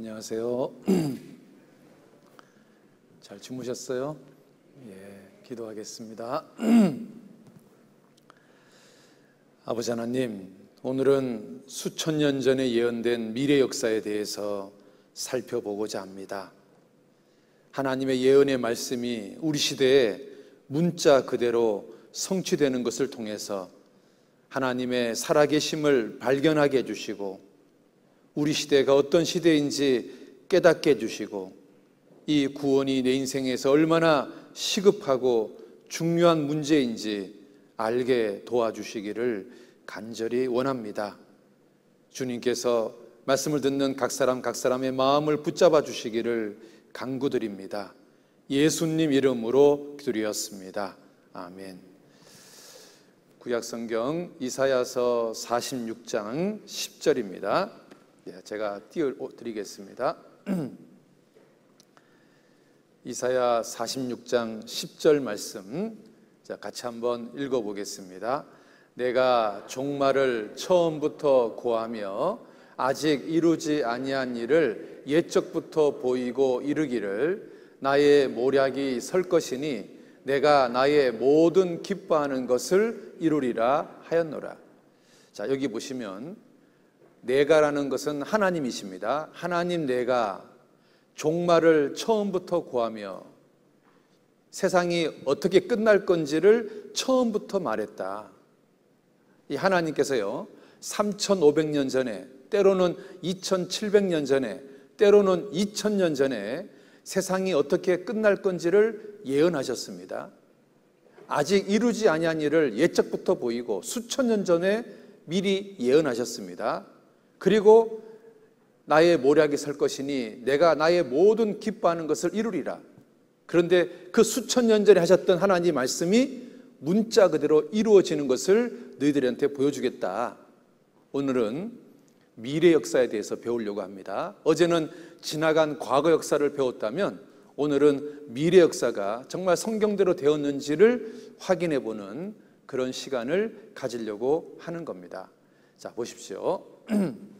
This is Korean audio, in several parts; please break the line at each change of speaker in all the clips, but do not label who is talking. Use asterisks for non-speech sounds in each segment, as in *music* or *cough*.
안녕하세요. *clears throat* 잘 주무셨어요? 예, 기도하겠습니다. *clears throat* 아버지 하나님, 오늘은 수천 년 전에 예언된 미래 역사에 대해서 살펴보고자 합니다. 하나님의 예언의 말씀이 우리 시대에 문자 그대로 성취되는 것을 통해서 하나님의 살아계심을 발견하게 해주시고 우리 시대가 어떤 시대인지 깨닫게 해주시고 이 구원이 내 인생에서 얼마나 시급하고 중요한 문제인지 알게 도와주시기를 간절히 원합니다. 주님께서 말씀을 듣는 각 사람 각 사람의 마음을 붙잡아 주시기를 간구드립니다. 예수님 이름으로 기도드렸습니다. 아멘. 구약 성경 이사야서 46장 10절입니다. 예, 제가 띄워 드리겠습니다. *clears throat* 이사야 46장 10절 말씀 자, 같이 한번 읽어 보겠습니다. 내가 종말을 처음부터 고하며 아직 이루지 아니한 일을 옛적부터 보이고 이르기를 나의 모략이 설 것이니 내가 나의 모든 기뻐하는 것을 이루리라 하였노라. 자, 여기 보시면 내가라는 것은 하나님이십니다. 하나님 내가 종말을 처음부터 구하며 세상이 어떻게 끝날 건지를 처음부터 말했다. 이 하나님께서요, 3,500년 전에, 때로는 2,700년 전에, 때로는 2,000년 전에 세상이 어떻게 끝날 건지를 예언하셨습니다. 아직 이루지 아니한 일을 예적부터 보이고 수천 년 전에 미리 예언하셨습니다. 그리고 나의 모략이 설 것이니 내가 나의 모든 기뻐하는 것을 이루리라. 그런데 그 수천 년 전에 하셨던 하나님 말씀이 문자 그대로 이루어지는 것을 너희들한테 보여주겠다. 오늘은 미래 역사에 대해서 배우려고 합니다. 어제는 지나간 과거 역사를 배웠다면 오늘은 미래 역사가 정말 성경대로 되었는지를 확인해 보는 그런 시간을 가지려고 하는 겁니다. 자, 보십시오. *clears throat*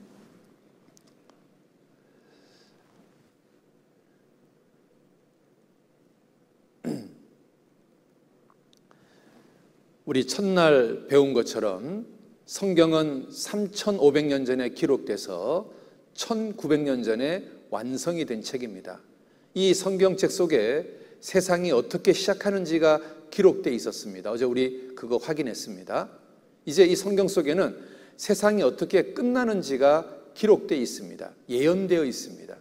우리 첫날 배운 것처럼 성경은 3,500년 전에 기록돼서 1,900년 전에 완성이 된 책입니다. 이 성경책 속에 세상이 어떻게 시작하는지가 기록돼 있었습니다. 어제 우리 그거 확인했습니다. 이제 이 성경 속에는 세상이 어떻게 끝나는지가 기록돼 있습니다. 예언되어 있습니다.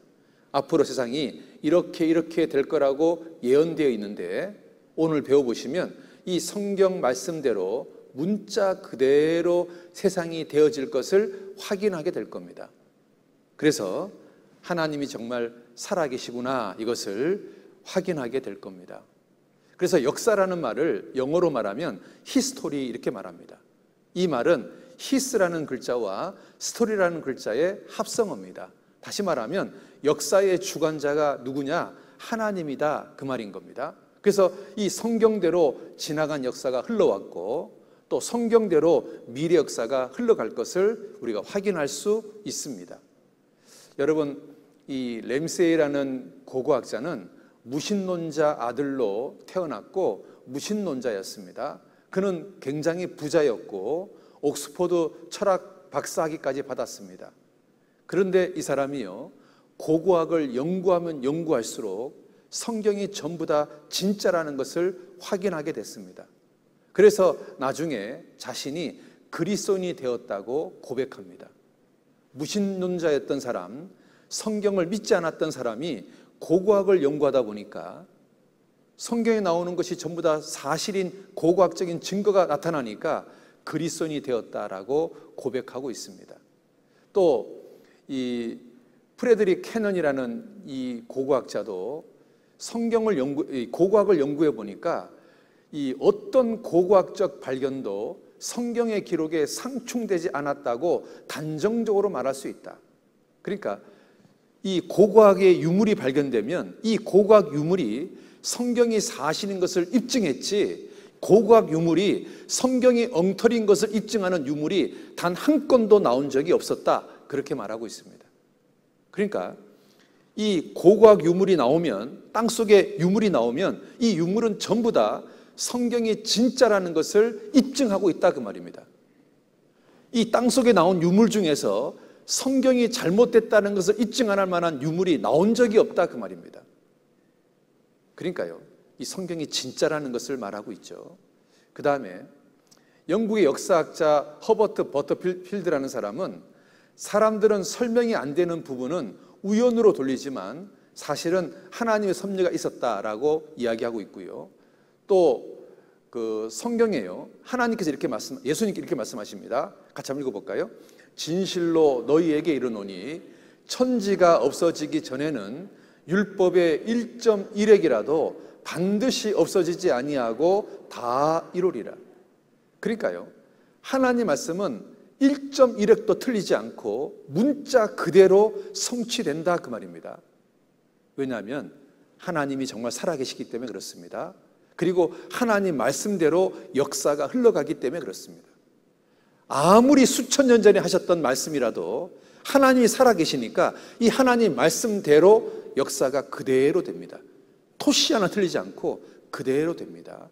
앞으로 세상이 이렇게 이렇게 될 거라고 예언되어 있는데 오늘 배워보시면 이 성경 말씀대로 문자 그대로 세상이 되어질 것을 확인하게 될 겁니다. 그래서 하나님이 정말 살아계시구나 이것을 확인하게 될 겁니다. 그래서 역사라는 말을 영어로 말하면 history 이렇게 말합니다. 이 말은 his라는 글자와 story라는 글자의 합성어입니다. 다시 말하면 역사의 주관자가 누구냐? 하나님이다. 그 말인 겁니다. 그래서 이 성경대로 지나간 역사가 흘러왔고 또 성경대로 미래 역사가 흘러갈 것을 우리가 확인할 수 있습니다. 여러분, 이 램세이라는 고고학자는 무신론자 아들로 태어났고 무신론자였습니다. 그는 굉장히 부자였고 옥스포드 철학 박사학위까지 받았습니다. 그런데 이 사람이요, 고고학을 연구하면 연구할수록 성경이 전부 다 진짜라는 것을 확인하게 됐습니다. 그래서 나중에 자신이 그리스도인이 되었다고 고백합니다. 무신론자였던 사람, 성경을 믿지 않았던 사람이 고고학을 연구하다 보니까 성경에 나오는 것이 전부 다 사실인 고고학적인 증거가 나타나니까 그리스도인이 되었다라고 고백하고 있습니다. 또 이 프레드릭 캐넌이라는 이 고고학자도 성경을 연구 고고학을 연구해 보니까 이 어떤 고고학적 발견도 성경의 기록에 상충되지 않았다고 단정적으로 말할 수 있다. 그러니까 이 고고학의 유물이 발견되면 이 고고학 유물이 성경이 사실인 것을 입증했지 고고학 유물이 성경이 엉터리인 것을 입증하는 유물이 단 한 건도 나온 적이 없었다. 그렇게 말하고 있습니다. 그러니까 이 고고학 유물이 나오면 땅 속에 유물이 나오면 이 유물은 전부 다 성경이 진짜라는 것을 입증하고 있다 그 말입니다. 이 땅 속에 나온 유물 중에서 성경이 잘못됐다는 것을 입증할 만한 유물이 나온 적이 없다 그 말입니다. 그러니까요. 이 성경이 진짜라는 것을 말하고 있죠. 그 다음에 영국의 역사학자 허버트 버터필드라는 사람은 사람들은 설명이 안 되는 부분은 우연으로 돌리지만 사실은 하나님의 섭리가 있었다라고 이야기하고 있고요. 또 그 성경에요. 하나님께서 이렇게 말씀, 예수님께 이렇게 말씀하십니다. 같이 한번 읽어 볼까요? 진실로 너희에게 이르노니 천지가 없어지기 전에는 율법의 1.1핵이라도 반드시 없어지지 아니하고 다 이루리라. 그러니까요. 하나님 말씀은 1.1핵도 틀리지 않고 문자 그대로 성취된다 그 말입니다. 왜냐하면 하나님이 정말 살아계시기 때문에 그렇습니다. 그리고 하나님 말씀대로 역사가 흘러가기 때문에 그렇습니다. 아무리 수천 년 전에 하셨던 말씀이라도 하나님이 살아계시니까 이 하나님 말씀대로 역사가 그대로 됩니다. 토시 하나 틀리지 않고 그대로 됩니다.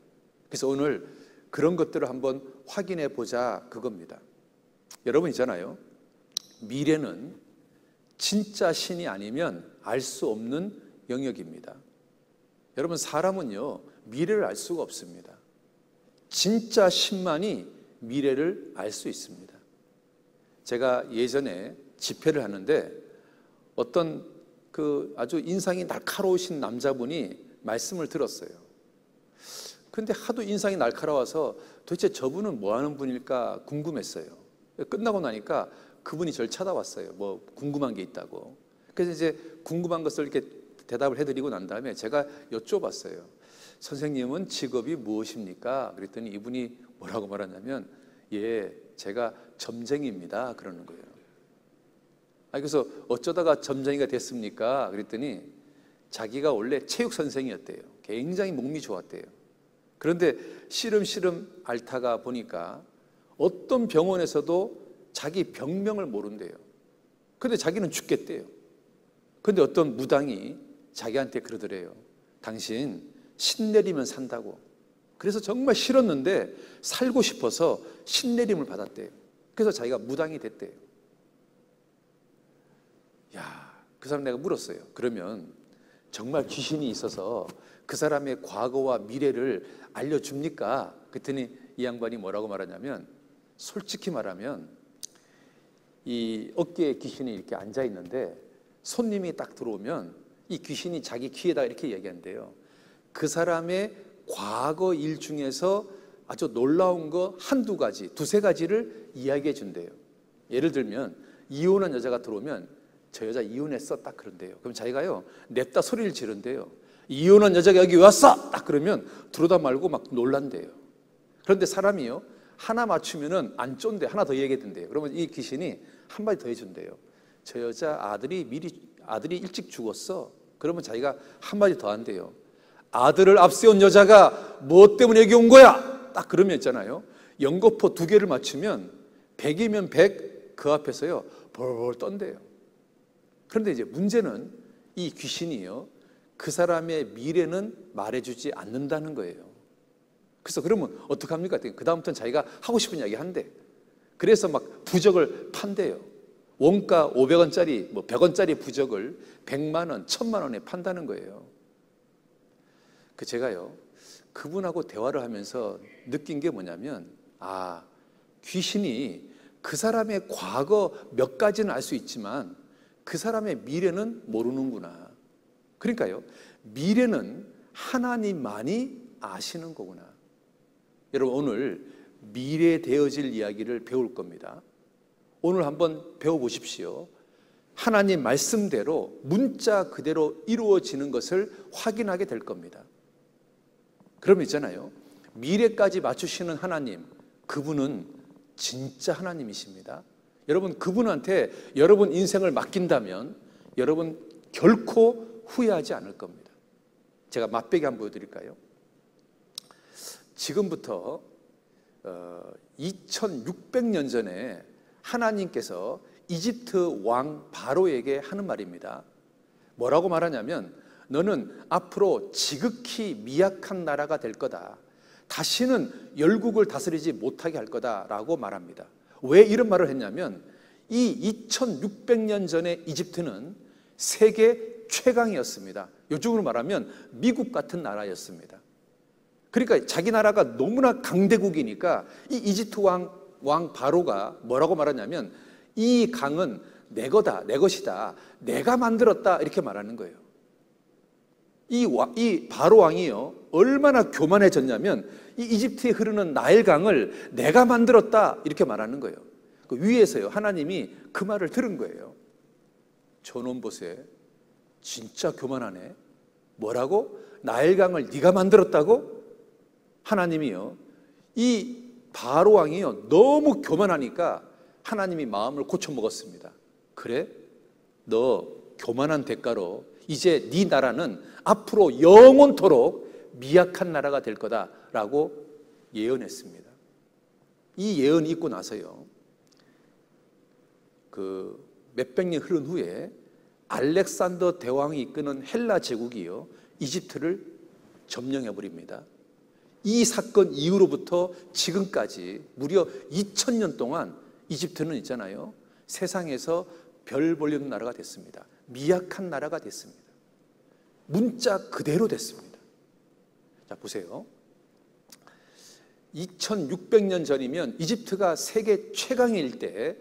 그래서 오늘 그런 것들을 한번 확인해 보자 그겁니다. 여러분 있잖아요. 미래는 진짜 신이 아니면 알 수 없는 영역입니다. 여러분 사람은요 미래를 알 수가 없습니다. 진짜 신만이 미래를 알 수 있습니다. 제가 예전에 집회를 하는데 어떤 그 아주 인상이 날카로우신 남자분이 말씀을 들었어요. 근데 하도 인상이 날카로워서 도대체 저분은 뭐 하는 분일까 궁금했어요. 끝나고 나니까 그분이 저를 찾아왔어요. 뭐 궁금한 게 있다고. 그래서 이제 궁금한 것을 이렇게 대답을 해드리고 난 다음에 제가 여쭤봤어요. 선생님은 직업이 무엇입니까? 그랬더니 이분이 뭐라고 말하냐면 예, 제가 점쟁이입니다. 그러는 거예요. 아, 그래서 어쩌다가 점쟁이가 됐습니까? 그랬더니 자기가 원래 체육 선생이었대요. 굉장히 몸이 좋았대요. 그런데 시름시름 앓다가 보니까 어떤 병원에서도 자기 병명을 모른대요. 근데 자기는 죽겠대요. 근데 어떤 무당이 자기한테 그러더래요. 당신 신내리면 산다고. 그래서 정말 싫었는데 살고 싶어서 신내림을 받았대요. 그래서 자기가 무당이 됐대요. 야, 그 사람 내가 물었어요. 그러면 정말 귀신이 있어서 그 사람의 과거와 미래를 알려줍니까? 그랬더니 이 양반이 뭐라고 말하냐면 솔직히 말하면 이 어깨에 귀신이 이렇게 앉아 있는데 손님이 딱 들어오면 이 귀신이 자기 귀에다 이렇게 얘기한대요. 그 사람의 과거 일 중에서 아주 놀라운 거 한두 가지, 두세 가지를 이야기해 준대요. 예를 들면 이혼한 여자가 들어오면 저 여자 이혼했어 딱 그런데요. 그럼 자기가요 냈다 소리를 지른대요. 이혼한 여자가 여기 왔어 딱 그러면 들어다 말고 막 놀란대요. 그런데 사람이요 하나 맞추면은 안 쫀대 하나 더 얘기해준대요. 그러면 이 귀신이 한 마디 더 해준대요. 저 여자 아들이 미리 아들이 일찍 죽었어. 그러면 자기가 한 마디 더 한대요. 아들을 앞세운 여자가 무엇 때문에 여기 온 거야? 딱 그러면 있잖아요. 연거포 두 개를 맞추면 100이면 100 그 앞에서요. 벌벌 떤대요. 그런데 이제 문제는 이 귀신이요. 그 사람의 미래는 말해주지 않는다는 거예요. 그래서 그러면 어떡합니까? 그 다음부터는 자기가 하고 싶은 이야기 한대. 그래서 막 부적을 판대요. 원가 500원짜리, 뭐 100원짜리 부적을 100만 원, 1000만 원에 판다는 거예요. 그 제가요, 그분하고 대화를 하면서 느낀 게 뭐냐면, 아, 귀신이 그 사람의 과거 몇 가지는 알 수 있지만 그 사람의 미래는 모르는구나. 그러니까요, 미래는 하나님만이 아시는 거구나. 여러분, 오늘 미래 되어질 이야기를 배울 겁니다. 오늘 한번 배워보십시오. 하나님 말씀대로 문자 그대로 이루어지는 것을 확인하게 될 겁니다. 그럼 있잖아요. 미래까지 맞추시는 하나님, 그분은 진짜 하나님이십니다. 여러분, 그분한테 여러분 인생을 맡긴다면 여러분 결코 후회하지 않을 겁니다. 제가 맛배기 한번 보여드릴까요? 지금부터 2600년 어, 전에 하나님께서 이집트 왕 바로에게 하는 말입니다. 뭐라고 말하냐면 너는 앞으로 지극히 미약한 나라가 될 거다. 다시는 열국을 다스리지 못하게 할 거다라고 말합니다. 왜 이런 말을 했냐면 이 2600년 전에 이집트는 세계 최강이었습니다. 요즘으로 말하면 미국 같은 나라였습니다. 그러니까 자기 나라가 너무나 강대국이니까 이 이집트 왕, 왕 바로가 뭐라고 말하냐면 이 강은 내 거다, 내 것이다, 내가 만들었다 이렇게 말하는 거예요. 이, 이 바로 왕이요 얼마나 교만해졌냐면 이 이집트에 흐르는 나일강을 내가 만들었다 이렇게 말하는 거예요. 그 위에서요 하나님이 그 말을 들은 거예요. 저놈 보세, 진짜 교만하네. 뭐라고? 나일강을 네가 만들었다고? 하나님이요 이 바로 왕이요 너무 교만하니까 하나님이 마음을 고쳐 먹었습니다. 그래? 너 교만한 대가로 이제 네 나라는 앞으로 영원토록 미약한 나라가 될 거다라고 예언했습니다. 이 예언이 있고 나서요. 그 몇백 년 흐른 후에 알렉산더 대왕이 이끄는 헬라 제국이요. 이집트를 점령해 버립니다. 이 사건 이후로부터 지금까지 무려 2000년 동안 이집트는 있잖아요. 세상에서 별 볼륨 나라가 됐습니다. 미약한 나라가 됐습니다. 문자 그대로 됐습니다. 자, 보세요. 2600년 전이면 이집트가 세계 최강일 때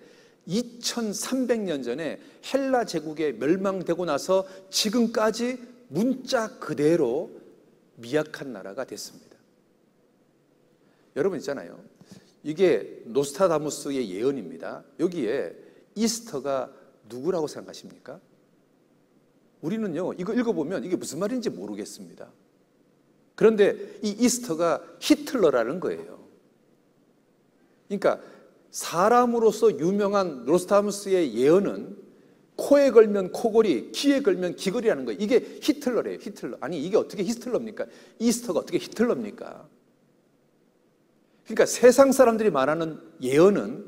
2300년 전에 헬라 제국에 멸망되고 나서 지금까지 문자 그대로 미약한 나라가 됐습니다. 여러분 있잖아요. 이게 노스타다무스의 예언입니다. 여기에 이스터가 누구라고 생각하십니까? 우리는요, 이거 읽어보면 이게 무슨 말인지 모르겠습니다. 그런데 이 이스터가 히틀러라는 거예요. 그러니까 사람으로서 유명한 노스타무스의 예언은 코에 걸면 코골이, 귀에 걸면 귀걸이라는 거예요. 이게 히틀러래요, 히틀러. 아니, 이게 어떻게 히틀러입니까? 이스터가 어떻게 히틀러입니까? 그러니까 세상 사람들이 말하는 예언은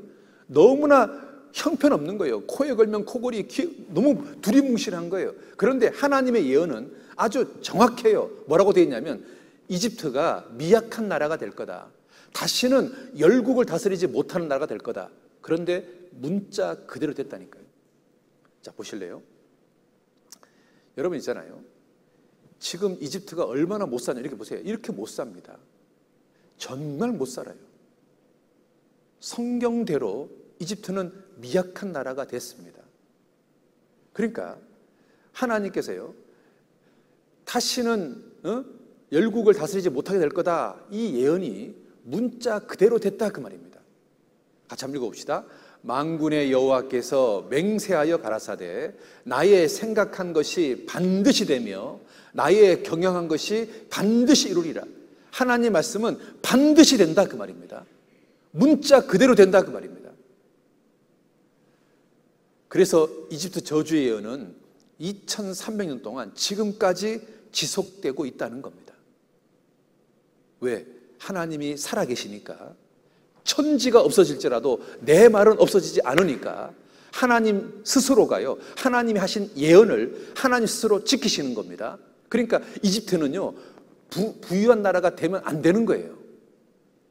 너무나 형편없는 거예요. 코에 걸면 코골이 귀, 너무 두리뭉실한 거예요. 그런데 하나님의 예언은 아주 정확해요. 뭐라고 되어 있냐면 이집트가 미약한 나라가 될 거다. 다시는 열국을 다스리지 못하는 나라가 될 거다. 그런데 문자 그대로 됐다니까요. 자, 보실래요? 여러분 있잖아요. 지금 이집트가 얼마나 못 사냐. 이렇게 보세요. 이렇게 못 삽니다. 정말 못 살아요. 성경대로 이집트는 미약한 나라가 됐습니다. 그러니까 하나님께서요, 다시는 어? 열국을 다스리지 못하게 될 거다. 이 예언이 문자 그대로 됐다 그 말입니다. 같이 한번 읽어봅시다. 망군의 여호와께서 맹세하여 가라사대 나의 생각한 것이 반드시 되며 나의 경영한 것이 반드시 이루리라. 하나님 말씀은 반드시 된다 그 말입니다. 문자 그대로 된다 그 말입니다. 그래서 이집트 저주의 예언은 2300년 동안 지금까지 지속되고 있다는 겁니다. 왜? 하나님이 살아계시니까 천지가 없어질지라도 내 말은 없어지지 않으니까 하나님 스스로가요, 하나님이 하신 예언을 하나님 스스로 지키시는 겁니다. 그러니까 이집트는요, 부, 부유한 나라가 되면 안 되는 거예요.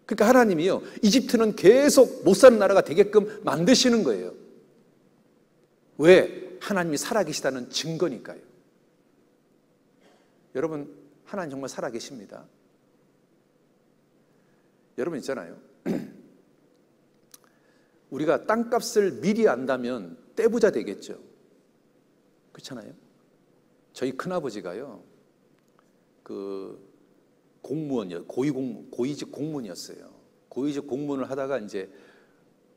그러니까 하나님이요, 이집트는 계속 못 사는 나라가 되게끔 만드시는 거예요. 왜? 하나님이 살아계시다는 증거니까요. 여러분, 하나님 정말 살아계십니다. 여러분 있잖아요. *clears throat* 우리가 땅값을 미리 안다면 떼부자 되겠죠. 그렇잖아요. 저희 큰아버지가요. 그 공무원이요. 고위 공 고위직 공무원이었어요. 고위직 공무원을 하다가 이제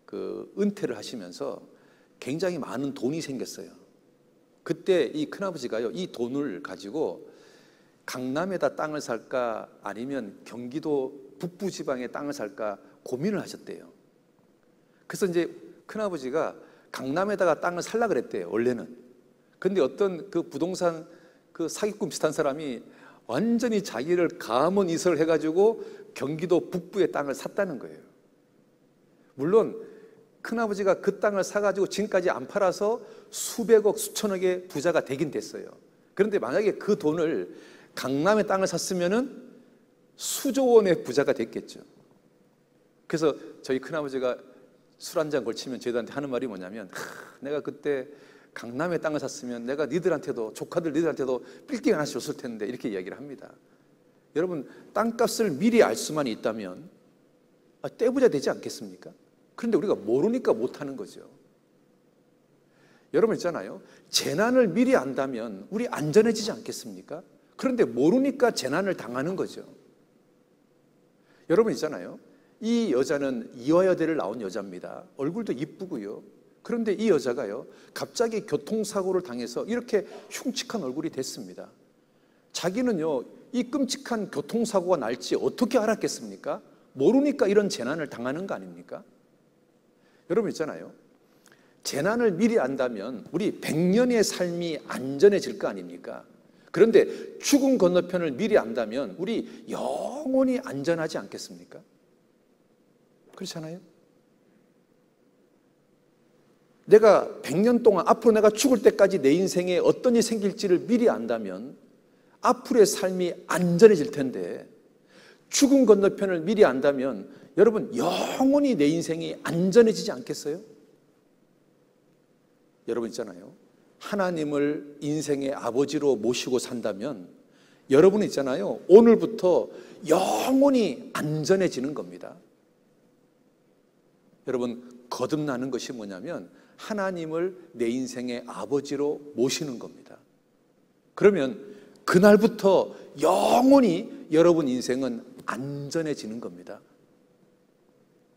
그 은퇴를 하시면서 굉장히 많은 돈이 생겼어요. 그때 이 큰아버지가요, 이 돈을 가지고 강남에다 땅을 살까 아니면 경기도 북부 지방에 땅을 살까 고민을 하셨대요. 그래서 이제 큰아버지가 강남에다가 땅을 살라 그랬대요, 원래는. 근데 어떤 그 부동산 그 사기꾼 비슷한 사람이 완전히 자기를 가문 이설 해가지고 경기도 북부에 땅을 샀다는 거예요. 물론 큰아버지가 그 땅을 사가지고 지금까지 안 팔아서 수백억, 수천억의 부자가 되긴 됐어요. 그런데 만약에 그 돈을 강남의 땅을 샀으면은 수조 원의 부자가 됐겠죠. 그래서 저희 큰아버지가 술 한 잔 걸치면 저희들한테 하는 말이 뭐냐면 내가 그때 강남의 땅을 샀으면 내가 니들한테도 조카들 니들한테도 빌딩 하나씩 줬을 텐데 이렇게 이야기를 합니다. 여러분 땅값을 미리 알 수만 있다면 아, 떼부자 되지 않겠습니까? 그런데 우리가 모르니까 못하는 거죠. 여러분 있잖아요. 재난을 미리 안다면 우리 안전해지지 않겠습니까? 그런데 모르니까 재난을 당하는 거죠. 여러분 있잖아요. 이 여자는 이화여대를 나온 여자입니다. 얼굴도 이쁘고요. 그런데 이 여자가요, 갑자기 교통사고를 당해서 이렇게 흉측한 얼굴이 됐습니다. 자기는요, 이 끔찍한 교통사고가 날지 어떻게 알았겠습니까? 모르니까 이런 재난을 당하는 거 아닙니까? 여러분 있잖아요. 재난을 미리 안다면 우리 100년의 삶이 안전해질 거 아닙니까? 그런데 죽음 건너편을 미리 안다면 우리 영원히 안전하지 않겠습니까? 그렇잖아요? 내가 100년 동안 앞으로 내가 죽을 때까지 내 인생에 어떤 일이 생길지를 미리 안다면 앞으로의 삶이 안전해질 텐데 죽음 건너편을 미리 안다면 여러분 영원히 내 인생이 안전해지지 않겠어요? 여러분 있잖아요. 하나님을 인생의 아버지로 모시고 산다면 여러분 있잖아요. 오늘부터 영원히 안전해지는 겁니다. 여러분 거듭나는 것이 뭐냐면 하나님을 내 인생의 아버지로 모시는 겁니다. 그러면 그날부터 영원히 여러분 인생은 안전해지는 겁니다.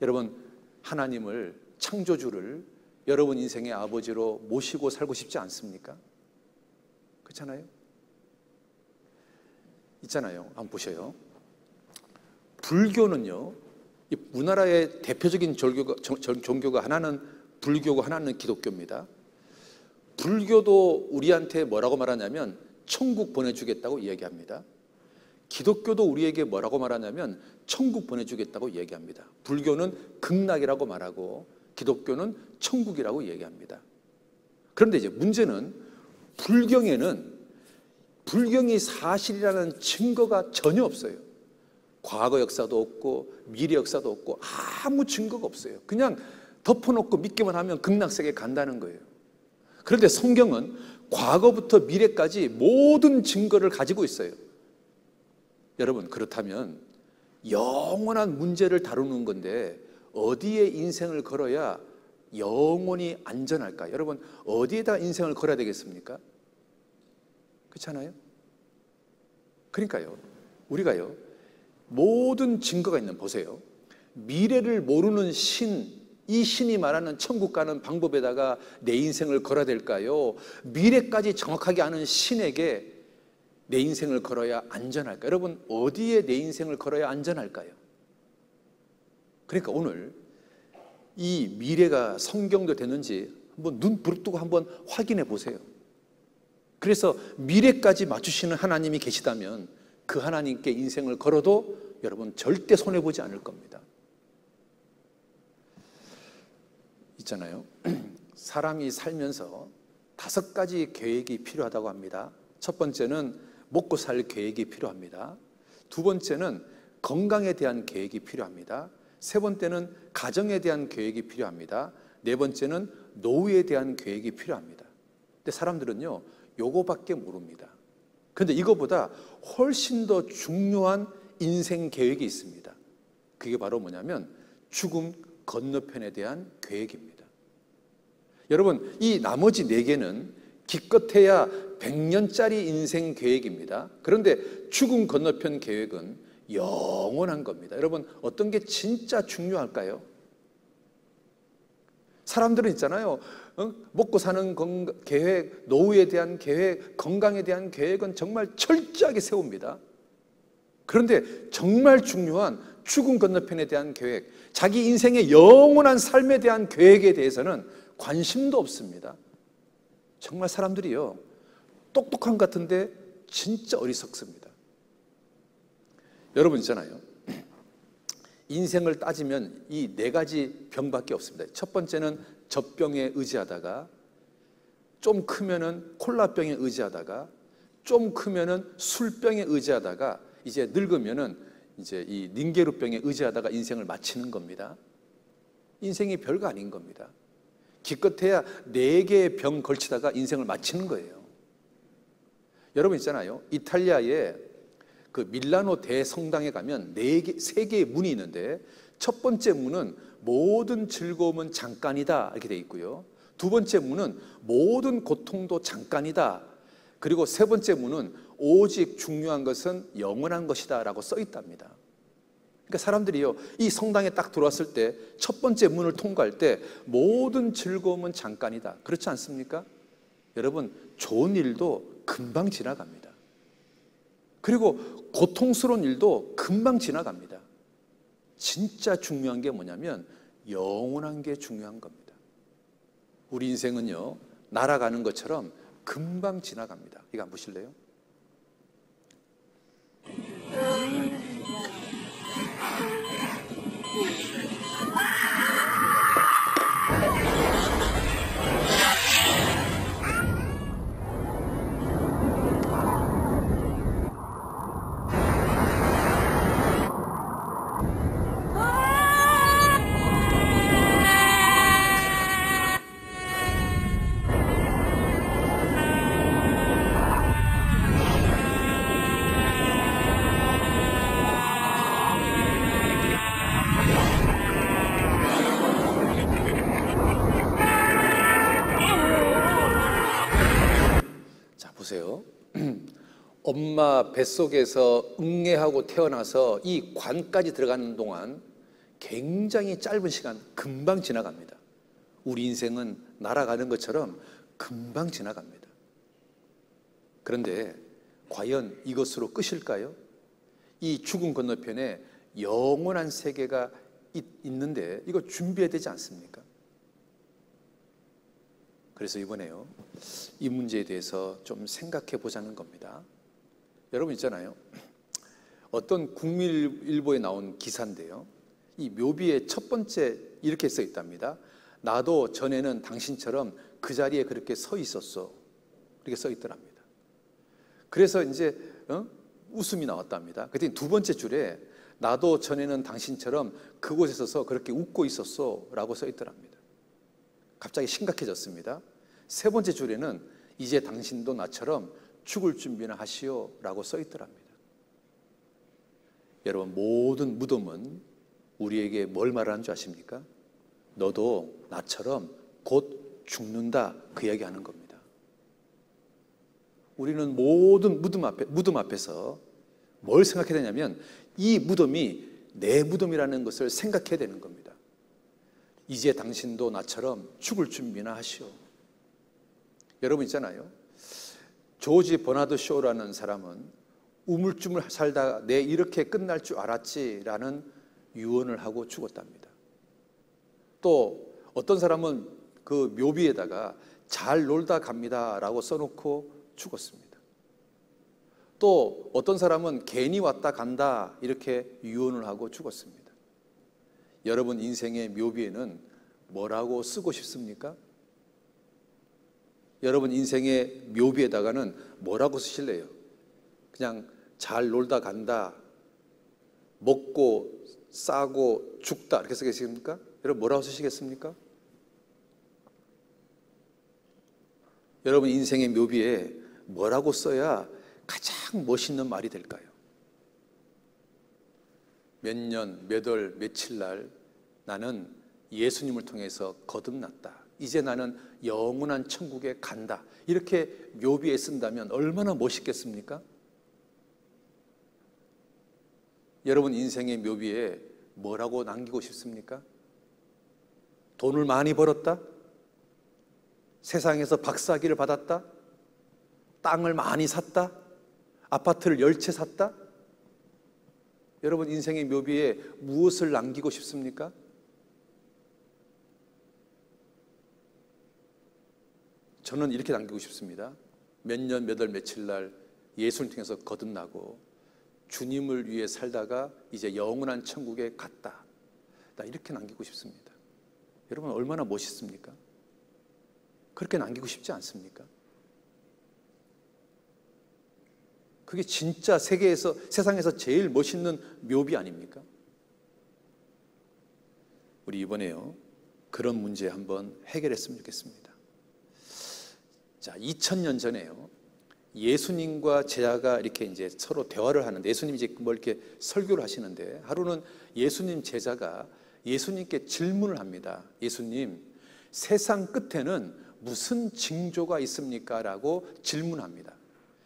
여러분 하나님을 창조주를 여러분 인생의 아버지로 모시고 살고 싶지 않습니까? 그렇잖아요? 있잖아요. 한번 보셔요. 불교는요, 우리나라의 대표적인 종교가, 종교가 하나는 불교고 하나는 기독교입니다. 불교도 우리한테 뭐라고 말하냐면 천국 보내주겠다고 이야기합니다. 기독교도 우리에게 뭐라고 말하냐면 천국 보내주겠다고 얘기합니다. 불교는 극락이라고 말하고 기독교는 천국이라고 얘기합니다. 그런데 이제 문제는 불경에는 불경이 사실이라는 증거가 전혀 없어요. 과거 역사도 없고 미래 역사도 없고 아무 증거가 없어요. 그냥 덮어놓고 믿기만 하면 극락세계 간다는 거예요. 그런데 성경은 과거부터 미래까지 모든 증거를 가지고 있어요. 여러분, 그렇다면 영원한 문제를 다루는 건데 어디에 인생을 걸어야 영원히 안전할까? 여러분, 어디에다 인생을 걸어야 되겠습니까? 그렇잖아요? 그러니까요, 우리가요, 모든 증거가 있는, 보세요. 미래를 모르는 신, 이 신이 말하는 천국 가는 방법에다가 내 인생을 걸어야 될까요? 미래까지 정확하게 아는 신에게 내 인생을 걸어야 안전할까? 여러분, 어디에 내 인생을 걸어야 안전할까요? 그러니까 오늘 이 미래가 성경도 되는지 한번 눈 부릅뜨고 한번 확인해 보세요. 그래서 미래까지 맞추시는 하나님이 계시다면 그 하나님께 인생을 걸어도 여러분 절대 손해보지 않을 겁니다. 있잖아요. *clears throat* 사람이 살면서 다섯 가지 계획이 필요하다고 합니다. 첫 번째는 먹고 살 계획이 필요합니다. 두 번째는 건강에 대한 계획이 필요합니다. 세 번째는 가정에 대한 계획이 필요합니다. 네 번째는 노후에 대한 계획이 필요합니다. 근데 사람들은요, 요거밖에 모릅니다. 근데 이거보다 훨씬 더 중요한 인생 계획이 있습니다. 그게 바로 뭐냐면 죽음 건너편에 대한 계획입니다. 여러분, 이 나머지 네 개는 기껏해야 100년짜리 인생 계획입니다. 그런데 죽음 건너편 계획은 영원한 겁니다. 여러분, 어떤 게 진짜 중요할까요? 사람들은 있잖아요. 어? 먹고 사는 계획, 노후에 대한 계획, 건강에 대한 계획은 정말 철저하게 세웁니다. 그런데 정말 중요한 죽음 건너편에 대한 계획, 자기 인생의 영원한 삶에 대한 계획에 대해서는 관심도 없습니다. 정말 사람들이요. 똑똑한 것 같은데 진짜 어리석습니다. 여러분 있잖아요. *clears throat* 인생을 따지면 이 네 가지 병밖에 없습니다. 첫 번째는 젖병에 의지하다가 좀 크면은 콜라병에 의지하다가 좀 크면은 술병에 의지하다가 이제 늙으면은 이제 이 닌게루병에 의지하다가 인생을 마치는 겁니다. 인생이 별거 아닌 겁니다. 기껏해야 네 개의 병 걸치다가 인생을 마치는 거예요. 여러분 있잖아요. 이탈리아에 그 밀라노 대성당에 가면 네 개, 세 개의 문이 있는데 첫 번째 문은 모든 즐거움은 잠깐이다 이렇게 돼 있고요. 두 번째 문은 모든 고통도 잠깐이다. 그리고 세 번째 문은 오직 중요한 것은 영원한 것이다라고 써 있답니다. 그러니까 사람들이요, 이 성당에 딱 들어왔을 때 첫 번째 문을 통과할 때 모든 즐거움은 잠깐이다. 그렇지 않습니까? 여러분, 좋은 일도 금방 지나갑니다. 그리고 고통스러운 일도 금방 지나갑니다. 진짜 중요한 게 뭐냐면 영원한 게 중요한 겁니다. 우리 인생은요, 날아가는 것처럼 금방 지나갑니다. 이거 안 보실래요? 엄마 뱃속에서 응애하고 태어나서 이 관까지 들어가는 동안 굉장히 짧은 시간 금방 지나갑니다. 우리 인생은 날아가는 것처럼 금방 지나갑니다. 그런데 과연 이것으로 끝일까요? 이 죽음 건너편에 영원한 세계가 있, 있는데 이거 준비해야 되지 않습니까? 그래서 이번에요. 이 문제에 대해서 좀 생각해 보자는 겁니다. 여러분 있잖아요. 어떤 국민일보에 나온 기사인데요. 이 묘비의 첫 번째 이렇게 써 있답니다. 나도 전에는 당신처럼 그 자리에 그렇게 서 있었어. 이렇게 써 있더랍니다. 그래서 이제 어? 웃음이 나왔답니다. 그랬더니 두 번째 줄에 나도 전에는 당신처럼 그곳에 서서 그렇게 웃고 있었어. 라고 써 있더랍니다. 갑자기 심각해졌습니다. 세 번째 줄에는 이제 당신도 나처럼 죽을 준비나 하시오 라고 써 있더랍니다. 여러분, 모든 무덤은 우리에게 뭘 말하는 줄 아십니까? 너도 나처럼 곧 죽는다 그 이야기 하는 겁니다. 우리는 모든 무덤 앞에, 무덤 앞에서 뭘 생각해야 되냐면 이 무덤이 내 무덤이라는 것을 생각해야 되는 겁니다. 이제 당신도 나처럼 죽을 준비나 하시오. 여러분 있잖아요. 조지 버나드 쇼라는 사람은 우물쭈물 살다가 내 이렇게 끝날 줄 알았지라는 유언을 하고 죽었답니다. 또 어떤 사람은 그 묘비에다가 잘 놀다 갑니다라고 써놓고 죽었습니다. 또 어떤 사람은 괜히 왔다 간다 이렇게 유언을 하고 죽었습니다. 여러분 인생의 묘비에는 뭐라고 쓰고 싶습니까? 여러분 인생의 묘비에다가는 뭐라고 쓰실래요? 그냥 잘 놀다 간다, 먹고 싸고 죽다 이렇게 쓰겠습니까? 여러분 뭐라고 쓰시겠습니까? 여러분 인생의 묘비에 뭐라고 써야 가장 멋있는 말이 될까요? 몇 년, 몇 월, 며칠 날 나는 예수님을 통해서 거듭났다. 이제 나는 영원한 천국에 간다. 이렇게 묘비에 쓴다면 얼마나 멋있겠습니까? 여러분 인생의 묘비에 뭐라고 남기고 싶습니까? 돈을 많이 벌었다? 세상에서 박사기를 받았다? 땅을 많이 샀다? 아파트를 열 채 샀다? 여러분 인생의 묘비에 무엇을 남기고 싶습니까? 저는 이렇게 남기고 싶습니다. 몇 년, 몇 월, 며칠 날 예수를 통해서 거듭나고 주님을 위해 살다가 이제 영원한 천국에 갔다. 나 이렇게 남기고 싶습니다. 여러분 얼마나 멋있습니까? 그렇게 남기고 싶지 않습니까? 그게 진짜 세계에서 세상에서 제일 멋있는 묘비 아닙니까? 우리 이번에요. 그런 문제 한번 해결했으면 좋겠습니다. 자, 2000년 전에요. 예수님과 제자가 이렇게 이제 서로 대화를 하는데 예수님이 이제 뭐 이렇게 설교를 하시는데 하루는 예수님 제자가 예수님께 질문을 합니다. 예수님, 세상 끝에는 무슨 징조가 있습니까? 라고 질문합니다.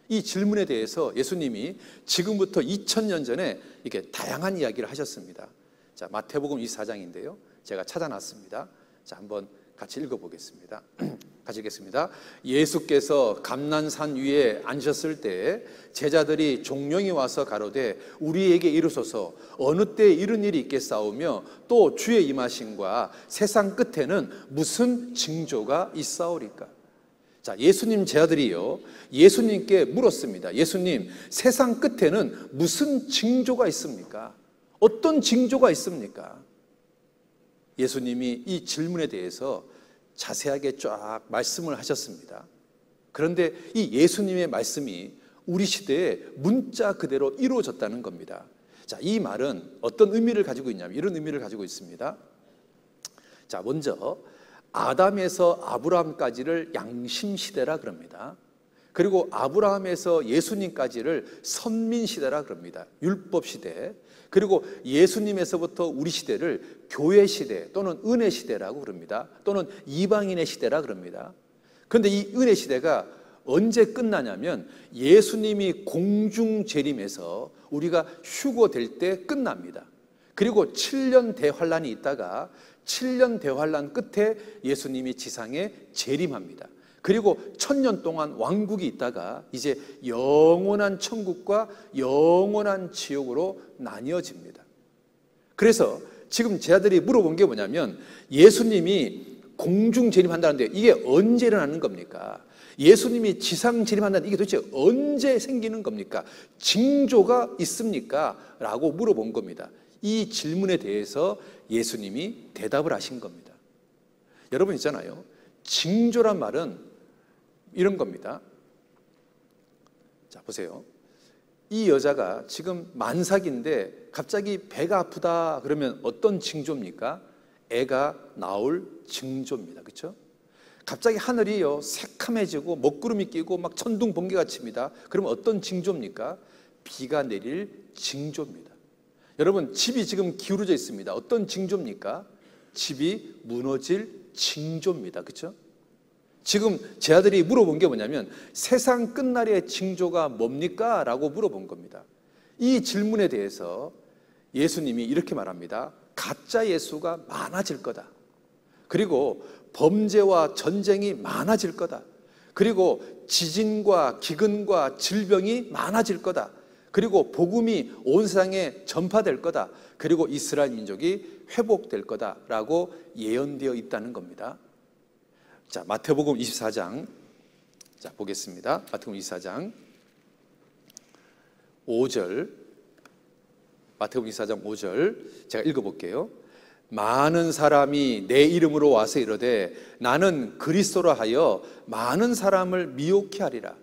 이 질문에 대해서 예수님이 지금부터 2000년 전에 이렇게 다양한 이야기를 하셨습니다. 자, 마태복음 24장인데요. 제가 찾아놨습니다. 자, 한번 같이 읽어보겠습니다. *clears throat* 같이 읽겠습니다. 예수께서 감난산 위에 앉으셨을 때 제자들이 종령이 와서 가로되 우리에게 이르소서 어느 때 이런 일이 있겠사오며 또 주의 임하심과 세상 끝에는 무슨 징조가 있사오리까? 자, 예수님 제자들이요. 예수님께 물었습니다. 예수님, 세상 끝에는 무슨 징조가 있습니까? 어떤 징조가 있습니까? 예수님이 이 질문에 대해서 자세하게 쫙 말씀을 하셨습니다. 그런데 이 예수님의 말씀이 우리 시대에 문자 그대로 이루어졌다는 겁니다. 자, 이 말은 어떤 의미를 가지고 있냐면 이런 의미를 가지고 있습니다. 자, 먼저 아담에서 아브라함까지를 양심 시대라 그럽니다. 그리고 아브라함에서 예수님까지를 선민 시대라 그럽니다. 율법 시대. 그리고 예수님에서부터 우리 시대를 교회 시대 또는 은혜 시대라고 그럽니다. 또는 이방인의 시대라 그럽니다. 그런데 이 은혜 시대가 언제 끝나냐면 예수님이 공중 재림에서 우리가 휴거될 때 끝납니다. 그리고 7년 대환란이 있다가 7년 대환란 끝에 예수님이 지상에 재림합니다. 그리고 천년 동안 왕국이 있다가 이제 영원한 천국과 영원한 지옥으로 나뉘어집니다. 그래서 지금 제 아들이 물어본 게 뭐냐면 예수님이 공중 재림한다는데 이게 언제 일어나는 겁니까? 예수님이 지상 재림한다는 이게 도대체 언제 생기는 겁니까? 징조가 있습니까? 라고 물어본 겁니다. 이 질문에 대해서 예수님이 대답을 하신 겁니다. 여러분 있잖아요. 징조란 말은 이런 겁니다. 자, 보세요. 이 여자가 지금 만삭인데 갑자기 배가 아프다 그러면 어떤 징조입니까? 애가 나올 징조입니다. 그렇죠? 갑자기 하늘이요 새카매지고 먹구름이 끼고 막 천둥 번개가 칩니다. 그러면 어떤 징조입니까? 비가 내릴 징조입니다. 여러분 집이 지금 기울어져 있습니다. 어떤 징조입니까? 집이 무너질 징조입니다. 그렇죠? 지금 제 아들이 물어본 게 뭐냐면 세상 끝날의 징조가 뭡니까? 라고 물어본 겁니다. 이 질문에 대해서 예수님이 이렇게 말합니다. 가짜 예수가 많아질 거다. 그리고 범죄와 전쟁이 많아질 거다. 그리고 지진과 기근과 질병이 많아질 거다. 그리고 복음이 온 세상에 전파될 거다. 그리고 이스라엘 민족이 회복될 거다라고 예언되어 있다는 겁니다. 자, 마태복음 24장. 자, 보겠습니다. 마태복음 24장 5절. 마태복음 24장 5절. 제가 읽어 볼게요. 많은 사람이 내 이름으로 와서 이르되 나는 그리스도라 하여 많은 사람을 미혹해 하리라.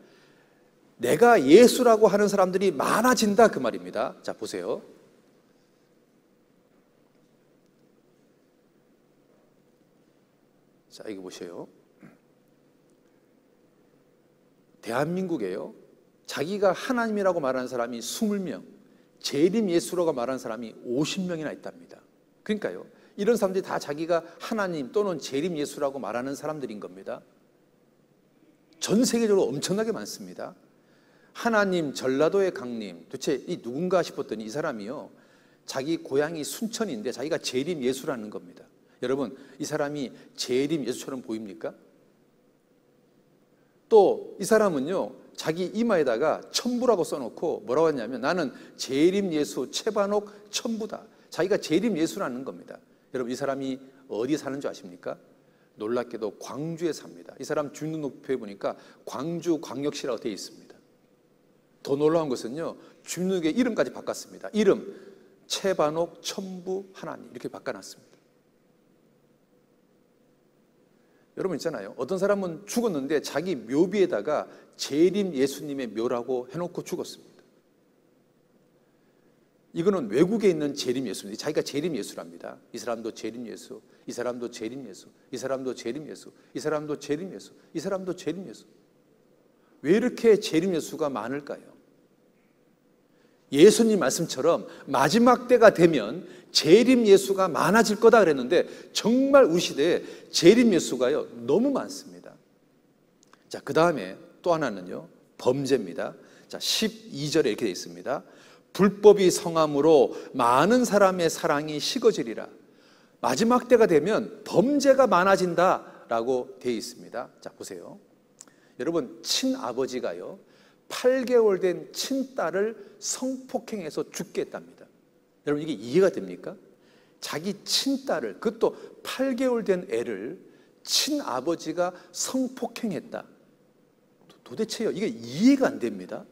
내가 예수라고 하는 사람들이 많아진다 그 말입니다. 자, 보세요. 자, 이거 보세요. 대한민국에요. 자기가 하나님이라고 말하는 사람이 20명, 재림 예수라고 말하는 사람이 50명이나 있답니다. 그러니까요. 이런 사람들이 다 자기가 하나님 또는 재림 예수라고 말하는 사람들인 겁니다. 전 세계적으로 엄청나게 많습니다. 하나님 전라도의 강림 도대체 이 누군가 싶었더니 이 사람이요. 자기 고향이 순천인데 자기가 재림 예수라는 겁니다. 여러분, 이 사람이 재림 예수처럼 보입니까? 또 이 사람은요, 자기 이마에다가 천부라고 써놓고 뭐라고 했냐면 나는 재림 예수 채반옥 천부다. 자기가 재림 예수라는 겁니다. 여러분, 이 사람이 어디 사는 줄 아십니까? 놀랍게도 광주에 삽니다. 이 사람 주민등록표에 보니까 광주 광역시라고 되어 있습니다. 더 놀라운 것은요, 주민등록의 이름까지 바꿨습니다. 이름, 채반옥 천부 하나님 이렇게 바꿔놨습니다. 여러분 있잖아요. 어떤 사람은 죽었는데 자기 묘비에다가 재림 예수님의 묘라고 해놓고 죽었습니다. 이거는 외국에 있는 재림 예수입니다. 자기가 재림 예수랍니다. 이 사람도 재림 예수, 이 사람도 재림 예수, 이 사람도 재림 예수, 이 사람도 재림 예수, 이 사람도 재림 예수. 왜 이렇게 재림 예수가 많을까요? 예수님 말씀처럼 마지막 때가 되면 재림 예수가 많아질 거다 그랬는데 정말 우리 시대에 재림 예수가요 너무 많습니다. 자, 그 다음에 또 하나는요 범죄입니다. 자, 12절에 이렇게 되어 있습니다. 불법이 성함으로 많은 사람의 사랑이 식어지리라. 마지막 때가 되면 범죄가 많아진다라고 되어 있습니다. 자, 보세요. 여러분, 친아버지가요, 8개월 된 친딸을 성폭행해서 죽게 했답니다. 여러분, 이게 이해가 됩니까? 자기 친딸을, 그것도 8개월 된 애를 친아버지가 성폭행했다. 도대체요, 이게 이해가 안 됩니다.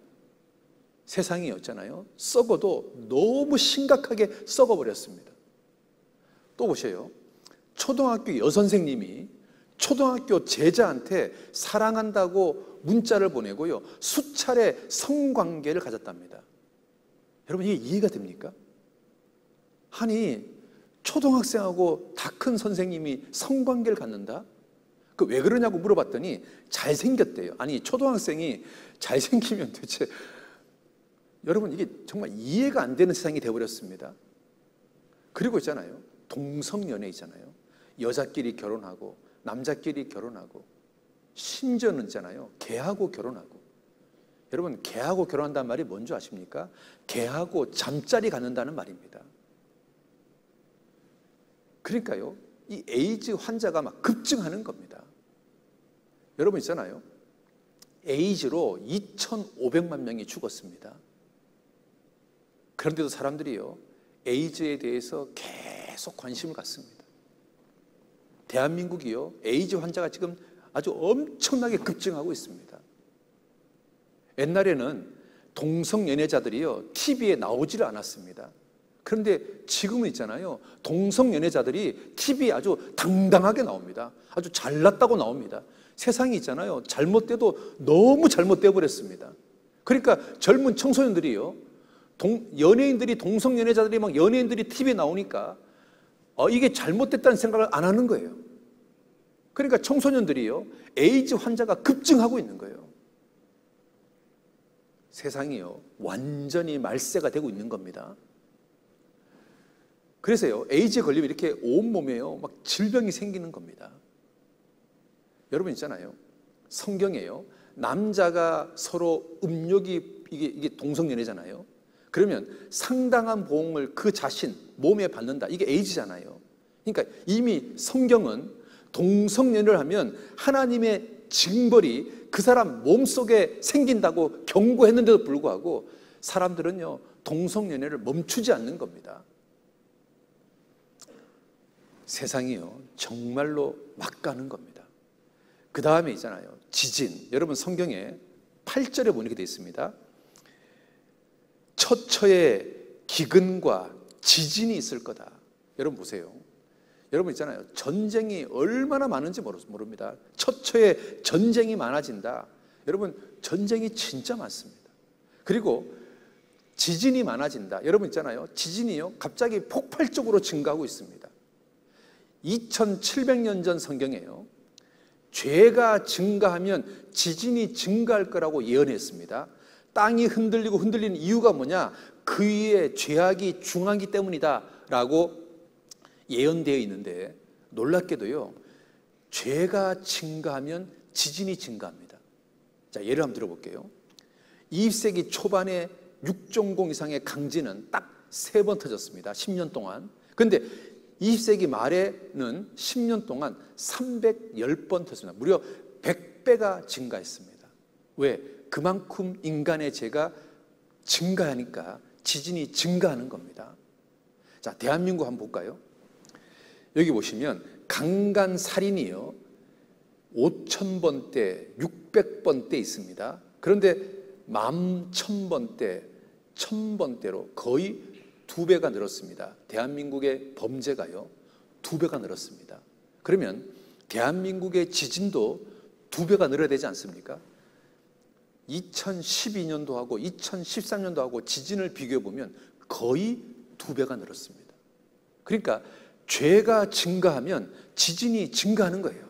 세상이었잖아요. 썩어도 너무 심각하게 썩어버렸습니다. 또 보세요. 초등학교 여선생님이 초등학교 제자한테 사랑한다고 문자를 보내고요. 수차례 성관계를 가졌답니다. 여러분, 이게 이해가 됩니까? 아니, 초등학생하고 다 큰 선생님이 성관계를 갖는다? 그 왜 그러냐고 물어봤더니 잘생겼대요. 아니, 초등학생이 잘생기면 대체 여러분 이게 정말 이해가 안 되는 세상이 되어버렸습니다. 그리고 있잖아요. 동성연애 있잖아요. 여자끼리 결혼하고 남자끼리 결혼하고 심지어는 있잖아요. 개하고 결혼하고 여러분 개하고 결혼한다는 말이 뭔지 아십니까? 개하고 잠자리 갖는다는 말입니다. 그러니까요. 이 에이즈 환자가 막 급증하는 겁니다. 여러분 있잖아요. 에이즈로 2,500만 명이 죽었습니다. 그런데도 사람들이요, 에이즈에 대해서 계속 관심을 갖습니다. 대한민국이요, 에이즈 환자가 지금 아주 엄청나게 급증하고 있습니다. 옛날에는 동성 연애자들이요, TV에 나오지를 않았습니다. 그런데 지금은 있잖아요. 동성 연애자들이 TV에 아주 당당하게 나옵니다. 아주 잘났다고 나옵니다. 세상이 있잖아요. 잘못돼도 너무 잘못돼 버렸습니다. 그러니까 젊은 청소년들이요. 동, 연예인들이 동성 연애자들이 막 연예인들이 TV에 나오니까 어, 이게 잘못됐다는 생각을 안 하는 거예요. 그러니까 청소년들이요 에이즈 환자가 급증하고 있는 거예요. 세상이요 완전히 말세가 되고 있는 겁니다. 그래서요 에이즈에 걸리면 이렇게 온 몸에요 막 질병이 생기는 겁니다. 여러분 있잖아요 성경에요 남자가 서로 음욕이 이게, 이게 동성연애잖아요. 그러면 상당한 보험을 그 자신 몸에 받는다. 이게 에이즈잖아요. 그러니까 이미 성경은 동성연애를 하면 하나님의 징벌이 그 사람 몸속에 생긴다고 경고했는데도 불구하고 사람들은요, 동성연애를 멈추지 않는 겁니다. 세상이요, 정말로 막 가는 겁니다. 그 다음에 있잖아요, 지진. 여러분 성경에 8절에 보니까 되어 있습니다. 처처에 기근과 지진이 있을 거다. 여러분 보세요. 여러분 있잖아요. 전쟁이 얼마나 많은지 모릅니다. 처처에 전쟁이 많아진다. 여러분 전쟁이 진짜 많습니다. 그리고 지진이 많아진다. 여러분 있잖아요. 지진이요. 갑자기 폭발적으로 증가하고 있습니다. 2700년 전 성경에요. 죄가 증가하면 지진이 증가할 거라고 예언했습니다. 땅이 흔들리고 흔들리는 이유가 뭐냐? 그 위에 죄악이 중하기 때문이다. 라고 예언되어 있는데 놀랍게도요, 죄가 증가하면 지진이 증가합니다. 자, 예를 한번 들어볼게요. 20세기 초반에 6.0 이상의 강진은 딱 세 번 터졌습니다. 10년 동안. 근데 20세기 말에는 10년 동안 310번 터졌습니다. 무려 100배가 증가했습니다. 왜? 그만큼 인간의 죄가 증가하니까 지진이 증가하는 겁니다. 자, 대한민국 한번 볼까요? 여기 보시면 강간 살인이요. 5천번대, 600번대 있습니다. 그런데 만 천번대, 천번대로 거의 두 배가 늘었습니다. 대한민국의 범죄가요. 두 배가 늘었습니다. 그러면 대한민국의 지진도 두 배가 늘어야 되지 않습니까? 2012년도 하고 2013년도 하고 지진을 비교해 보면 거의 두 배가 늘었습니다. 그러니까 죄가 증가하면 지진이 증가하는 거예요.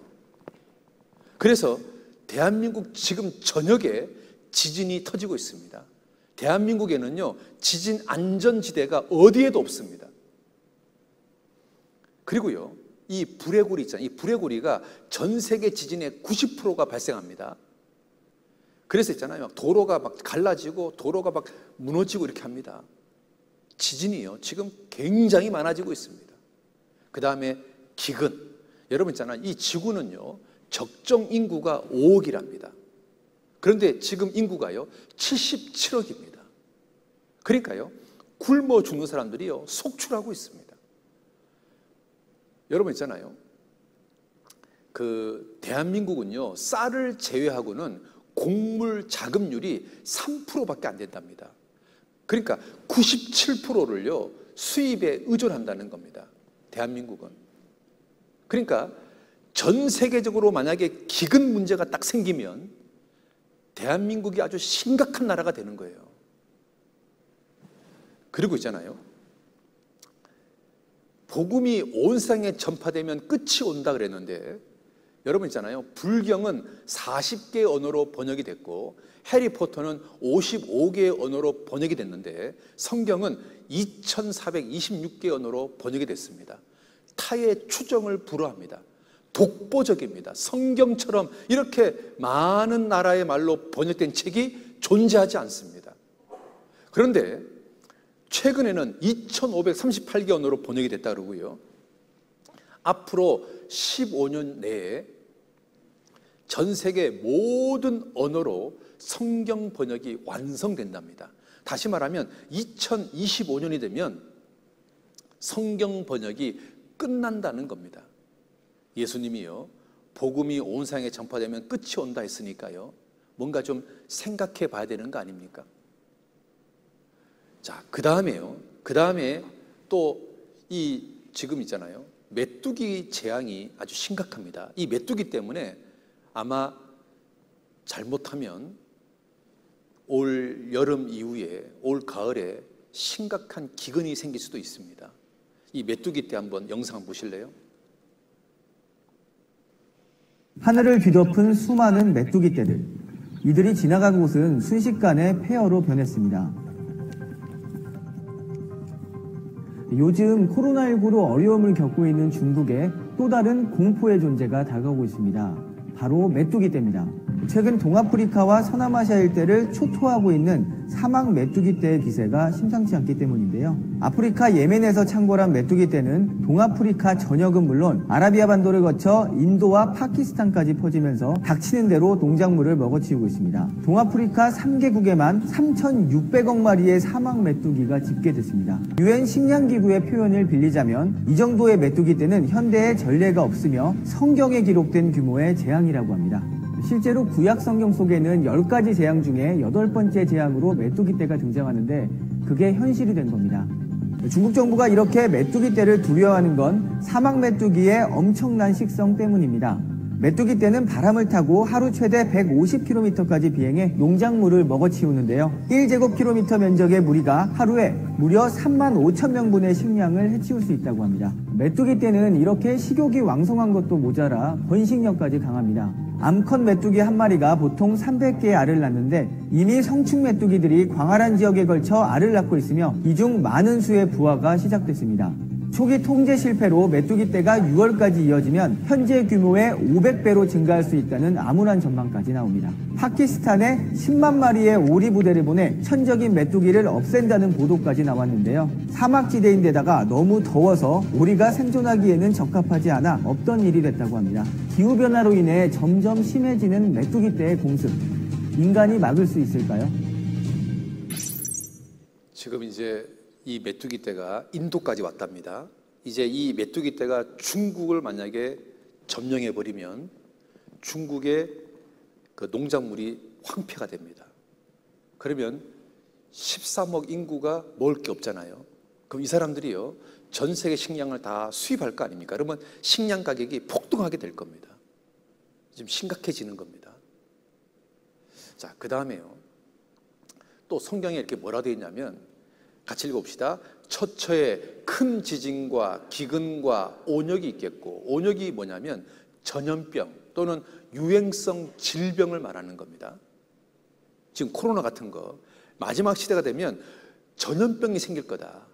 그래서 대한민국 지금 전역에 지진이 터지고 있습니다. 대한민국에는요, 지진 안전지대가 어디에도 없습니다. 그리고요, 이 불의 고리 있잖아요. 이 불의 고리가 전 세계 지진의 90%가 발생합니다. 그래서 있잖아요. 도로가 막 갈라지고 도로가 막 무너지고 이렇게 합니다. 지진이요. 지금 굉장히 많아지고 있습니다. 그 다음에 기근. 여러분 있잖아요. 이 지구는요. 적정 인구가 5억이랍니다. 그런데 지금 인구가요. 77억입니다. 그러니까요. 굶어 죽는 사람들이요. 속출하고 있습니다. 여러분 있잖아요. 그 대한민국은요. 쌀을 제외하고는 곡물 자급률이 3%밖에 안 된답니다. 그러니까 97%를요, 수입에 의존한다는 겁니다. 대한민국은. 그러니까 전 세계적으로 만약에 기근 문제가 딱 생기면 대한민국이 아주 심각한 나라가 되는 거예요. 그리고 있잖아요. 복음이 온 세상에 전파되면 끝이 온다 그랬는데 여러분 있잖아요. 불경은 40개의 언어로 번역이 됐고 해리포터는 55개의 언어로 번역이 됐는데 성경은 2426개의 언어로 번역이 됐습니다. 타의 추정을 불허합니다. 독보적입니다. 성경처럼 이렇게 많은 나라의 말로 번역된 책이 존재하지 않습니다. 그런데 최근에는 2538개 언어로 번역이 됐다 그러고요. 앞으로 15년 내에 전 세계 모든 언어로 성경 번역이 완성된답니다. 다시 말하면 2025년이 되면 성경 번역이 끝난다는 겁니다. 예수님이요. 복음이 온 세상에 전파되면 끝이 온다 했으니까요. 뭔가 좀 생각해 봐야 되는 거 아닙니까? 자, 그 다음에요. 그 다음에 또 이 지금 있잖아요. 메뚜기 재앙이 아주 심각합니다. 이 메뚜기 때문에 아마 잘못하면 올 여름 이후에 올 가을에 심각한 기근이 생길 수도 있습니다. 이 메뚜기 때 한번 영상 보실래요?
하늘을 뒤덮은 수많은 메뚜기 떼들. 이들이 지나간 곳은 순식간에 폐허로 변했습니다. 요즘 코로나19로 어려움을 겪고 있는 중국에 또 다른 공포의 존재가 다가오고 있습니다. 바로 메뚜기 떼입니다. 최근 동아프리카와 서남아시아 일대를 초토하고 있는 사막 메뚜기 떼의 기세가 심상치 않기 때문인데요. 아프리카 예멘에서 창궐한 메뚜기 떼는 동아프리카 전역은 물론 아라비아 반도를 거쳐 인도와 파키스탄까지 퍼지면서 닥치는 대로 농작물을 먹어치우고 있습니다. 동아프리카 3개국에만 3,600억 마리의 사막 메뚜기가 집계됐습니다. 유엔 식량기구의 표현을 빌리자면 이 정도의 메뚜기 떼는 현대에 전례가 없으며 성경에 기록된 규모의 재앙이라고 합니다. 실제로 구약 성경 속에는 10가지 재앙 중에 여덟 번째 재앙으로 메뚜기 떼가 등장하는데 그게 현실이 된 겁니다. 중국 정부가 이렇게 메뚜기 떼를 두려워하는 건 사막 메뚜기의 엄청난 식성 때문입니다. 메뚜기 떼는 바람을 타고 하루 최대 150km까지 비행해 농작물을 먹어치우는데요. 1제곱킬로미터 면적의 무리가 하루에 무려 3만 5천 명분의 식량을 해치울 수 있다고 합니다. 메뚜기 떼는 이렇게 식욕이 왕성한 것도 모자라 번식력까지 강합니다. 암컷 메뚜기 한 마리가 보통 300개의 알을 낳는데 이미 성충 메뚜기들이 광활한 지역에 걸쳐 알을 낳고 있으며 이 중 많은 수의 부화가 시작됐습니다. 초기 통제 실패로 메뚜기 떼가 6월까지 이어지면 현재 규모의 500배로 증가할 수 있다는 암울한 전망까지 나옵니다. 파키스탄에 10만 마리의 오리 부대를 보내 천적인 메뚜기를 없앤다는 보도까지 나왔는데요. 사막지대인데다가 너무 더워서 오리가 생존하기에는 적합하지 않아 없던 일이 됐다고 합니다. 기후변화로 인해 점점 심해지는 메뚜기 떼의 공습. 인간이 막을 수 있을까요?
지금 이제 이 메뚜기 떼가 인도까지 왔답니다. 이제 이 메뚜기 떼가 중국을 만약에 점령해 버리면 중국의 그 농작물이 황폐가 됩니다. 그러면 13억 인구가 먹을 게 없잖아요. 그럼 이 사람들이요 전 세계 식량을 다 수입할 거 아닙니까? 그러면 식량 가격이 폭등하게 될 겁니다. 지금 심각해지는 겁니다. 자, 그 다음에요. 또 성경에 이렇게 뭐라 되어 있냐면 같이 읽어봅시다. 처처에 큰 지진과 기근과 온역이 있겠고 온역이 뭐냐면 전염병 또는 유행성 질병을 말하는 겁니다. 지금 코로나 같은 거 마지막 시대가 되면 전염병이 생길 거다.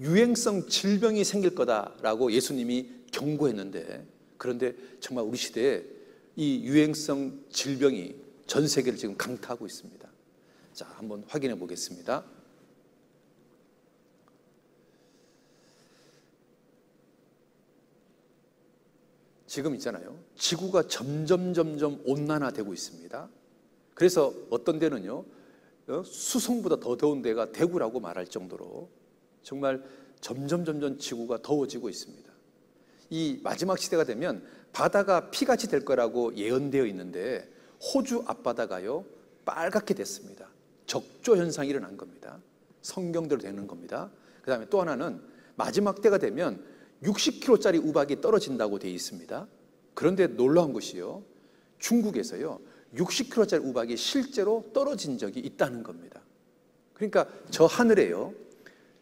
유행성 질병이 생길 거다라고 예수님이 경고했는데 그런데 정말 우리 시대에 이 유행성 질병이 전 세계를 지금 강타하고 있습니다. 자, 한번 확인해 보겠습니다. 지금 있잖아요. 지구가 점점 점점 온난화되고 있습니다. 그래서 어떤 데는요. 어, 수송보다 더 더운 데가 대구라고 말할 정도로 정말 점점 점점 지구가 더워지고 있습니다. 이 마지막 시대가 되면 바다가 피같이 될 거라고 예언되어 있는데 호주 앞바다가요 빨갛게 됐습니다. 적조 현상이 일어난 겁니다. 성경대로 되는 겁니다. 그 다음에 또 하나는 마지막 때가 되면 60kg짜리 우박이 떨어진다고 되어 있습니다. 그런데 놀라운 것이요. 중국에서요. 60kg짜리 우박이 실제로 떨어진 적이 있다는 겁니다. 그러니까 저 하늘에요.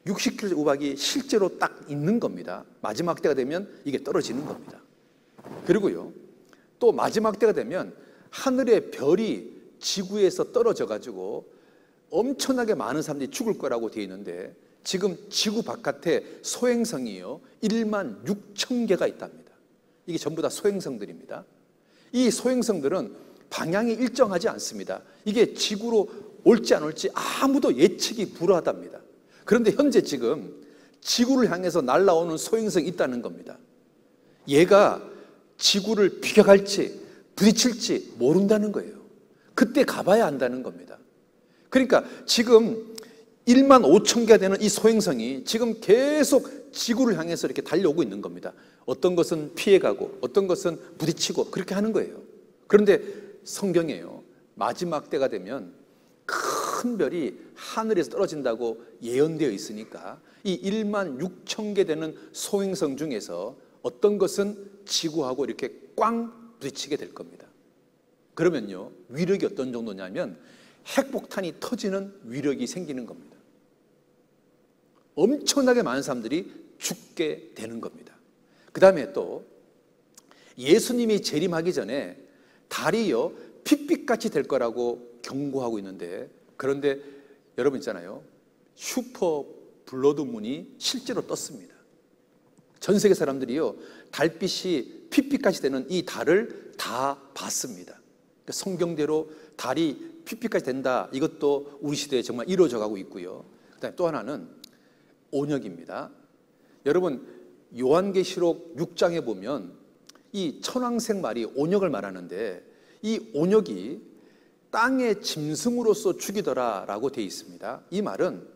60kg 우박이 실제로 딱 있는 겁니다. 마지막 때가 되면 이게 떨어지는 겁니다. 그리고요. 또 마지막 때가 되면 하늘의 별이 지구에서 떨어져 가지고 엄청나게 많은 사람들이 죽을 거라고 되어 있는데 지금 지구 바깥에 소행성이요. 1만 6천 개가 있답니다. 이게 전부 다 소행성들입니다. 이 소행성들은 방향이 일정하지 않습니다. 이게 지구로 올지 안 올지 아무도 예측이 불허하답니다. 그런데 현재 지금 지구를 향해서 날아오는 소행성이 있다는 겁니다. 얘가 지구를 비격할지 부딪힐지 모른다는 거예요. 그때 가봐야 안다는 겁니다. 그러니까 지금 1만 5천 개가 되는 이 소행성이 지금 계속 지구를 향해서 이렇게 달려오고 있는 겁니다. 어떤 것은 피해가고 어떤 것은 부딪히고 그렇게 하는 거예요. 그런데 성경에요. 마지막 때가 되면 큰 별이 하늘에서 떨어진다고 예언되어 있으니까 이 1만 6천 개 되는 소행성 중에서 어떤 것은 지구하고 이렇게 꽝 부딪히게 될 겁니다. 그러면요, 위력이 어떤 정도냐면 핵폭탄이 터지는 위력이 생기는 겁니다. 엄청나게 많은 사람들이 죽게 되는 겁니다. 그 다음에 또 예수님이 재림하기 전에 달이요, 핏빛같이 될 거라고 경고하고 있는데 그런데 여러분 있잖아요. super blood moon이 실제로 떴습니다. 전 세계 사람들이요. 달빛이 핏빛같이 되는 이 달을 다 봤습니다. 그러니까 성경대로 달이 핏빛같이 된다. 이것도 우리 시대에 정말 이루어져 가고 있고요. 그다음에 또 하나는 온역입니다. 여러분 요한계시록 6장에 보면 이 천왕색 말이 온역을 말하는데 이 온역이 땅의 짐승으로서 죽이더라라고 되어 있습니다. 이 말은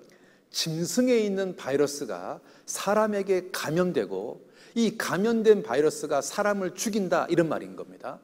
짐승에 있는 바이러스가 사람에게 감염되고 이 감염된 바이러스가 사람을 죽인다 이런 말인 겁니다.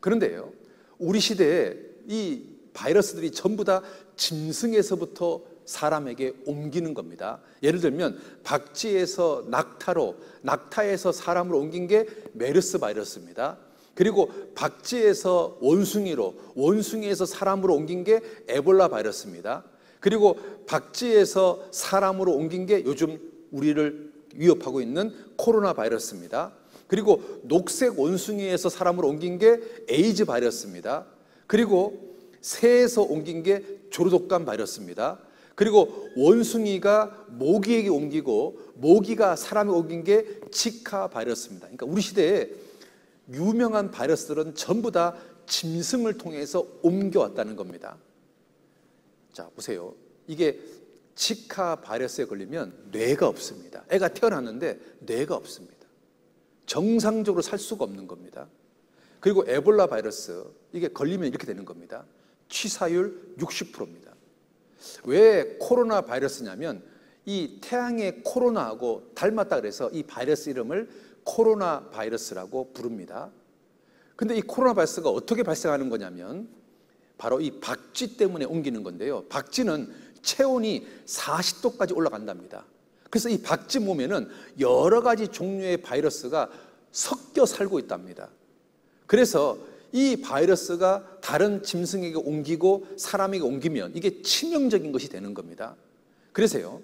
그런데요, 우리 시대에 이 바이러스들이 전부 다 짐승에서부터 사람에게 옮기는 겁니다. 예를 들면 박쥐에서 낙타로, 낙타에서 사람으로 옮긴 게 메르스 바이러스입니다. 그리고 박쥐에서 원숭이로, 원숭이에서 사람으로 옮긴 게 에볼라 바이러스입니다. 그리고 박쥐에서 사람으로 옮긴 게 요즘 우리를 위협하고 있는 코로나 바이러스입니다. 그리고 녹색 원숭이에서 사람으로 옮긴 게 에이즈 바이러스입니다. 그리고 새에서 옮긴 게 조류독감 바이러스입니다. 그리고 원숭이가 모기에게 옮기고 모기가 사람에 옮긴 게 치카 바이러스입니다. 그러니까 우리 시대에 유명한 바이러스들은 전부 다 짐승을 통해서 옮겨왔다는 겁니다. 자, 보세요. 이게 치카 바이러스에 걸리면 뇌가 없습니다. 애가 태어났는데 뇌가 없습니다. 정상적으로 살 수가 없는 겁니다. 그리고 에볼라 바이러스, 이게 걸리면 이렇게 되는 겁니다. 취사율 60%입니다. 왜 코로나 바이러스냐면 이 태양의 코로나하고 닮았다 그래서 이 바이러스 이름을 코로나 바이러스라고 부릅니다. 근데 이 코로나 바이러스가 어떻게 발생하는 거냐면 바로 이 박쥐 때문에 옮기는 건데요. 박쥐는 체온이 40도까지 올라간답니다. 그래서 이 박쥐 몸에는 여러 가지 종류의 바이러스가 섞여 살고 있답니다. 그래서 이 바이러스가 다른 짐승에게 옮기고 사람에게 옮기면 이게 치명적인 것이 되는 겁니다. 그래서요,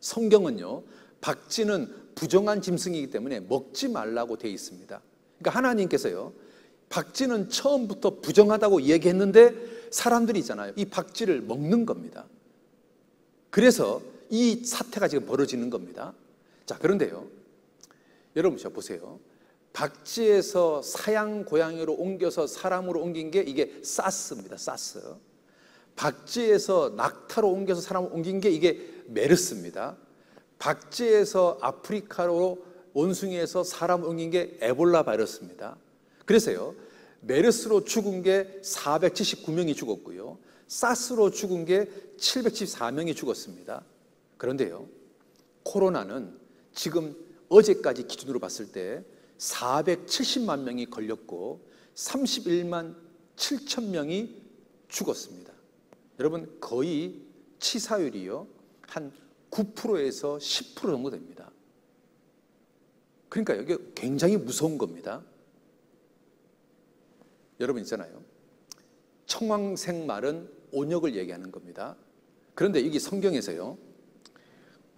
성경은요, 박쥐는 부정한 짐승이기 때문에 먹지 말라고 되어 있습니다. 그러니까 하나님께서요, 박쥐는 처음부터 부정하다고 얘기했는데 사람들이 있잖아요. 이 박쥐를 먹는 겁니다. 그래서 이 사태가 지금 벌어지는 겁니다. 자, 그런데요. 여러분, 저 보세요. 박쥐에서 사양 고양이로 옮겨서 사람으로 옮긴 게 이게 사스입니다. 사스. 박쥐에서 낙타로 옮겨서 사람을 옮긴 게 이게 메르스입니다. 박쥐에서 아프리카로 원숭이에서 사람을 옮긴 게 에볼라 바이러스입니다. 그래서요. 메르스로 죽은 게 479명이 죽었고요. 사스로 죽은 게 774명이 죽었습니다. 그런데요. 코로나는 지금 어제까지 기준으로 봤을 때 470만 명이 걸렸고 31만 7천 명이 죽었습니다. 여러분 거의 치사율이요 한 9%에서 10% 정도 됩니다. 그러니까 여기 굉장히 무서운 겁니다. 여러분 있잖아요. 청황생 말은 온역을 얘기하는 겁니다. 그런데 여기 성경에서요.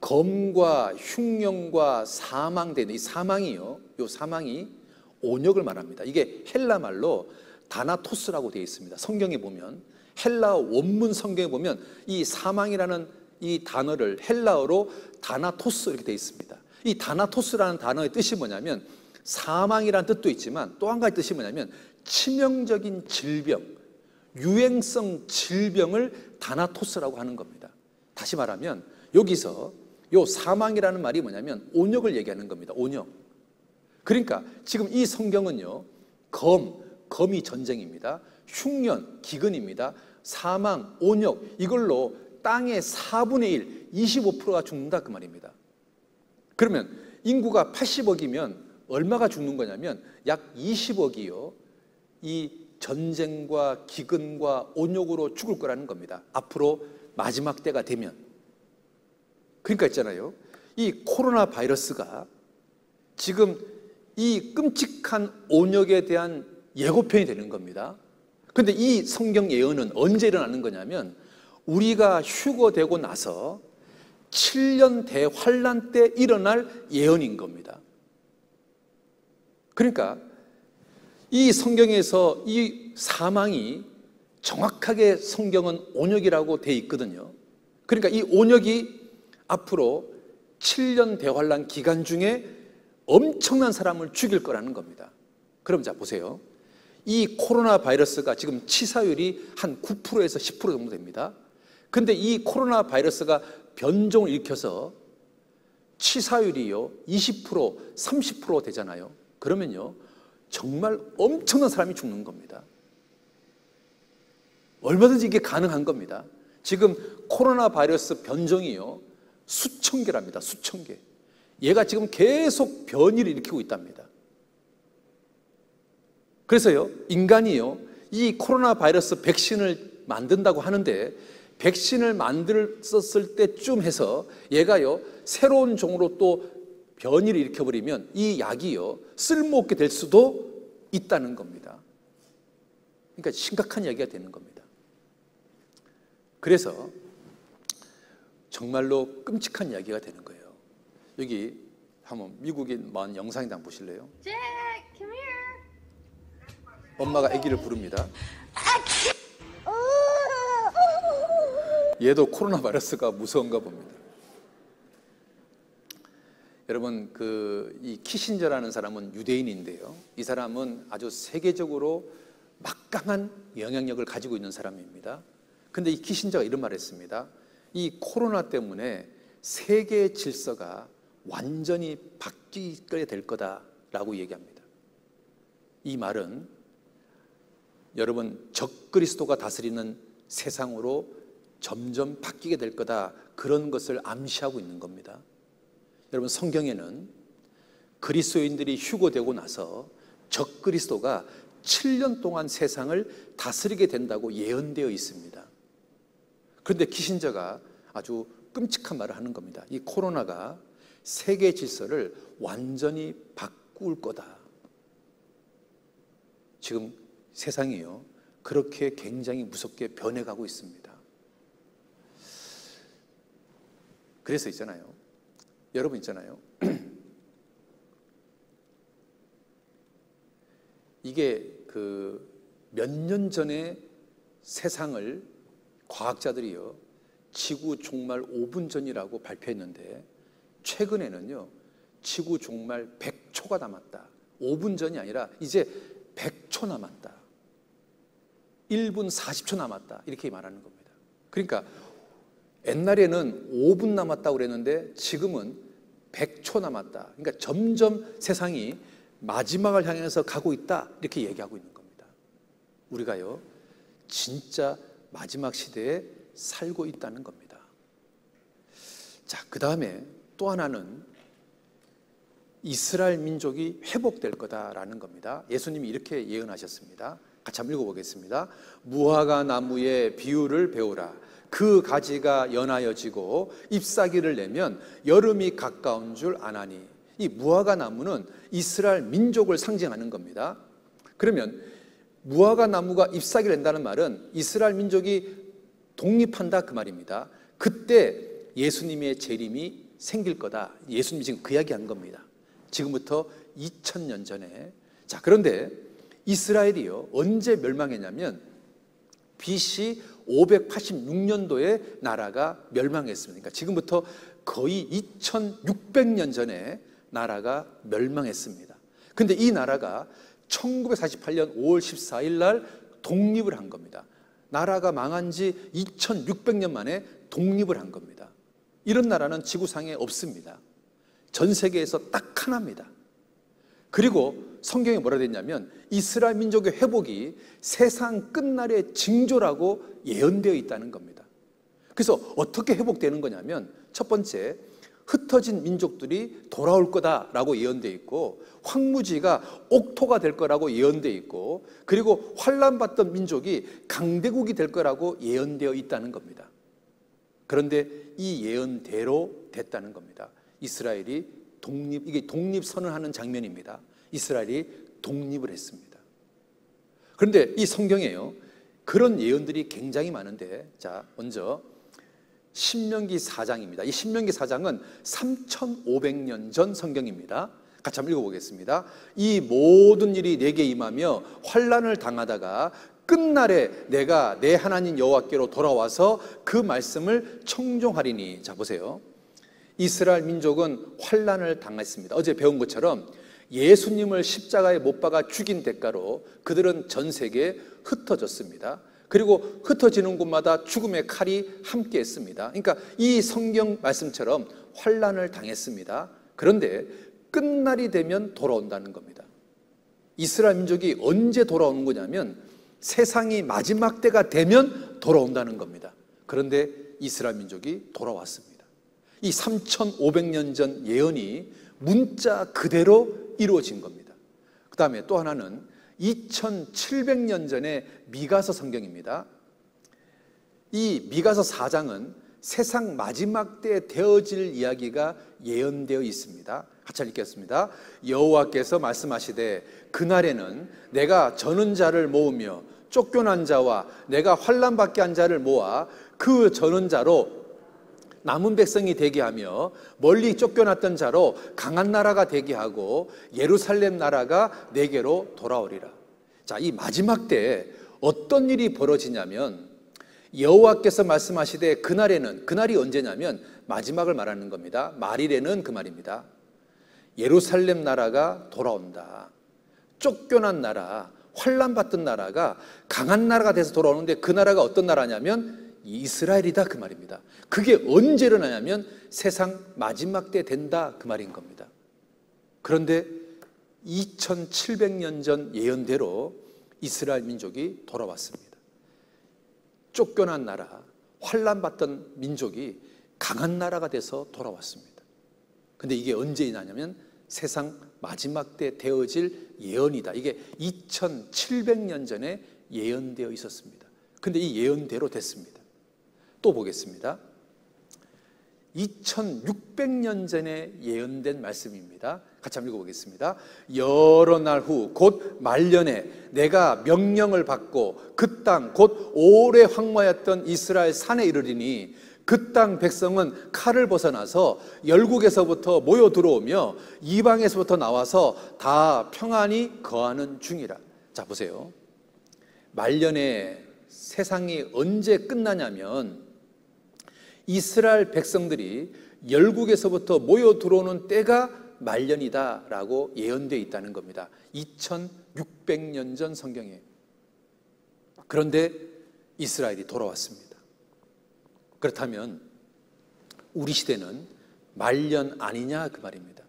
검과 흉령과 사망되는 이 사망이요. 요 사망이 온역을 말합니다. 이게 헬라 말로 다나토스라고 되어 있습니다. 성경에 보면 헬라 원문 성경에 보면 이 사망이라는 이 단어를 헬라어로 다나토스 이렇게 되어 있습니다. 이 다나토스라는 단어의 뜻이 뭐냐면 사망이라는 뜻도 있지만 또 한 가지 뜻이 뭐냐면 치명적인 질병, 유행성 질병을 다나토스라고 하는 겁니다. 다시 말하면 여기서 요 사망이라는 말이 뭐냐면 온역을 얘기하는 겁니다. 온역. 그러니까 지금 이 성경은요. 검, 검이 전쟁입니다. 흉년, 기근입니다. 사망, 온역 이걸로 땅의 4분의 1, 25%가 죽는다 그 말입니다. 그러면 인구가 80억이면 얼마가 죽는 거냐면 약 20억이요. 이 전쟁과 기근과 온욕으로 죽을 거라는 겁니다. 앞으로 마지막 때가 되면. 그러니까 있잖아요. 이 코로나 바이러스가 지금 이 끔찍한 온역에 대한 예고편이 되는 겁니다. 근데 이 성경 예언은 언제 일어나는 거냐면 우리가 휴거되고 나서 7년 대환란 때 일어날 예언인 겁니다. 그러니까 이 성경에서 이 사망이 정확하게 성경은 온역이라고 돼 있거든요. 그러니까 이 온역이 앞으로 7년 대환란 기간 중에 엄청난 사람을 죽일 거라는 겁니다. 그럼 자 보세요. 이 코로나 바이러스가 지금 치사율이 한 9%에서 10% 정도 됩니다. 근데 이 코로나 바이러스가 변종을 일으켜서 치사율이요 20% 30% 되잖아요. 그러면요 정말 엄청난 사람이 죽는 겁니다. 얼마든지 이게 가능한 겁니다. 지금 코로나 바이러스 변종이요 수천 개랍니다. 수천 개. 얘가 지금 계속 변이를 일으키고 있답니다. 그래서요, 인간이요, 이 코로나 바이러스 백신을 만든다고 하는데, 백신을 만들었을 때쯤 해서 얘가요, 새로운 종으로 또 변이를 일으켜버리면 이 약이요, 쓸모없게 될 수도 있다는 겁니다. 그러니까 심각한 이야기가 되는 겁니다. 그래서 정말로 끔찍한 이야기가 되는 거예요. 여기 한번 미국인 만 영상이나 보실래요?
Jack, come here.
엄마가 아기를 부릅니다. 얘도 코로나 바이러스가 무서운가 봅니다. 여러분 그 이 키신저라는 사람은 유대인인데요. 이 사람은 아주 세계적으로 막강한 영향력을 가지고 있는 사람입니다. 근데 이 키신저가 이런 말을 했습니다. 이 코로나 때문에 세계 질서가 완전히 바뀌게 될 거다라고 얘기합니다. 이 말은 여러분 적그리스도가 다스리는 세상으로 점점 바뀌게 될 거다 그런 것을 암시하고 있는 겁니다. 여러분 성경에는 그리스도인들이 휴고되고 나서 적그리스도가 7년 동안 세상을 다스리게 된다고 예언되어 있습니다. 그런데 키신저가 아주 끔찍한 말을 하는 겁니다. 이 코로나가 세계 질서를 완전히 바꿀 거다. 지금 세상이요. 그렇게 굉장히 무섭게 변해가고 있습니다. 그래서 있잖아요. 여러분 있잖아요. *clears throat* 이게 그 몇 년 전에 세상을 과학자들이요. 지구 종말 5분 전이라고 발표했는데 최근에는요. 지구 종말 100초가 남았다. 5분 전이 아니라 이제 100초 남았다. 1분 40초 남았다. 이렇게 말하는 겁니다. 그러니까 옛날에는 5분 남았다고 그랬는데 지금은 100초 남았다. 그러니까 점점 세상이 마지막을 향해서 가고 있다. 이렇게 얘기하고 있는 겁니다. 우리가요, 진짜 마지막 시대에 살고 있다는 겁니다. 자, 그 다음에 또 하나는 이스라엘 민족이 회복될 거다라는 겁니다. 예수님이 이렇게 예언하셨습니다. 같이 한번 읽어보겠습니다. 무화과 나무의 비유를 배우라. 그 가지가 연하여지고 잎사귀를 내면 여름이 가까운 줄 아나니. 이 무화과 나무는 이스라엘 민족을 상징하는 겁니다. 그러면 무화과 나무가 잎사귀를 낸다는 말은 이스라엘 민족이 독립한다 그 말입니다. 그때 예수님의 재림이 생길 거다. 예수님이 지금 그 이야기 한 겁니다. 지금부터 2000년 전에. 자, 그런데 이스라엘이요. 언제 멸망했냐면 BC 586년도에 나라가 멸망했습니다. 그러니까 지금부터 거의 2600년 전에 나라가 멸망했습니다. 근데 이 나라가 1948년 5월 14일 날 독립을 한 겁니다. 나라가 망한 지 2600년 만에 독립을 한 겁니다. 이런 나라는 지구상에 없습니다. 전 세계에서 딱 하나입니다. 그리고 성경에 뭐라 됐냐면 이스라엘 민족의 회복이 세상 끝날의 징조라고 예언되어 있다는 겁니다. 그래서 어떻게 회복되는 거냐면 첫 번째 흩어진 민족들이 돌아올 거다라고 예언되어 있고 황무지가 옥토가 될 거라고 예언되어 있고 그리고 환란 받던 민족이 강대국이 될 거라고 예언되어 있다는 겁니다. 그런데 이 예언대로 됐다는 겁니다. 이스라엘이 독립 이게 독립 선언하는 장면입니다. 이스라엘이 독립을 했습니다. 그런데 이 성경에요. 그런 예언들이 굉장히 많은데 자, 먼저 신명기 4장입니다. 이 신명기 4장은 3,500년 전 성경입니다. 같이 한번 읽어보겠습니다. 이 모든 일이 내게 임하며 환란을 당하다가 끝날에 내가 내 하나님 여호와께로 돌아와서 그 말씀을 청종하리니 자 보세요. 이스라엘 민족은 환란을 당했습니다. 어제 배운 것처럼 예수님을 십자가에 못 박아 죽인 대가로 그들은 전 세계에 흩어졌습니다. 그리고 흩어지는 곳마다 죽음의 칼이 함께 했습니다. 그러니까 이 성경 말씀처럼 환란을 당했습니다. 그런데 끝날이 되면 돌아온다는 겁니다. 이스라엘 민족이 언제 돌아오는 거냐면 세상이 마지막 때가 되면 돌아온다는 겁니다. 그런데 이스라엘 민족이 돌아왔습니다. 이 3,500년 전 예언이 문자 그대로 이루어진 겁니다. 그 다음에 또 하나는 2700년 전에 미가서 성경입니다. 이 미가서 4장은 세상 마지막 때 되어질 이야기가 예언되어 있습니다. 같이 읽겠습니다. 여호와께서 말씀하시되 그날에는 내가 저는 자를 모으며 쫓겨난 자와 내가 환란 받게 한 자를 모아 그 저는 자로 남은 백성이 되게 하며 멀리 쫓겨났던 자로 강한 나라가 되게 하고 예루살렘 나라가 내게로 돌아오리라. 자, 이 마지막 때 어떤 일이 벌어지냐면 여호와께서 말씀하시되 그날에는 그날이 언제냐면 마지막을 말하는 겁니다. 말일에는 그 말입니다. 예루살렘 나라가 돌아온다. 쫓겨난 나라, 환란 받던 나라가 강한 나라가 돼서 돌아오는데 그 나라가 어떤 나라냐면 이스라엘이다 그 말입니다. 그게 언제 일어나냐면 세상 마지막 때 된다 그 말인 겁니다. 그런데 2700년 전 예언대로 이스라엘 민족이 돌아왔습니다. 쫓겨난 나라, 환란 받던 민족이 강한 나라가 돼서 돌아왔습니다. 근데 이게 언제 있냐면 세상 마지막 때 되어질 예언이다. 이게 2700년 전에 예언되어 있었습니다. 근데 이 예언대로 됐습니다. 또 보겠습니다. 2600년 전에 예언된 말씀입니다. 같이 한번 읽어보겠습니다. 여러 날 후 곧 말년에 내가 명령을 받고 그 땅 곧 오래 황무하였던 이스라엘 산에 이르리니 그 땅 백성은 칼을 벗어나서 열국에서부터 모여 들어오며 이방에서부터 나와서 다 평안히 거하는 중이라. 자, 보세요. 말년에 세상이 언제 끝나냐면 이스라엘 백성들이 열국에서부터 모여 들어오는 때가 말년이다라고 예언되어 있다는 겁니다. 2600년 전 성경에. 그런데 이스라엘이 돌아왔습니다. 그렇다면 우리 시대는 말년 아니냐 그 말입니다.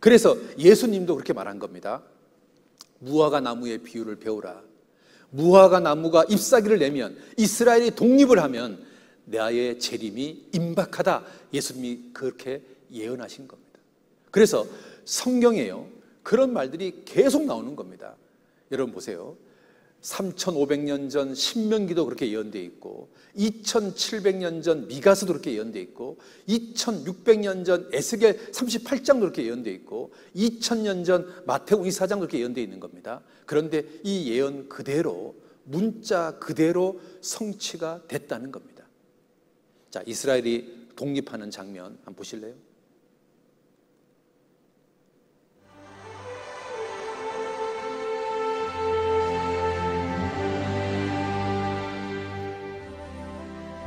그래서 예수님도 그렇게 말한 겁니다. 무화과 나무의 비유를 배우라. 무화과 나무가 잎사귀를 내면 이스라엘이 독립을 하면 나의 재림이 임박하다. 예수님이 그렇게 예언하신 겁니다. 그래서 성경에요. 그런 말들이 계속 나오는 겁니다. 여러분 보세요. 3,500년 전 신명기도 그렇게 예언되어 있고 2,700년 전 미가서도 그렇게 예언되어 있고 2,600년 전 에스겔 38장도 그렇게 예언되어 있고 2,000년 전 마태복음 24장도 그렇게 예언되어 있는 겁니다. 그런데 이 예언 그대로 문자 그대로 성취가 됐다는 겁니다. 자, 이스라엘이 독립하는 장면 한번 보실래요?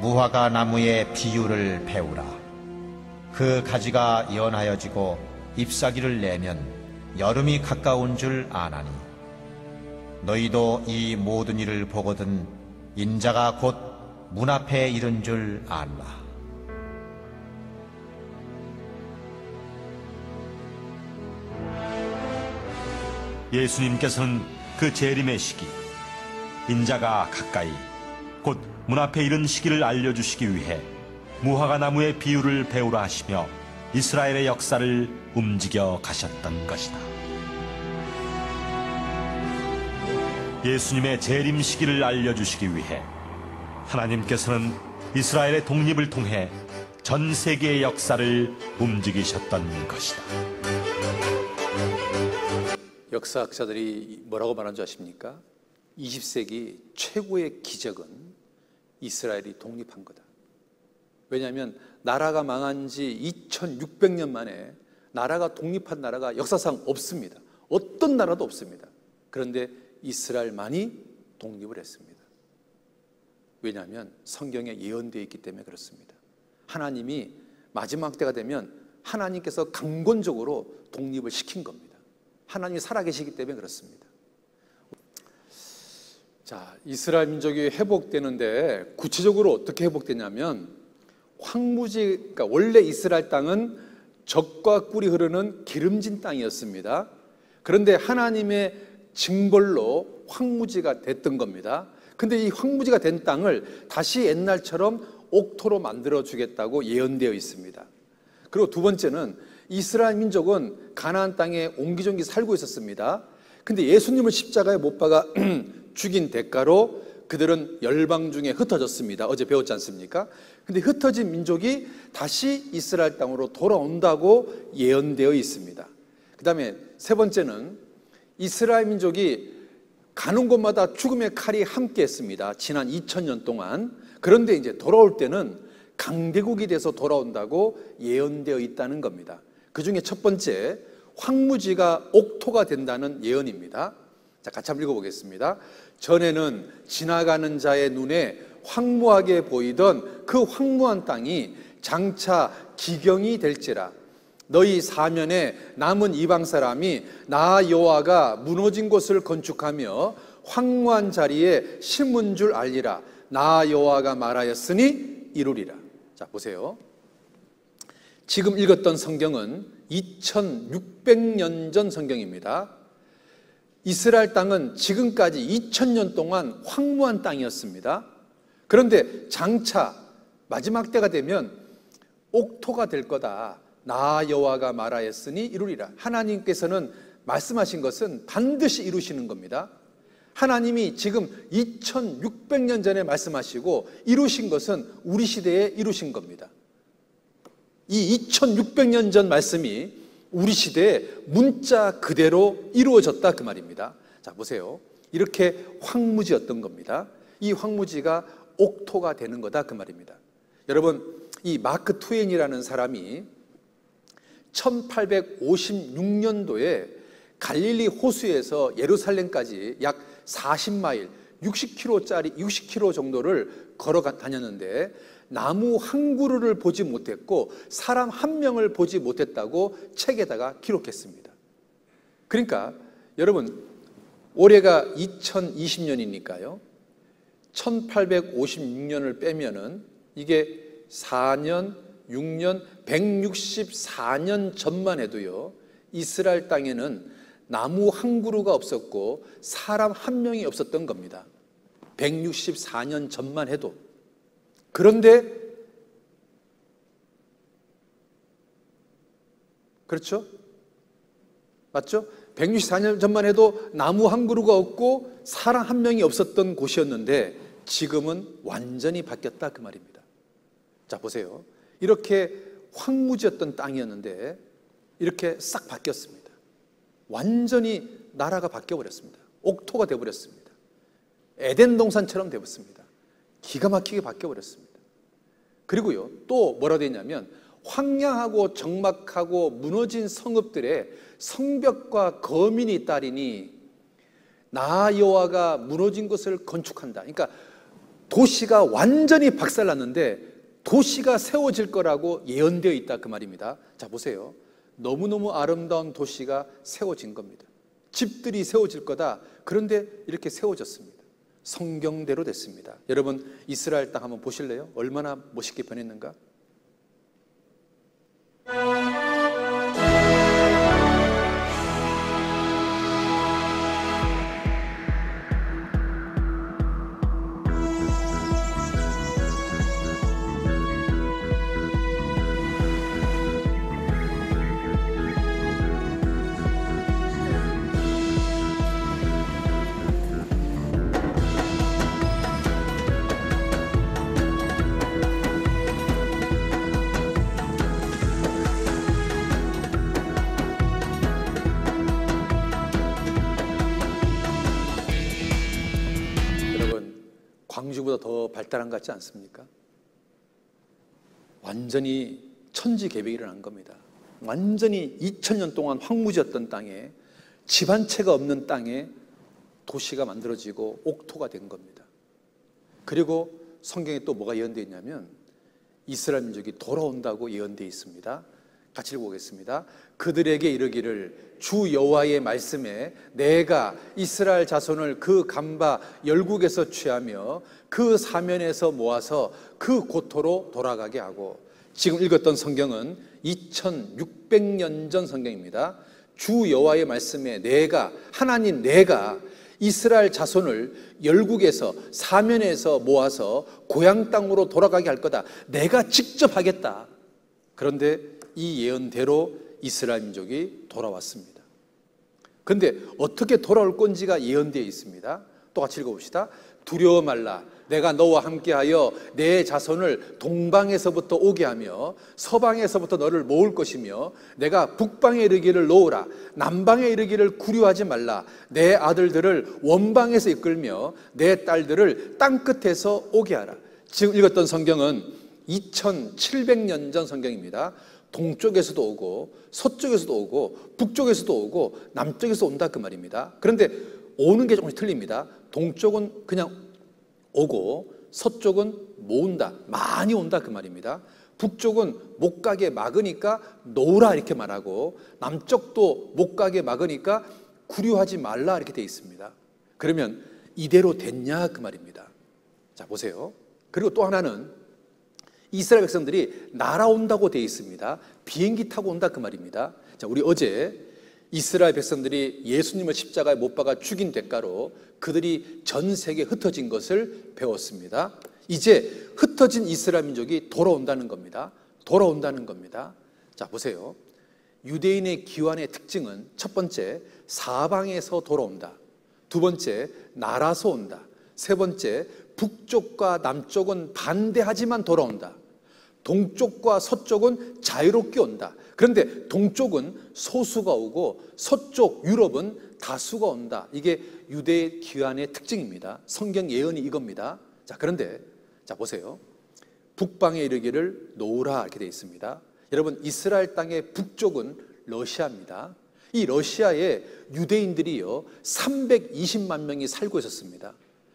무화과 나무의 비유를 배우라. 그 가지가 연하여지고 잎사귀를 내면 여름이 가까운 줄 아나니. 너희도 이 모든 일을 보거든 인자가 곧 문 앞에 이른 줄 알라.
예수님께서는 그 재림의 시기, 인자가 가까이 곧 문 앞에 이른 시기를 알려주시기 위해 무화과 나무의 비유를 배우라 하시며 이스라엘의 역사를 움직여 가셨던 것이다. 예수님의 재림 시기를 알려주시기 위해 하나님께서는 이스라엘의 독립을 통해 전 세계의 역사를 움직이셨던 것이다.
역사학자들이 뭐라고 말한 줄 아십니까? 20세기 최고의 기적은 이스라엘이 독립한 거다. 왜냐하면 나라가 망한 지 2600년 만에 나라가 독립한 나라가 역사상 없습니다. 어떤 나라도 없습니다. 그런데 이스라엘만이 독립을 했습니다. 왜냐하면 성경에 예언되어 있기 때문에 그렇습니다. 하나님이 마지막 때가 되면 하나님께서 강권적으로 독립을 시킨 겁니다. 하나님이 살아계시기 때문에 그렇습니다. 자, 이스라엘 민족이 회복되는데 구체적으로 어떻게 회복되냐면 황무지, 그러니까 원래 이스라엘 땅은 적과 꿀이 흐르는 기름진 땅이었습니다. 그런데 하나님의 징벌로 황무지가 됐던 겁니다. 근데 이 황무지가 된 땅을 다시 옛날처럼 옥토로 만들어 주겠다고 예언되어 있습니다. 그리고 두 번째는 이스라엘 민족은 가나안 땅에 옹기종기 살고 있었습니다. 근데 예수님을 십자가에 못 박아 *clears throat* 죽인 대가로 그들은 열방 중에 흩어졌습니다. 어제 배웠지 않습니까? 근데 흩어진 민족이 다시 이스라엘 땅으로 돌아온다고 예언되어 있습니다. 그 다음에 세 번째는 이스라엘 민족이 가는 곳마다 죽음의 칼이 함께 했습니다. 지난 2000년 동안. 그런데 이제 돌아올 때는 강대국이 돼서 돌아온다고 예언되어 있다는 겁니다. 그 중에 첫 번째, 황무지가 옥토가 된다는 예언입니다. 자, 같이 한번 읽어보겠습니다. 전에는 지나가는 자의 눈에 황무하게 보이던 그 황무한 땅이 장차 기경이 될지라. 너희 사면에 남은 이방 사람이 나 여호와가 무너진 곳을 건축하며 황무한 자리에 심은 줄 알리라. 나 여호와가 말하였으니 이루리라. 자, 보세요. 지금 읽었던 성경은 2600년 전 성경입니다. 이스라엘 땅은 지금까지 2000년 동안 황무한 땅이었습니다. 그런데 장차 마지막 때가 되면 옥토가 될 거다. 나 여호와가 말하였으니 이루리라. 하나님께서는 말씀하신 것은 반드시 이루시는 겁니다. 하나님이 지금 2600년 전에 말씀하시고 이루신 것은 우리 시대에 이루신 겁니다. 이 2600년 전 말씀이 우리 시대에 문자 그대로 이루어졌다 그 말입니다. 자, 보세요. 이렇게 황무지였던 겁니다. 이 황무지가 옥토가 되는 거다 그 말입니다. 여러분, 이 마크 트웨인이라는 사람이 1856년도에 갈릴리 호수에서 예루살렘까지 약 40마일, 60km짜리 60km 정도를 걸어 다녔는데 나무 한 그루를 보지 못했고 사람 한 명을 보지 못했다고 책에다가 기록했습니다. 그러니까 여러분 올해가 2020년이니까요. 1856년을 빼면은 이게 4년, 6년, 164년 전만 해도요. 이스라엘 땅에는 나무 한 그루가 없었고 사람 한 명이 없었던 겁니다. 164년 전만 해도. 그런데 그렇죠? 맞죠? 164년 전만 해도 나무 한 그루가 없고 사람 한 명이 없었던 곳이었는데 지금은 완전히 바뀌었다 그 말입니다. 자, 보세요. 이렇게 황무지였던 땅이었는데 이렇게 싹 바뀌었습니다. 완전히 나라가 바뀌어 버렸습니다. 옥토가 돼 버렸습니다. 에덴 동산처럼 돼 버렸습니다. 기가 막히게 바뀌어 버렸습니다. 그리고요. 또 뭐라 되냐면 황량하고 적막하고 무너진 성읍들의 성벽과 거민이 따리니 나 여호와가 무너진 것을 건축한다. 그러니까 도시가 완전히 박살났는데 도시가 세워질 거라고 예언되어 있다 그 말입니다. 자 보세요. 너무너무 아름다운 도시가 세워진 겁니다. 집들이 세워질 거다. 그런데 이렇게 세워졌습니다. 성경대로 됐습니다. 여러분 이스라엘 땅 한번 보실래요? 얼마나 멋있게 변했는가? 광주보다 더 발달한 것 같지 않습니까? 완전히 천지개벽이 일어난 겁니다. 완전히 2000년 동안 황무지였던 땅에 집 한 채가 없는 땅에 도시가 만들어지고 옥토가 된 겁니다. 그리고 성경에 또 뭐가 예언되어 있냐면 이스라엘 민족이 돌아온다고 예언되어 있습니다. 같이 읽어보겠습니다. 그들에게 이르기를 주 여호와의 말씀에 내가 이스라엘 자손을 그 간바 열국에서 취하며 그 사면에서 모아서 그 고토로 돌아가게 하고 지금 읽었던 성경은 2600년 전 성경입니다. 주 여호와의 말씀에 내가 하나님 내가 이스라엘 자손을 열국에서 사면에서 모아서 고향 땅으로 돌아가게 할 거다. 내가 직접 하겠다. 그런데 이 예언대로 이스라엘 민족이 돌아왔습니다. 그런데 어떻게 돌아올 건지가 예언되어 있습니다. 또 같이 읽어봅시다. 두려워 말라. 내가 너와 함께하여 내 자손을 동방에서부터 오게 하며 서방에서부터 너를 모을 것이며 내가 북방에 이르기를 놓으라 남방에 이르기를 구려하지 말라 내 아들들을 원방에서 이끌며 내 딸들을 땅 끝에서 오게 하라 지금 읽었던 성경은 2700년 전 성경입니다 동쪽에서도 오고 서쪽에서도 오고 북쪽에서도 오고 남쪽에서 온다 그 말입니다. 그런데 오는 게 조금씩 틀립니다. 동쪽은 그냥 오고 서쪽은 모은다. 많이 온다 그 말입니다. 북쪽은 못 가게 막으니까 놓으라 이렇게 말하고 남쪽도 못 가게 막으니까 구류하지 말라 이렇게 되어 있습니다. 그러면 이대로 됐냐 그 말입니다. 자 보세요. 그리고 또 하나는 이스라엘 백성들이 날아온다고 되어 있습니다. 비행기 타고 온다 그 말입니다. 자, 우리 어제 이스라엘 백성들이 예수님을 십자가에 못 박아 죽인 대가로 그들이 전 세계에 흩어진 것을 배웠습니다. 이제 흩어진 이스라엘 민족이 돌아온다는 겁니다. 돌아온다는 겁니다. 자, 보세요. 유대인의 기환의 특징은 첫 번째, 사방에서 돌아온다. 두 번째, 날아서 온다. 세 번째, 북쪽과 남쪽은 반대하지만 돌아온다. 동쪽과 서쪽은 자유롭게 온다. 그런데 동쪽은 소수가 오고 서쪽 유럽은 다수가 온다. 이게 유대 기환의 특징입니다. 성경 예언이 이겁니다. 자, 그런데 자 보세요. 북방에 이르기를 놓으라 이렇게 되어 있습니다. 여러분 이스라엘 땅의 북쪽은 러시아입니다. 이 러시아에 유대인들이요 320만 명이 살고 있었습니다.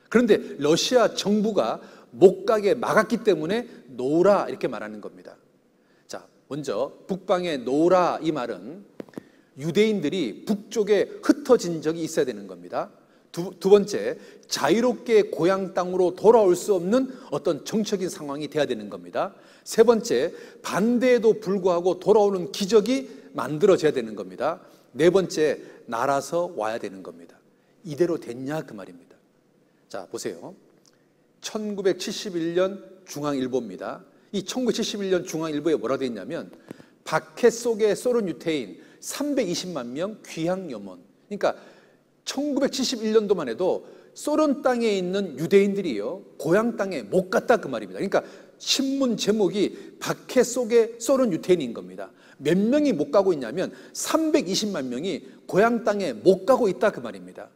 그런데 러시아 정부가 못 가게 막았기 때문에 놓으라 이렇게 말하는 겁니다. 자, 먼저 북방에 놓으라 이 말은 유대인들이 북쪽에 흩어진 적이 있어야 되는 겁니다. 두, 두 번째, 자유롭게 고향 땅으로 돌아올 수 없는 어떤 정적인 상황이 돼야 되는 겁니다. 세 번째, 반대에도 불구하고 돌아오는 기적이 만들어져야 되는 겁니다. 네 번째, 날아서 와야 되는 겁니다. 이대로 됐냐 그 말입니다. 자, 보세요. 1971년 중앙일보입니다. 이 1971년 중앙일보에 뭐라 되어 있냐면 박해 속의 소련 유태인 320만 명 귀향 염원. 그러니까 1971년도만 해도 소련 땅에 있는 유대인들이요 고향 땅에 못 갔다 그 말입니다. 그러니까 신문 제목이 박해 속의 소련 유태인인 겁니다. 몇 명이 못 가고 있냐면 320만 명이 고향 땅에 못 가고 있다 그 말입니다.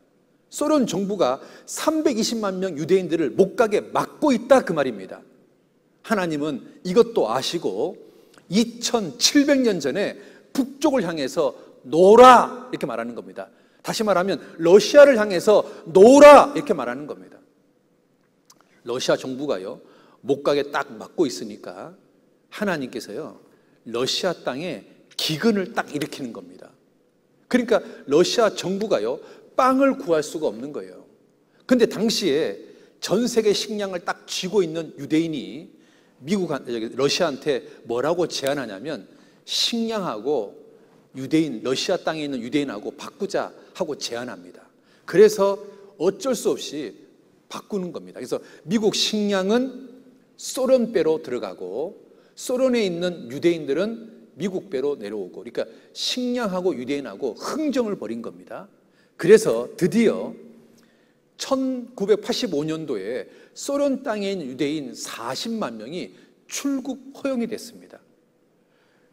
소련 정부가 320만 명 유대인들을 못 가게 막고 있다 그 말입니다. 하나님은 이것도 아시고 2700년 전에 북쪽을 향해서 노라 이렇게 말하는 겁니다. 다시 말하면 러시아를 향해서 노라 이렇게 말하는 겁니다. 러시아 정부가요 못 가게 딱 막고 있으니까 하나님께서요 러시아 땅에 기근을 딱 일으키는 겁니다. 그러니까 러시아 정부가요 빵을 구할 수가 없는 거예요. 근데 당시에 전 세계 식량을 딱 쥐고 있는 유대인이 미국 러시아한테 뭐라고 제안하냐면 식량하고 유대인 러시아 땅에 있는 유대인하고 바꾸자 하고 제안합니다. 그래서 어쩔 수 없이 바꾸는 겁니다. 그래서 미국 식량은 소련 배로 들어가고 소련에 있는 유대인들은 미국 배로 내려오고 그러니까 식량하고 유대인하고 흥정을 벌인 겁니다. 그래서 드디어 1985년도에 소련 땅에 있는 유대인 40만 명이 출국 허용이 됐습니다.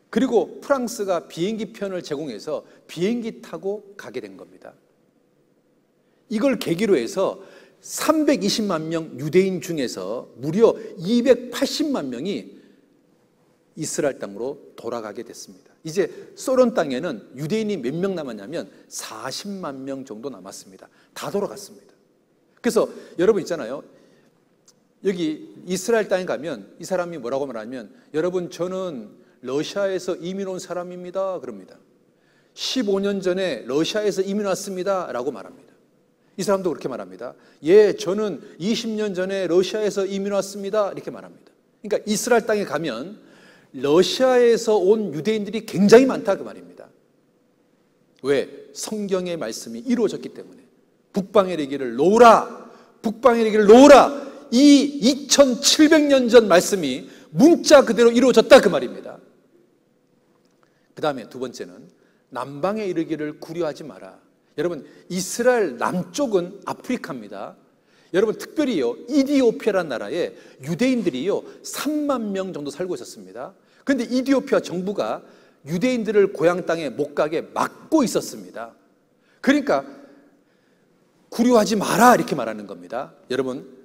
그리고 프랑스가 비행기 편을 제공해서 비행기 타고 가게 된 겁니다. 이걸 계기로 해서 320만 명 유대인 중에서 무려 280만 명이 이스라엘 땅으로 돌아가게 됐습니다. 이제 소련 땅에는 유대인이 몇 명 남았냐면 40만 명 정도 남았습니다. 다 돌아갔습니다. 그래서 여러분 있잖아요. 여기 이스라엘 땅에 가면 이 사람이 뭐라고 말하면 여러분 저는 러시아에서 이민 온 사람입니다. 그럽니다. 15년 전에 러시아에서 이민 왔습니다. 라고 말합니다. 이 사람도 그렇게 말합니다. 예, 저는 20년 전에 러시아에서 이민 왔습니다. 이렇게 말합니다. 그러니까 이스라엘 땅에 가면 러시아에서 온 유대인들이 굉장히 많다 그 말입니다. 왜? 성경의 말씀이 이루어졌기 때문에. 북방의 레기를 놓으라! 북방의 레기를 놓으라! 이 2700년 전 말씀이 문자 그대로 이루어졌다 그 말입니다. 그 다음에 두 번째는 남방에 이르기를 구려하지 마라. 여러분, 이스라엘 남쪽은 아프리카입니다. 여러분, 특별히요, 이디오피아란 나라에 유대인들이요, 3만 명 정도 살고 있었습니다. 그런데 이디오피아 정부가 유대인들을 고향 땅에 못 가게 막고 있었습니다. 그러니까, 구려하지 마라, 이렇게 말하는 겁니다. 여러분,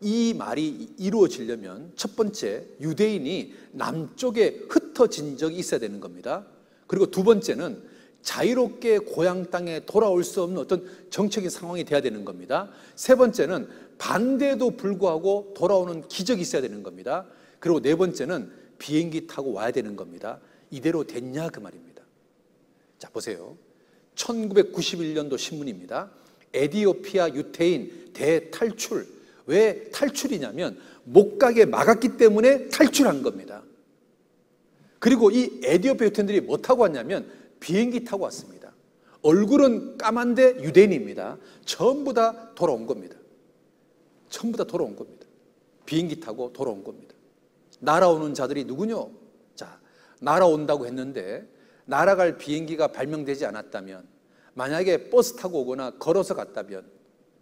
이 말이 이루어지려면 첫 번째, 유대인이 남쪽에 흩어진 적이 있어야 되는 겁니다. 그리고 두 번째는 자유롭게 고향 땅에 돌아올 수 없는 어떤 정책의 상황이 돼야 되는 겁니다. 세 번째는 반대에도 불구하고 돌아오는 기적이 있어야 되는 겁니다. 그리고 네 번째는 비행기 타고 와야 되는 겁니다. 이대로 됐냐 그 말입니다. 자 보세요. 1991년도 신문입니다. 에디오피아 유태인 대탈출. 왜 탈출이냐면 못 가게 막았기 때문에 탈출한 겁니다. 그리고 이 에디오피아 유태인들이 뭐 타고 왔냐면 비행기 타고 왔습니다. 얼굴은 까만데 유대인입니다. 전부 다 돌아온 겁니다. 전부 다 돌아온 겁니다. 비행기 타고 돌아온 겁니다. 날아오는 자들이 누구뇨? 자, 날아온다고 했는데 날아갈 비행기가 발명되지 않았다면 만약에 버스 타고 오거나 걸어서 갔다면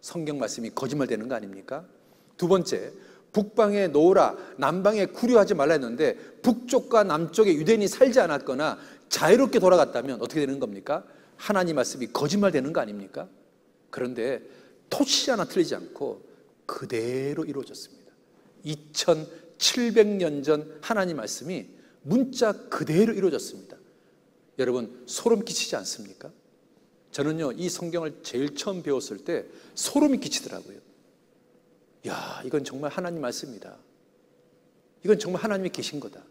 성경 말씀이 거짓말 되는 거 아닙니까? 두 번째, 북방에 놓으라 남방에 구려하지 말라 했는데 북쪽과 남쪽에 유대인이 살지 않았거나 자유롭게 돌아갔다면 어떻게 되는 겁니까? 하나님 말씀이 거짓말 되는 거 아닙니까? 그런데 토치 하나 틀리지 않고 그대로 이루어졌습니다. 700년 전 하나님 말씀이 문자 그대로 이루어졌습니다. 여러분 소름 끼치지 않습니까? 저는요 이 성경을 제일 처음 배웠을 때 소름이 끼치더라고요. 야 이건 정말 하나님 말씀이다. 이건 정말 하나님이 계신 거다.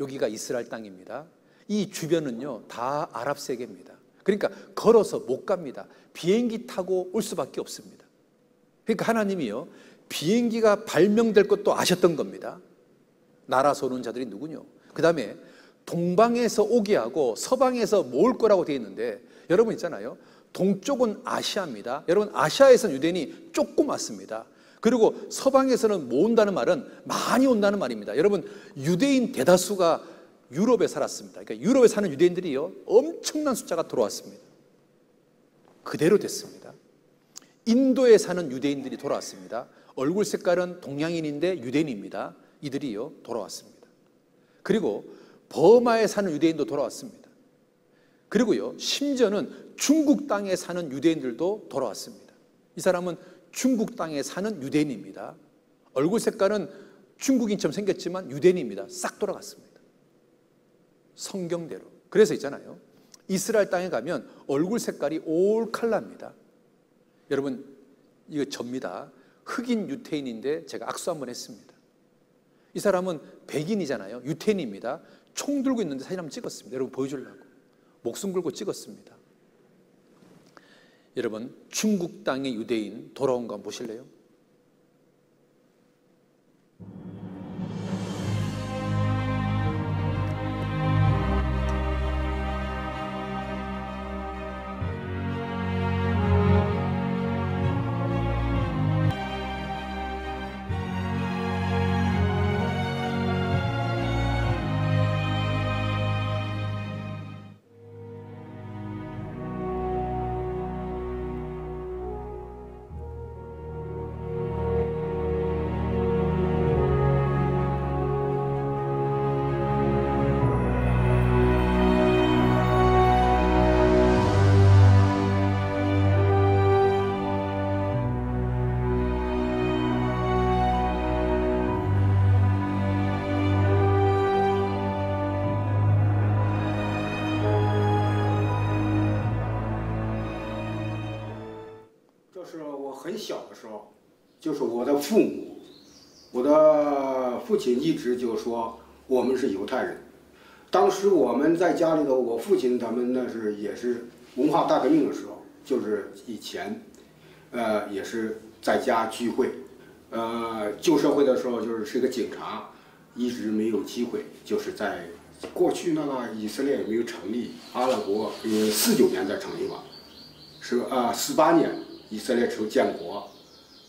여기가 이스라엘 땅입니다. 이 주변은요 다 아랍 세계입니다. 그러니까 걸어서 못 갑니다. 비행기 타고 올 수밖에 없습니다. 그러니까 하나님이요 비행기가 발명될 것도 아셨던 겁니다. 나라서 오는 자들이 누구뇨? 그 다음에 동방에서 오게 하고 서방에서 모을 거라고 되어 있는데 여러분 있잖아요. 동쪽은 아시아입니다. 여러분 아시아에서는 유대인이 조금 왔습니다. 그리고 서방에서는 모은다는 말은 많이 온다는 말입니다. 여러분 유대인 대다수가 유럽에 살았습니다. 그러니까 유럽에 사는 유대인들이요 엄청난 숫자가 들어왔습니다. 그대로 됐습니다. 인도에 사는 유대인들이 돌아왔습니다. 얼굴 색깔은 동양인인데 유대인입니다. 이들이요 돌아왔습니다. 그리고 버마에 사는 유대인도 돌아왔습니다. 그리고요 심지어는 중국 땅에 사는 유대인들도 돌아왔습니다. 이 사람은 중국 땅에 사는 유대인입니다. 얼굴 색깔은 중국인처럼 생겼지만 유대인입니다. 싹 돌아갔습니다. 성경대로. 그래서 있잖아요. 이스라엘 땅에 가면 얼굴 색깔이 올칼랍니다. 여러분, 이거 접니다. 흑인 유태인인데 제가 악수 한번 했습니다. 이 사람은 백인이잖아요. 유태인입니다. 총 들고 있는데 사진 한번 찍었습니다. 여러분 보여주려고. 목숨 걸고 찍었습니다. 여러분, 중국 땅의 유대인 돌아온 거 보실래요?
就是我的父母，我的父亲一直就说我们是犹太人。当时我们在家里头，我父亲他们那是也是文化大革命的时候，就是以前，呃，也是在家聚会，呃，旧社会的时候就是是一个警察，一直没有机会，就是在过去那个以色列也没有成立，阿拉伯呃四九年才成立嘛，是啊四八年以色列才建国。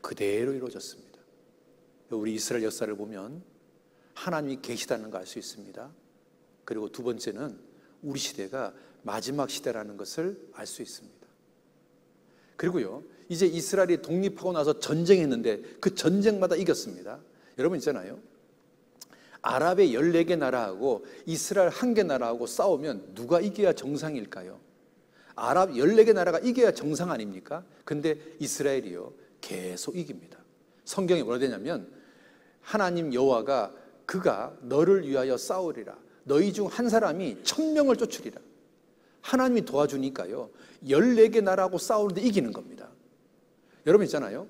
그대로 이루어졌습니다. 우리 이스라엘 역사를 보면 하나님이 계시다는 걸 알 수 있습니다. 그리고 두 번째는 우리 시대가 마지막 시대라는 것을 알 수 있습니다. 그리고요, 이제 이스라엘이 독립하고 나서 전쟁했는데 그 전쟁마다 이겼습니다. 여러분 있잖아요. 아랍의 14개 나라하고 이스라엘 한 개 나라하고 싸우면 누가 이겨야 정상일까요? 아랍 14개 나라가 이겨야 정상 아닙니까? 근데 이스라엘이요. 계속 이깁니다. 성경이 뭐라 되냐면 하나님 여호와가 그가 너를 위하여 싸우리라. 너희 중 한 사람이 천명을 쫓으리라. 하나님이 도와주니까요. 14개 나라하고 싸우는데 이기는 겁니다. 여러분 있잖아요.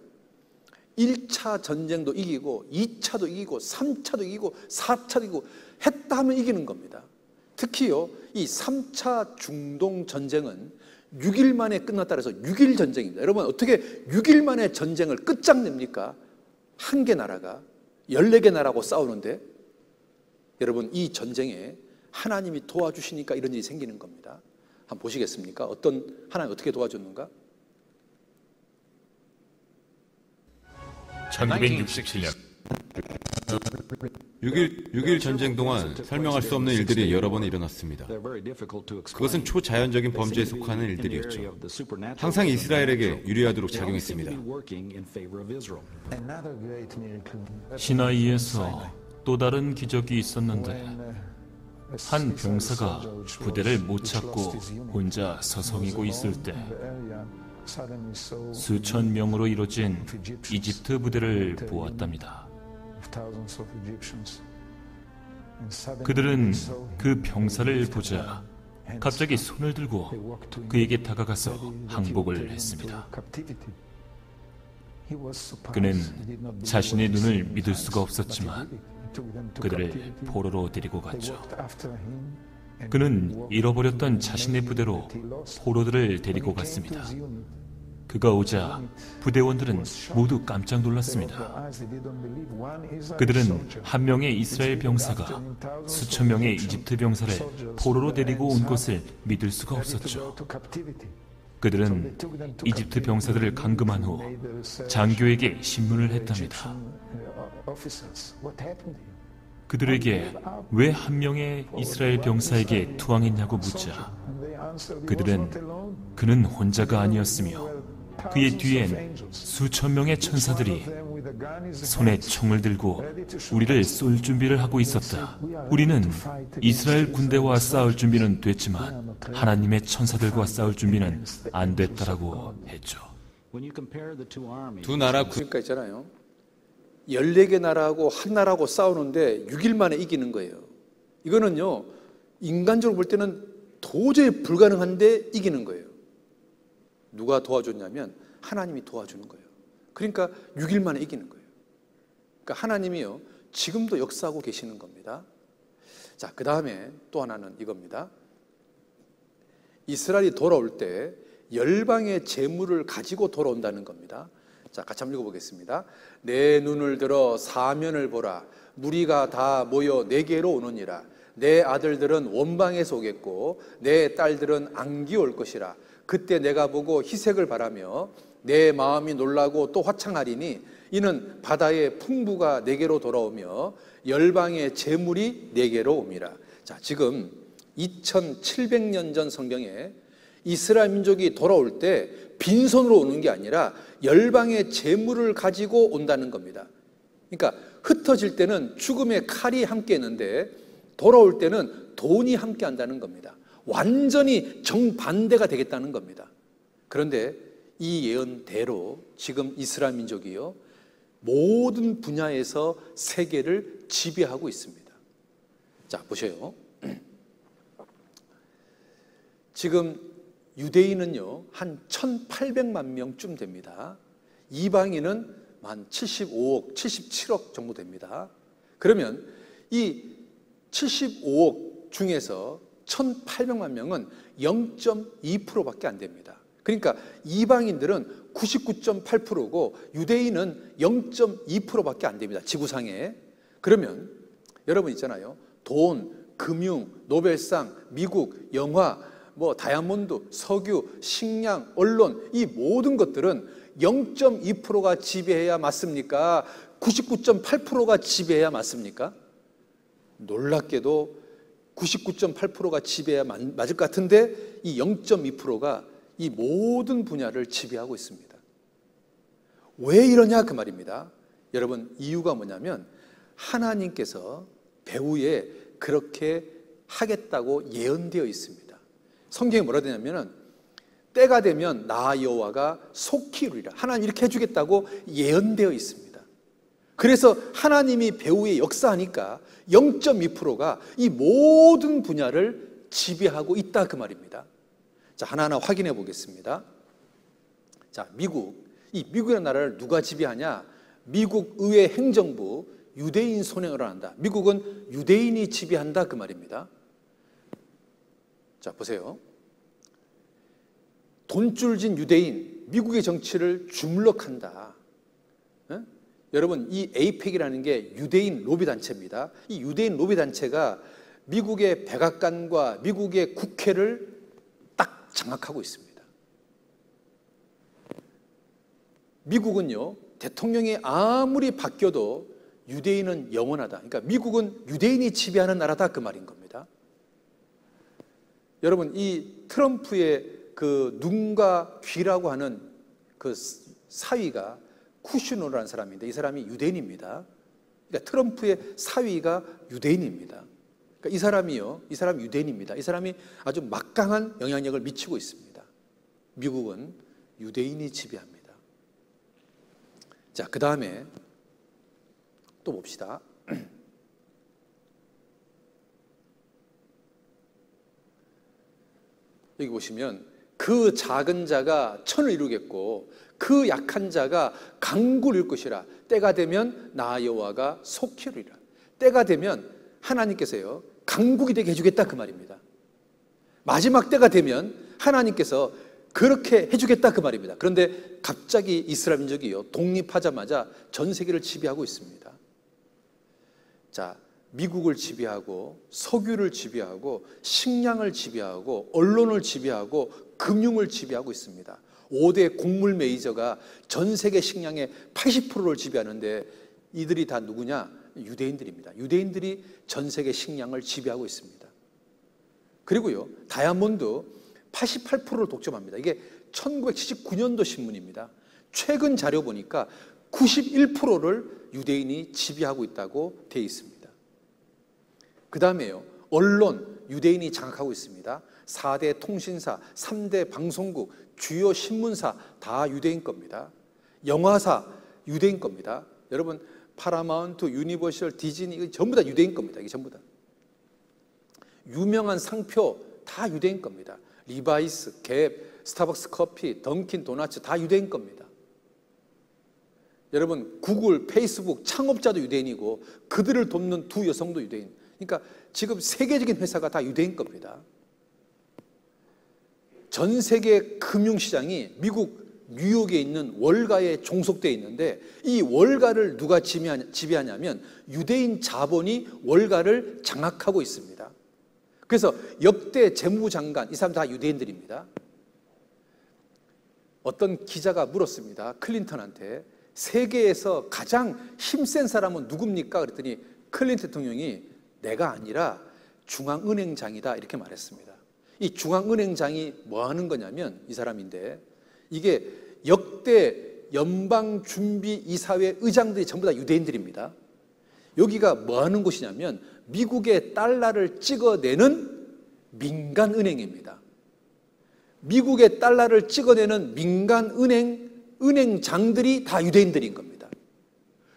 1차 전쟁도 이기고 2차도 이기고 3차도 이기고 4차도 이기고 했다 하면 이기는 겁니다. 특히요. 이 3차 중동 전쟁은 6일 만에 끝났다 그래서 6일 전쟁입니다. 여러분 어떻게 6일 만에 전쟁을 끝장냅니까? 한 개 나라가 14개 나라고 싸우는데 여러분 이 전쟁에 하나님이 도와주시니까 이런 일이 생기는 겁니다. 한번 보시겠습니까? 어떤 하나님 어떻게 도와줬는가?
1967년
6일, 6일 전쟁 동안 설명할 수 없는 일들이 여러 번 일어났습니다. 그것은 초자연적인 범죄에 속하는 일들이었죠. 항상 이스라엘에게 유리하도록 작용했습니다.
시나이에서 또 다른 기적이 있었는데 한 병사가 부대를 못 찾고 혼자 서성이고 있을 때 수천 명으로 이루어진 이집트 부대를 보았답니다. 그들은 그 병사를 보자 갑자기 손을 들고 그에게 다가가서 항복을 했습니다. 그는 자신의 눈을 믿을 수가 없었지만 그들을 포로로 데리고 갔죠. 그는 잃어버렸던 자신의 부대로 포로들을 데리고 갔습니다. 그가 오자 부대원들은 모두 깜짝 놀랐습니다. 그들은 한 명의 이스라엘 병사가 수천 명의 이집트 병사를 포로로 데리고 온 것을 믿을 수가 없었죠. 그들은 이집트 병사들을 감금한 후 장교에게 신문을 했답니다. 그들에게 왜 한 명의 이스라엘 병사에게 투항했냐고 묻자 그들은 그는 혼자가 아니었으며 그의 뒤엔 수천 명의 천사들이 손에 총을 들고 우리를 쏠 준비를 하고 있었다. 우리는 이스라엘 군대와 싸울 준비는 됐지만 하나님의 천사들과 싸울 준비는 안 됐다라고 했죠.
두 나라 군
그러니까 있잖아요. 14개 나라하고 한 나라하고 싸우는데 6일 만에 이기는 거예요. 이거는요, 인간적으로 볼 때는 도저히 불가능한데 이기는 거예요. 누가 도와줬냐면 하나님이 도와주는 거예요. 그러니까 6일 만에 이기는 거예요. 그러니까 하나님이요, 지금도 역사하고 계시는 겁니다. 자, 그 다음에 또 하나는 이겁니다. 이스라엘이 돌아올 때 열방의 재물을 가지고 돌아온다는 겁니다. 자, 같이 한번 읽어보겠습니다. 내 눈을 들어 사면을 보라. 무리가 다 모여 내게로 오느니라. 내 아들들은 원방에서 오겠고 내 딸들은 안기 올 것이라. 그때 내가 보고 희색을 바라며 내 마음이 놀라고 또 화창하리니 이는 바다의 풍부가 내게로 돌아오며 열방의 재물이 내게로 옵니다. 자, 지금 2700년 전 성경에 이스라엘 민족이 돌아올 때 빈손으로 오는 게 아니라 열방의 재물을 가지고 온다는 겁니다. 그러니까 흩어질 때는 죽음의 칼이 함께 있는데 돌아올 때는 돈이 함께 한다는 겁니다. 완전히 정반대가 되겠다는 겁니다. 그런데 이 예언대로 지금 이스라엘 민족이요 모든 분야에서 세계를 지배하고 있습니다. 자, 보세요. *clears throat* 지금 유대인은요, 한 1,800만 명쯤 됩니다. 이방인은 한 75억, 77억 정도 됩니다. 그러면 이 75억 중에서 1,800만 명은 0.2%밖에 안 됩니다. 그러니까 이방인들은 99.8%고 유대인은 0.2%밖에 안 됩니다. 지구상에. 그러면 여러분 있잖아요. 돈, 금융, 노벨상, 미국, 영화, 뭐 다이아몬드, 석유, 식량, 언론 이 모든 것들은 0.2%가 지배해야 맞습니까? 99.8%가 지배해야 맞습니까? 놀랍게도 99.8%가 지배해야 맞을 것 같은데 이 0.2%가 이 모든 분야를 지배하고 있습니다. 왜 이러냐 그 말입니다. 여러분 이유가 뭐냐면 하나님께서 배후에 그렇게 하겠다고 예언되어 있습니다. 성경에 뭐라 되냐면은 때가 되면 나 여호와가 속히 이루리라. 하나님 이렇게 해주겠다고 예언되어 있습니다. 그래서 하나님이 배후에 역사하니까 0.2%가 이 모든 분야를 지배하고 있다 그 말입니다. 자, 하나하나 확인해 보겠습니다. 자, 미국. 이 미국이라는 나라를 누가 지배하냐? 미국 의회 행정부 유대인 손해를 한다. 미국은 유대인이 지배한다 그 말입니다. 자, 보세요. 돈줄진 유대인, 미국의 정치를 주물럭한다. 에? 여러분, 이 에이펙이라는 게 유대인 로비 단체입니다. 이 유대인 로비 단체가 미국의 백악관과 미국의 국회를 딱 장악하고 있습니다. 미국은요, 대통령이 아무리 바뀌어도 유대인은 영원하다. 그러니까 미국은 유대인이 지배하는 나라다 그 말인 겁니다. 여러분, 이 트럼프의 그 눈과 귀라고 하는 그 사위가 쿠슈노라는 사람인데 이 사람이 유대인입니다. 그러니까 트럼프의 사위가 유대인입니다. 그러니까 이 사람이요, 이 사람 유대인입니다. 이 사람이 아주 막강한 영향력을 미치고 있습니다. 미국은 유대인이 지배합니다. 자, 그 다음에 또 봅시다. *clears throat* 여기 보시면 그 작은 자가 천을 이루겠고 그 약한 자가 강구를 것이라. 때가 되면 나 여호와가 속히리라. 때가 되면 하나님께서요 강국이 되게 해주겠다 그 말입니다. 마지막 때가 되면 하나님께서 그렇게 해주겠다 그 말입니다. 그런데 갑자기 이스라엘 민족이요 독립하자마자 전 세계를 지배하고 있습니다. 자 미국을 지배하고 석유를 지배하고 식량을 지배하고 언론을 지배하고 금융을 지배하고 있습니다. 5대 곡물 메이저가 전 세계 식량의 80%를 지배하는데 이들이 다 누구냐? 유대인들입니다. 유대인들이 전 세계 식량을 지배하고 있습니다. 그리고요, 다이아몬드 88%를 독점합니다. 이게 1979년도 신문입니다. 최근 자료 보니까 91%를 유대인이 지배하고 있다고 되어 있습니다. 그 다음에요, 언론, 유대인이 장악하고 있습니다. 4대 통신사, 3대 방송국, 주요 신문사 다 유대인 겁니다. 영화사 유대인 겁니다. 여러분 파라마운트, 유니버셜, 디즈니 이거 전부 다 유대인 겁니다. 이게 전부 다. 유명한 상표 다 유대인 겁니다. 리바이스, 갭, 스타벅스 커피, 던킨 도나츠 다 유대인 겁니다. 여러분 구글, 페이스북 창업자도 유대인이고 그들을 돕는 두 여성도 유대인. 그러니까 지금 세계적인 회사가 다 유대인 겁니다. 전 세계 금융시장이 미국 뉴욕에 있는 월가에 종속되어 있는데 이 월가를 누가 지배하냐면 유대인 자본이 월가를 장악하고 있습니다. 그래서 역대 재무장관 이 사람 다 유대인들입니다. 어떤 기자가 물었습니다. 클린턴한테 세계에서 가장 힘센 사람은 누굽니까? 그랬더니 클린턴 대통령이 내가 아니라 중앙은행장이다 이렇게 말했습니다. 이 중앙은행장이 뭐 하는 거냐면 이 사람인데 이게 역대 연방준비이사회 의장들이 전부 다 유대인들입니다. 여기가 뭐 하는 곳이냐면 미국의 달러를 찍어내는 민간은행입니다. 미국의 달러를 찍어내는 민간은행, 은행장들이 다 유대인들인 겁니다.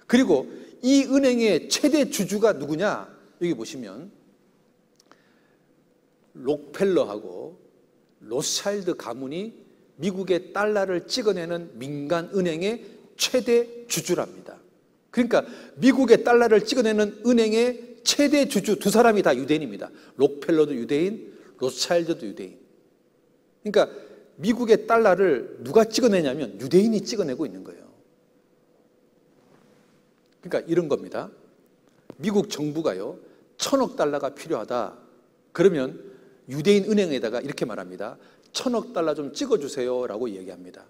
그리고 이 은행의 최대 주주가 누구냐? 여기 보시면 록펠러하고 로스차일드 가문이 미국의 달러를 찍어내는 민간 은행의 최대 주주랍니다. 그러니까 미국의 달러를 찍어내는 은행의 최대 주주 두 사람이 다 유대인입니다. 록펠러도 유대인, 로스차일드도 유대인. 그러니까 미국의 달러를 누가 찍어내냐면 유대인이 찍어내고 있는 거예요. 그러니까 이런 겁니다. 미국 정부가요, 천억 달러가 필요하다. 그러면 유대인 은행에다가 이렇게 말합니다. 천억 달러 좀 찍어주세요. 라고 얘기합니다.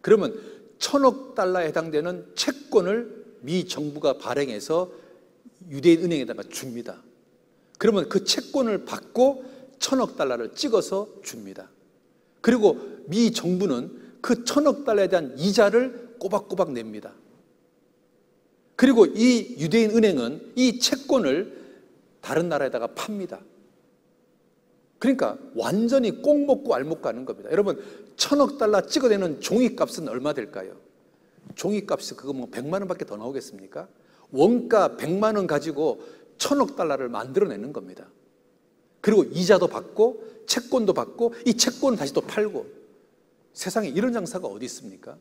그러면 천억 달러에 해당되는 채권을 미 정부가 발행해서 유대인 은행에다가 줍니다. 그러면 그 채권을 받고 천억 달러를 찍어서 줍니다. 그리고 미 정부는 그 천억 달러에 대한 이자를 꼬박꼬박 냅니다. 그리고 이 유대인 은행은 이 채권을 다른 나라에다가 팝니다. 그러니까 완전히 꼭 먹고 알 먹고 가는 겁니다. 여러분, 천억 달러 찍어내는 종이값은 얼마 될까요? 종이값이 그거 뭐 100만 원밖에 더 나오겠습니까? 원가 100만 원 가지고 천억 달러를 만들어내는 겁니다. 그리고 이자도 받고 채권도 받고 이 채권을 다시 또 팔고 세상에 이런 장사가 어디 있습니까?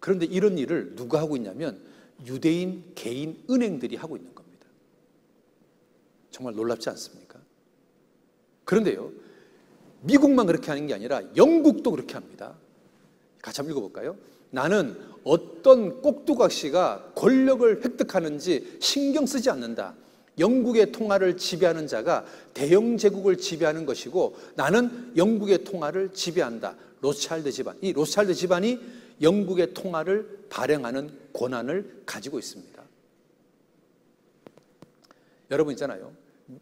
그런데 이런 일을 누가 하고 있냐면 유대인 개인 은행들이 하고 있는 겁니다. 정말 놀랍지 않습니까? 그런데요, 미국만 그렇게 하는 게 아니라 영국도 그렇게 합니다. 같이 한번 읽어볼까요? 나는 어떤 꼭두각시가 권력을 획득하는지 신경 쓰지 않는다. 영국의 통화를 지배하는 자가 대영 제국을 지배하는 것이고 나는 영국의 통화를 지배한다. 로스차일드 집안. 이 로스차일드 집안이 영국의 통화를 발행하는 권한을 가지고 있습니다. 여러분 있잖아요.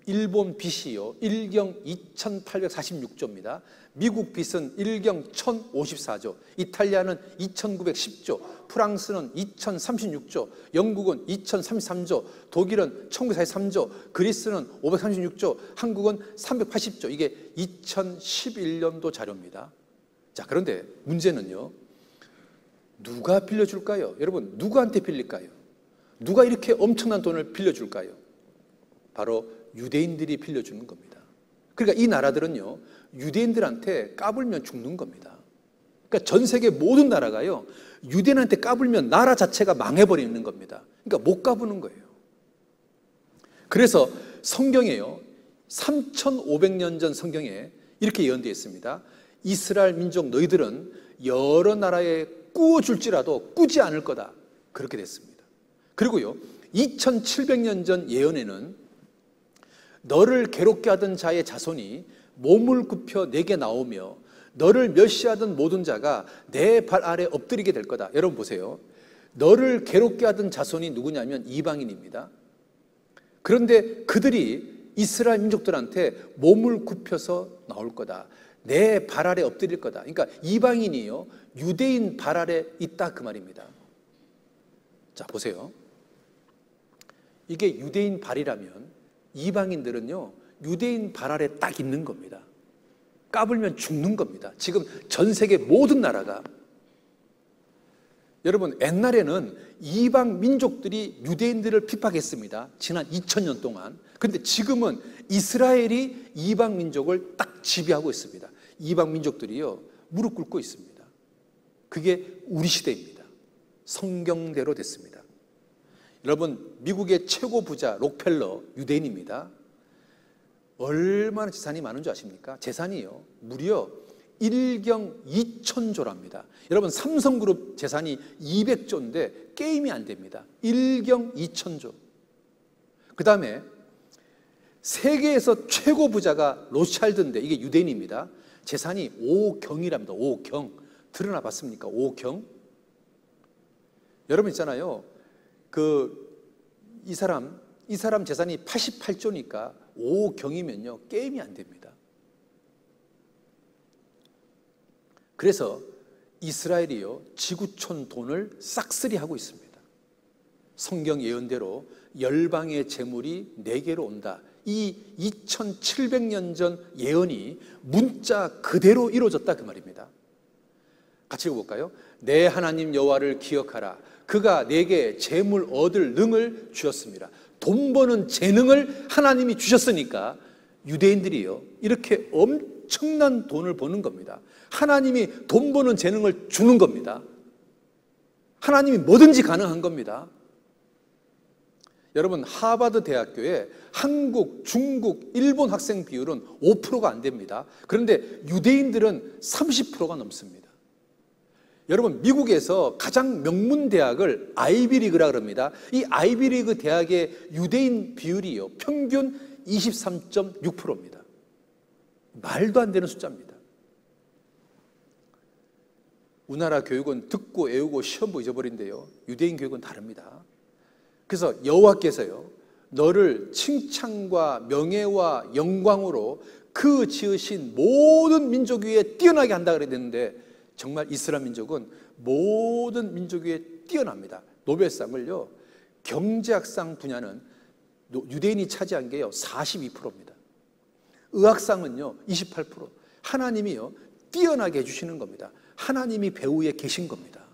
일본 빚이요. 1경 2846조입니다. 미국 빚은 1경 1054조, 이탈리아는 2910조, 프랑스는 2036조, 영국은 2033조, 독일은 1943조, 그리스는 536조, 한국은 380조. 이게 2011년도 자료입니다. 자, 그런데 문제는요. 누가 빌려줄까요? 여러분, 누구한테 빌릴까요? 누가 이렇게 엄청난 돈을 빌려줄까요? 바로 유대인들이 빌려주는 겁니다. 그러니까 이 나라들은요, 유대인들한테 까불면 죽는 겁니다. 그러니까 전 세계 모든 나라가요, 유대인한테 까불면 나라 자체가 망해버리는 겁니다. 그러니까 못 까부는 거예요. 그래서 성경에요, 3,500년 전 성경에 이렇게 예언되어 있습니다. 이스라엘 민족 너희들은 여러 나라에 꾸어줄지라도 꾸지 않을 거다. 그렇게 됐습니다. 그리고요, 2700년 전 예언에는 너를 괴롭게 하던 자의 자손이 몸을 굽혀 내게 나오며 너를 멸시하던 모든 자가 내 발 아래 엎드리게 될 거다. 여러분 보세요. 너를 괴롭게 하던 자손이 누구냐면 이방인입니다. 그런데 그들이 이스라엘 민족들한테 몸을 굽혀서 나올 거다. 내 발 아래 엎드릴 거다. 그러니까 이방인이요. 유대인 발 아래 있다 그 말입니다. 자, 보세요. 이게 유대인 발이라면 이방인들은요, 유대인 발 아래 딱 있는 겁니다. 까불면 죽는 겁니다. 지금 전 세계 모든 나라가 여러분 옛날에는 이방 민족들이 유대인들을 핍박했습니다. 지난 2000년 동안. 그런데 지금은 이스라엘이 이방 민족을 딱 지배하고 있습니다. 이방 민족들이요 무릎 꿇고 있습니다. 그게 우리 시대입니다. 성경대로 됐습니다. 여러분 미국의 최고 부자 록펠러 유대인입니다. 얼마나 재산이 많은 줄 아십니까? 재산이요. 무려 1경 2천조랍니다. 여러분 삼성그룹 재산이 200조인데 게임이 안 됩니다. 1경 2천조. 그 다음에 세계에서 최고 부자가 로찰드인데 이게 유대인입니다. 재산이 5경이랍니다. 5경. 드러나 봤습니까? 5경. 여러분 있잖아요. 그 이 사람 이 사람 재산이 88조니까 5경이면요. 게임이 안 됩니다. 그래서 이스라엘이요. 지구촌 돈을 싹쓸이 하고 있습니다. 성경 예언대로 열방의 재물이 네 개로 온다. 이 2700년 전 예언이 문자 그대로 이루어졌다 그 말입니다. 같이 읽어볼까요? 내 하나님 여호와를 기억하라. 그가 내게 재물 얻을 능을 주셨습니다. 돈 버는 재능을 하나님이 주셨으니까 유대인들이요. 이렇게 엄청난 돈을 버는 겁니다. 하나님이 돈 버는 재능을 주는 겁니다. 하나님이 뭐든지 가능한 겁니다. 여러분, 하버드 대학교에 한국, 중국, 일본 학생 비율은 5%가 안 됩니다. 그런데 유대인들은 30%가 넘습니다. 여러분, 미국에서 가장 명문 대학을 아이비리그라 그럽니다. 이 아이비리그 대학의 유대인 비율이요. 평균 23.6%입니다. 말도 안 되는 숫자입니다. 우리나라 교육은 듣고 외우고 시험보 잊어버린대요. 유대인 교육은 다릅니다. 그래서 여호와께서요. 너를 칭찬과 명예와 영광으로 그 지으신 모든 민족 위에 뛰어나게 한다 그랬는데 정말 이스라엘 민족은 모든 민족 위에 뛰어납니다. 노벨상을요. 경제학상 분야는 유대인이 차지한 게요. 42%입니다. 의학상은요. 28%. 하나님이요. 뛰어나게 해 주시는 겁니다. 하나님이 배후에 계신 겁니다.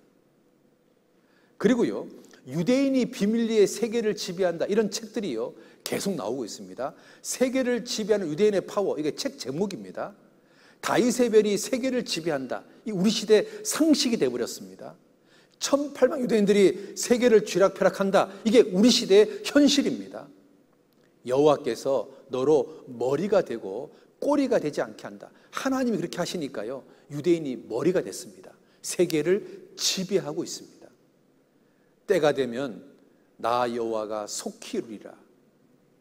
그리고요. 유대인이 비밀리에 세계를 지배한다. 이런 책들이요. 계속 나오고 있습니다. 세계를 지배하는 유대인의 파워. 이게 책 제목입니다. 별이 세계를 지배한다. 이 우리 시대 상식이 되어버렸습니다. 1800 유대인들이 세계를 쥐락펴락한다. 이게 우리 시대의 현실입니다. 여호와께서 너로 머리가 되고 꼬리가 되지 않게 한다. 하나님이 그렇게 하시니까요. 유대인이 머리가 됐습니다. 세계를 지배하고 있습니다. 때가 되면 나 여호와가 속히 이루리라.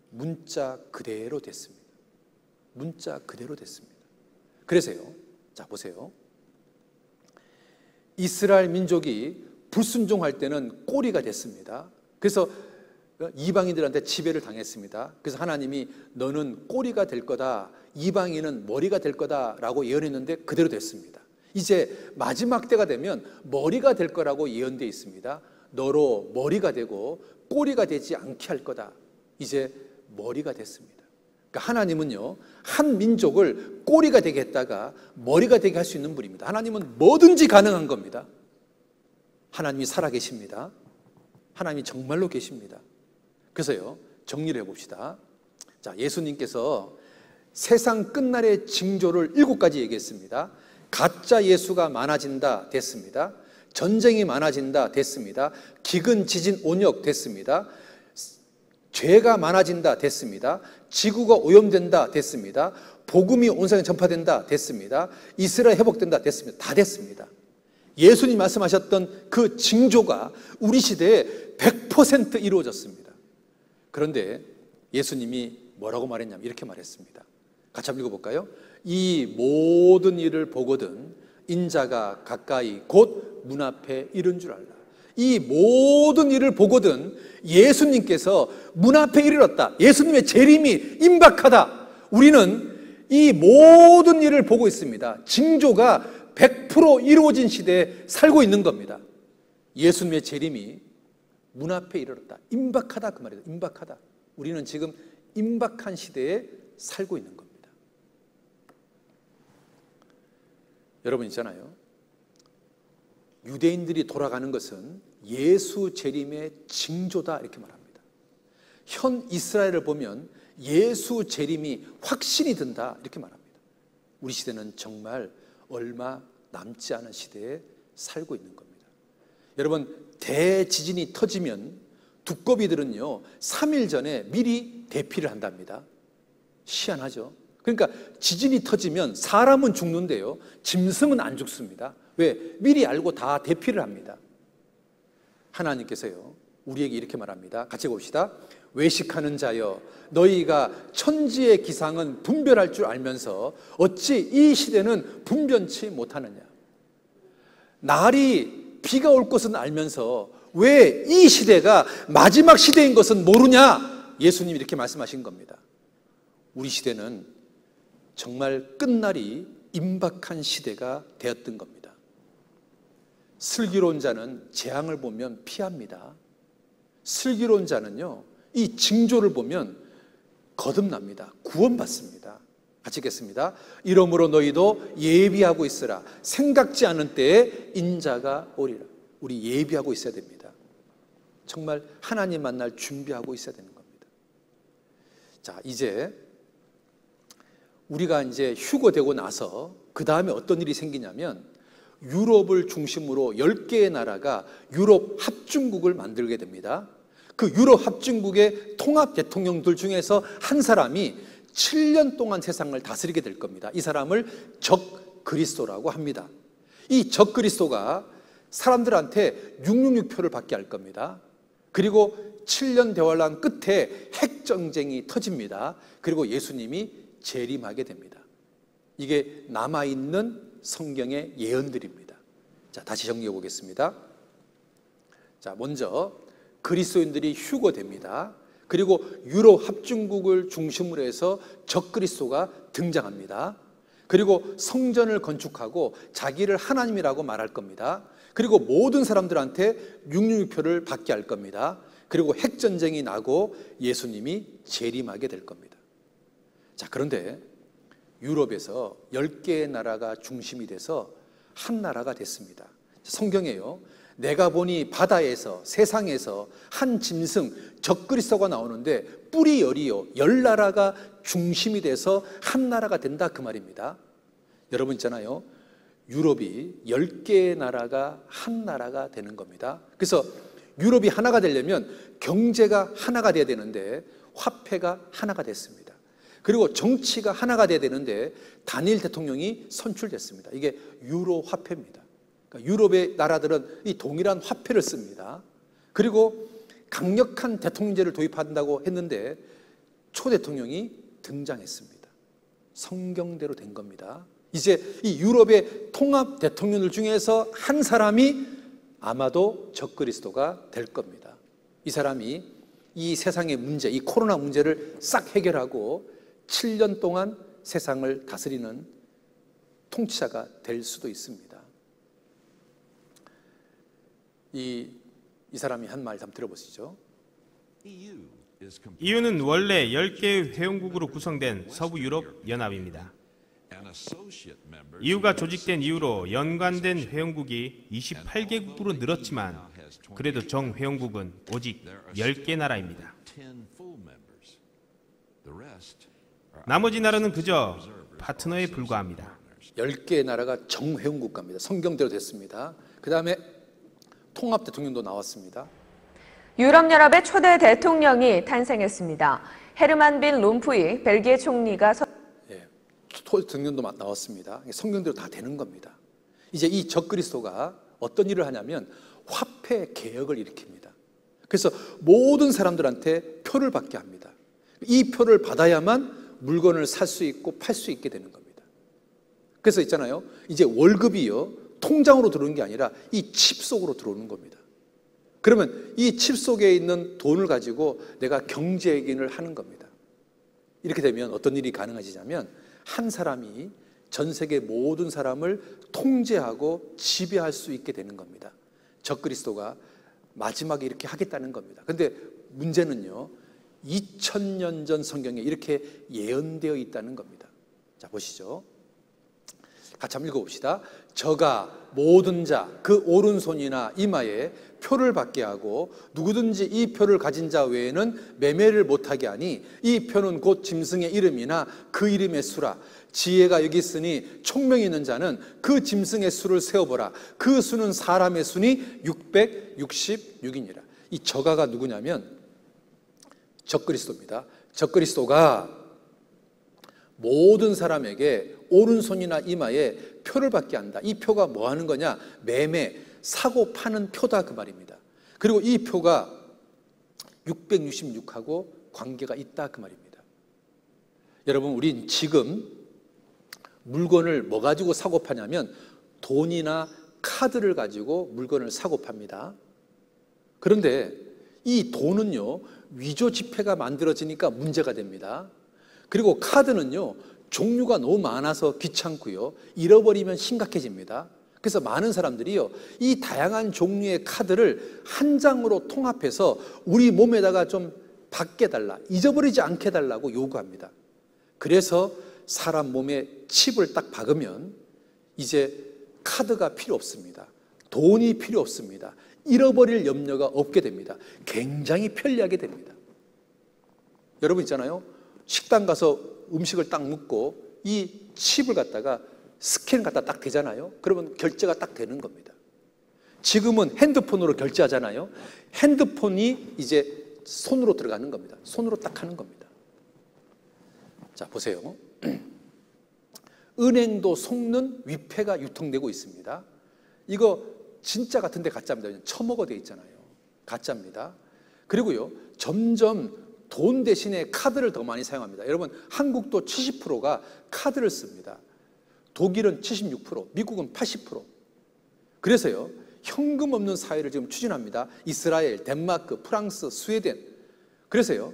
문자 그대로 됐습니다. 문자 그대로 됐습니다. 그래서요. 자 보세요. 이스라엘 민족이 불순종할 때는 꼬리가 됐습니다. 그래서 이방인들한테 지배를 당했습니다. 그래서 하나님이 너는 꼬리가 될 거다. 이방인은 머리가 될 거다라고 예언했는데 그대로 됐습니다. 이제 마지막 때가 되면 머리가 될 거라고 예언되어 있습니다. 너로 머리가 되고 꼬리가 되지 않게 할 거다. 이제 머리가 됐습니다. 그러니까 하나님은요, 한 민족을 꼬리가 되게 했다가 머리가 되게 할 수 있는 분입니다. 하나님은 뭐든지 가능한 겁니다. 하나님이 살아계십니다. 하나님이 정말로 계십니다. 그래서요, 정리를 해봅시다. 자, 예수님께서 세상 끝날의 징조를 일곱 가지 얘기했습니다. 가짜 예수가 많아진다 됐습니다. 전쟁이 많아진다 됐습니다. 기근, 지진, 온역 됐습니다. 죄가 많아진다 됐습니다. 지구가 오염된다 됐습니다. 복음이 온 세상에 전파된다 됐습니다. 이스라엘 회복된다 됐습니다. 다 됐습니다. 예수님 말씀하셨던 그 징조가 우리 시대에 100% 이루어졌습니다. 그런데 예수님이 뭐라고 말했냐면 이렇게 말했습니다. 같이 한번 읽어볼까요? 이 모든 일을 보거든 인자가 가까이 곧 문 앞에 이른 줄 알라. 이 모든 일을 보거든 예수님께서 문 앞에 이르렀다. 예수님의 재림이 임박하다. 우리는 이 모든 일을 보고 있습니다. 징조가 100% 이루어진 시대에 살고 있는 겁니다. 예수님의 재림이 문 앞에 이르렀다. 임박하다 그 말이다. 임박하다. 우리는 지금 임박한 시대에 살고 있는 겁니다. 여러분 있잖아요. 유대인들이 돌아가는 것은 예수 재림의 징조다 이렇게 말합니다. 현 이스라엘을 보면 예수 재림이 확신이 든다 이렇게 말합니다. 우리 시대는 정말 얼마 남지 않은 시대에 살고 있는 겁니다. 여러분 대지진이 터지면 두꺼비들은요 3일 전에 미리 대피를 한답니다. 희한하죠. 그러니까 지진이 터지면 사람은 죽는데요. 짐승은 안 죽습니다. 왜? 미리 알고 다 대피를 합니다. 하나님께서요. 우리에게 이렇게 말합니다. 같이 봅시다. 외식하는 자여 너희가 천지의 기상은 분별할 줄 알면서 어찌 이 시대는 분변치 못하느냐. 날이 비가 올 것은 알면서 왜 이 시대가 마지막 시대인 것은 모르냐? 예수님이 이렇게 말씀하신 겁니다. 우리 시대는 정말 끝날이 임박한 시대가 되었던 겁니다. 슬기로운 자는 재앙을 보면 피합니다. 슬기로운 자는요, 이 징조를 보면 거듭납니다. 구원받습니다. 같이 읽겠습니다. 이러므로 너희도 예비하고 있으라. 생각지 않은 때에 인자가 오리라. 우리 예비하고 있어야 됩니다. 정말 하나님 만날 준비하고 있어야 되는 겁니다. 자, 이제 우리가 이제 휴거되고 나서 그 다음에 어떤 일이 생기냐면 유럽을 중심으로 10개의 나라가 유럽 합중국을 만들게 됩니다. 그 유럽 합중국의 통합 대통령들 중에서 한 사람이 7년 동안 세상을 다스리게 될 겁니다. 이 사람을 적 그리스도라고 합니다. 이 적 그리스도가 사람들한테 666표를 받게 할 겁니다. 그리고 7년 대환란 끝에 핵전쟁이 터집니다. 그리고 예수님이 재림하게 됩니다. 이게 남아있는 성경의 예언들입니다. 자, 다시 정리해 보겠습니다. 자, 먼저 그리스도인들이 휴거됩니다. 그리고 유럽 합중국을 중심으로 해서 적그리스도가 등장합니다. 그리고 성전을 건축하고 자기를 하나님이라고 말할 겁니다. 그리고 모든 사람들한테 666표를 받게 할 겁니다. 그리고 핵전쟁이 나고 예수님이 재림하게 될 겁니다. 자, 그런데 유럽에서 10개의 나라가 중심이 돼서 한 나라가 됐습니다. 성경에요. 내가 보니 바다에서 세상에서 한 짐승 적그리스도가 나오는데 뿌리 열이요 열 나라가 중심이 돼서 한 나라가 된다 그 말입니다. 여러분 있잖아요. 유럽이 10개의 나라가 한 나라가 되는 겁니다. 그래서 유럽이 하나가 되려면 경제가 하나가 돼야 되는데 화폐가 하나가 됐습니다. 그리고 정치가 하나가 돼야 되는데 단일 대통령이 선출됐습니다. 이게 유로 화폐입니다. 그러니까 유럽의 나라들은 이 동일한 화폐를 씁니다. 그리고 강력한 대통령제를 도입한다고 했는데 초 대통령이 등장했습니다. 성경대로 된 겁니다. 이제 이 유럽의 통합 대통령들 중에서 한 사람이 아마도 적그리스도가 될 겁니다. 이 사람이 이 세상의 문제, 이 코로나 문제를 싹 해결하고 7년 동안 세상을 다스리는 통치자가 될 수도 있습니다. 이, 이 사람이 한 말 한번 들어보시죠.
EU는 원래 10개의 회원국으로 구성된 서부 유럽 연합입니다. EU가 조직된 이후로 연관된 회원국이 28개국으로 늘었지만 그래도 정 회원국은 오직 10개 나라입니다. 나머지 나라는 그저 파트너에 불과합니다.
10개의 나라가 정회원 국가입니다. 성경대로 됐습니다. 그 다음에 통합 대통령도 나왔습니다.
유럽연합의 초대 대통령이 탄생했습니다. 헤르만 빈 롬푸이 벨기에 총리가 선...
예, 대통령도 나왔습니다. 성경대로 다 되는 겁니다. 이제 이 적그리스도가 어떤 일을 하냐면 화폐 개혁을 일으킵니다. 그래서 모든 사람들한테 표를 받게 합니다. 이 표를 받아야만 물건을 살 수 있고 팔 수 있게 되는 겁니다. 그래서 있잖아요. 이제 월급이요. 통장으로 들어오는 게 아니라 이 칩 속으로 들어오는 겁니다. 그러면 이 칩 속에 있는 돈을 가지고 내가 경제기인을 하는 겁니다. 이렇게 되면 어떤 일이 가능해지냐면 한 사람이 전 세계 모든 사람을 통제하고 지배할 수 있게 되는 겁니다. 적그리스도가 마지막에 이렇게 하겠다는 겁니다. 근데 문제는요. 2000년 전 성경에 이렇게 예언되어 있다는 겁니다. 자, 보시죠. 같이 한번 읽어봅시다. 저가 모든 자, 그 오른손이나 이마에 표를 받게 하고 누구든지 이 표를 가진 자 외에는 매매를 못하게 하니 이 표는 곧 짐승의 이름이나 그 이름의 수라. 지혜가 여기 있으니 총명이 있는 자는 그 짐승의 수를 세어보라. 그 수는 사람의 수니 666이니라. 이 저가가 누구냐면 적그리스도입니다. 적그리스도가 모든 사람에게 오른손이나 이마에 표를 받게 한다. 이 표가 뭐 하는 거냐? 매매, 사고 파는 표다 그 말입니다. 그리고 이 표가 666하고 관계가 있다 그 말입니다. 여러분, 우린 지금 물건을 뭐 가지고 사고 파냐면 돈이나 카드를 가지고 물건을 사고 팝니다. 그런데 이 돈은요, 위조 지폐가 만들어지니까 문제가 됩니다. 그리고 카드는요, 종류가 너무 많아서 귀찮고요. 잃어버리면 심각해집니다. 그래서 많은 사람들이요, 이 다양한 종류의 카드를 한 장으로 통합해서 우리 몸에다가 좀 받게 달라, 잊어버리지 않게 달라고 요구합니다. 그래서 사람 몸에 칩을 딱 박으면 이제 카드가 필요 없습니다. 돈이 필요 없습니다. 잃어버릴 염려가 없게 됩니다. 굉장히 편리하게 됩니다. 여러분 있잖아요. 식당 가서 음식을 딱 먹고 이 칩을 갖다가 스캔 갖다 딱 되잖아요. 그러면 결제가 딱 되는 겁니다. 지금은 핸드폰으로 결제하잖아요. 핸드폰이 이제 손으로 들어가는 겁니다. 손으로 딱 하는 겁니다. 자, 보세요. *clears throat* 은행도 속는 위패가 유통되고 있습니다. 이거 진짜 같은데 가짜입니다. 처먹어 돼 있잖아요. 가짜입니다. 그리고요, 점점 돈 대신에 카드를 더 많이 사용합니다. 여러분, 한국도 70%가 카드를 씁니다. 독일은 76%, 미국은 80%. 그래서요, 현금 없는 사회를 지금 추진합니다. 이스라엘, 덴마크, 프랑스, 스웨덴. 그래서요,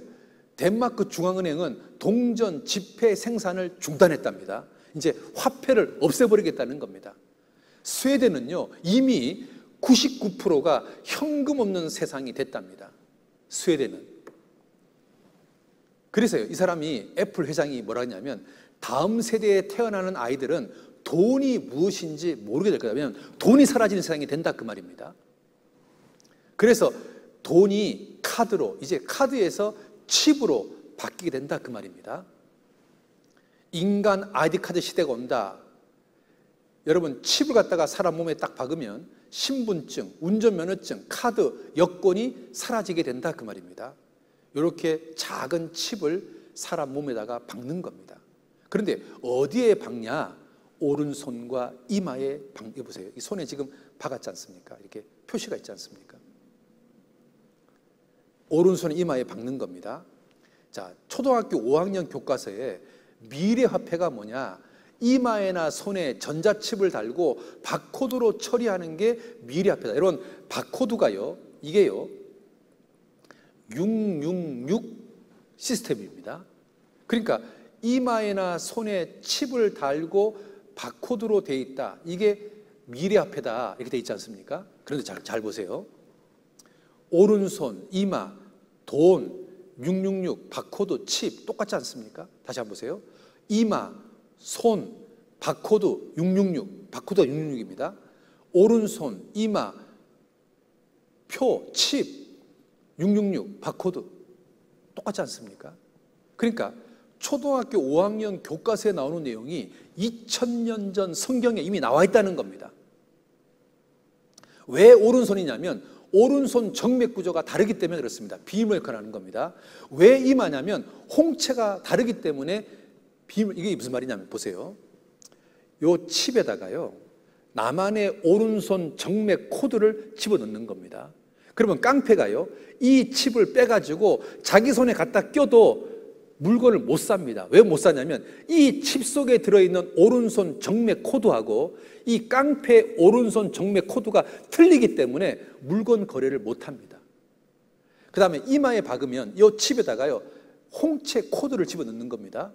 덴마크 중앙은행은 동전 지폐 생산을 중단했답니다. 이제 화폐를 없애버리겠다는 겁니다. 스웨덴은요, 이미 99%가 현금 없는 세상이 됐답니다. 스웨덴은. 그래서요, 이 사람이 애플 회장이 뭐라 했냐면, 다음 세대에 태어나는 아이들은 돈이 무엇인지 모르게 될 거다면 돈이 사라지는 세상이 된다 그 말입니다. 그래서 돈이 카드로 이제 카드에서 칩으로 바뀌게 된다 그 말입니다. 인간 아이디 카드 시대가 온다. 여러분 칩을 갖다가 사람 몸에 딱 박으면 신분증, 운전면허증, 카드, 여권이 사라지게 된다 그 말입니다. 이렇게 작은 칩을 사람 몸에다가 박는 겁니다. 그런데 어디에 박냐? 오른손과 이마에 박해 보세요. 이 손에 지금 박았지 않습니까? 이렇게 표시가 있지 않습니까? 오른손 이마에 박는 겁니다. 자, 초등학교 5학년 교과서에 미래 화폐가 뭐냐? 이마에나 손에 전자칩을 달고 바코드로 처리하는 게 미래화폐다. 여러분, 바코드가요, 이게요, 666 시스템입니다. 그러니까 이마에나 손에 칩을 달고 바코드로 돼 있다. 이게 미래화폐다. 이렇게 돼 있지 않습니까? 그런데 잘, 잘 보세요. 오른손, 이마, 돈, 666, 바코드, 칩 똑같지 않습니까? 다시 한번 보세요. 이마, 손, 바코드 666, 바코드가 666입니다. 오른손, 이마, 표, 칩, 666, 바코드 똑같지 않습니까? 그러니까 초등학교 5학년 교과서에 나오는 내용이 2000년 전 성경에 이미 나와 있다는 겁니다. 왜 오른손이냐면 오른손 정맥 구조가 다르기 때문에 그렇습니다. 비밀컬하는 겁니다. 왜 이마냐면 홍채가 다르기 때문에 비밀 이게 무슨 말이냐면 보세요. 요 칩에다가요. 나만의 오른손 정맥 코드를 집어넣는 겁니다. 그러면 깡패가요. 이 칩을 빼가지고 자기 손에 갖다 껴도 물건을 못 삽니다. 왜 못 사냐면 이 칩 속에 들어있는 오른손 정맥 코드하고 이 깡패 오른손 정맥 코드가 틀리기 때문에 물건 거래를 못 합니다. 그 다음에 이마에 박으면 이 칩에다가요. 홍채 코드를 집어넣는 겁니다.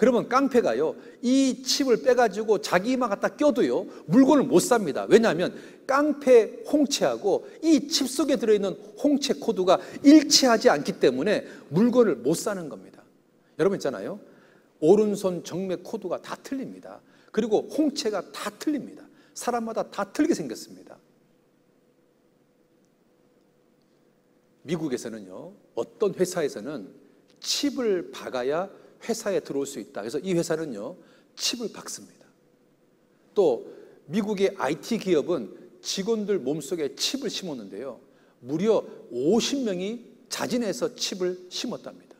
그러면 깡패가요, 이 칩을 빼가지고 자기 이마 갖다 껴도요, 물건을 못 삽니다. 왜냐하면 깡패 홍채하고 이 칩 속에 들어있는 홍채 코드가 일치하지 않기 때문에 물건을 못 사는 겁니다. 여러분 있잖아요. 오른손 정맥 코드가 다 틀립니다. 그리고 홍채가 다 틀립니다. 사람마다 다 틀리게 생겼습니다. 미국에서는요, 어떤 회사에서는 칩을 박아야 회사에 들어올 수 있다. 그래서 이 회사는요, 칩을 박습니다. 또 미국의 IT 기업은 직원들 몸속에 칩을 심었는데요. 무려 50명이 자진해서 칩을 심었답니다.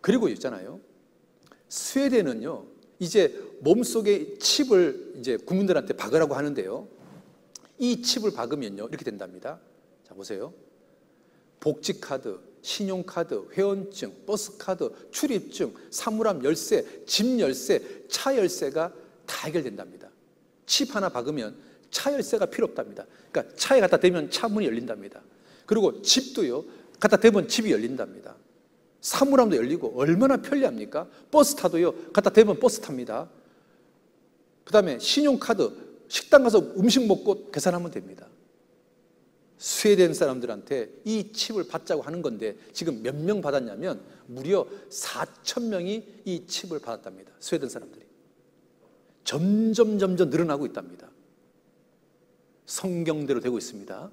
그리고 있잖아요. 스웨덴은요, 이제 몸속에 칩을 이제 국민들한테 박으라고 하는데요. 이 칩을 박으면요, 이렇게 된답니다. 자, 보세요. 복지카드, 신용카드, 회원증, 버스카드, 출입증, 사물함 열쇠, 집 열쇠, 차 열쇠가 다 해결된답니다. 칩 하나 박으면 차 열쇠가 필요 없답니다. 그러니까 차에 갖다 대면 차 문이 열린답니다. 그리고 집도요, 갖다 대면 집이 열린답니다. 사물함도 열리고 얼마나 편리합니까? 버스 타도요, 갖다 대면 버스 탑니다. 그 다음에 신용카드, 식당 가서 음식 먹고 계산하면 됩니다. 스웨덴 사람들한테 이 칩을 받자고 하는 건데 지금 몇 명 받았냐면 무려 4천 명이 이 칩을 받았답니다. 스웨덴 사람들이. 점점 점점 늘어나고 있답니다. 성경대로 되고 있습니다.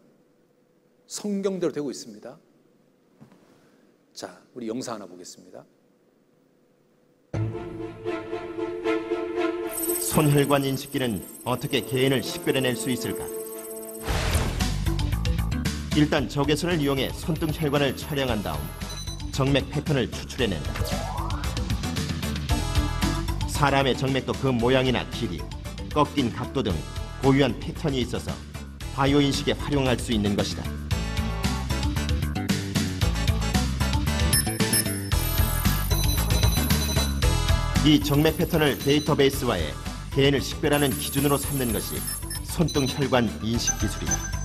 성경대로 되고 있습니다. 자, 우리 영상 하나 보겠습니다.
손혈관 인식기는 어떻게 개인을 식별해낼 수 있을까? 일단 적외선을 이용해 손등 혈관을 촬영한 다음 정맥 패턴을 추출해낸다. 사람의 정맥도 그 모양이나 길이, 꺾인 각도 등 고유한 패턴이 있어서 바이오 인식에 활용할 수 있는 것이다. 이 정맥 패턴을 데이터베이스화해 개인을 식별하는 기준으로 삼는 것이 손등 혈관 인식 기술이다.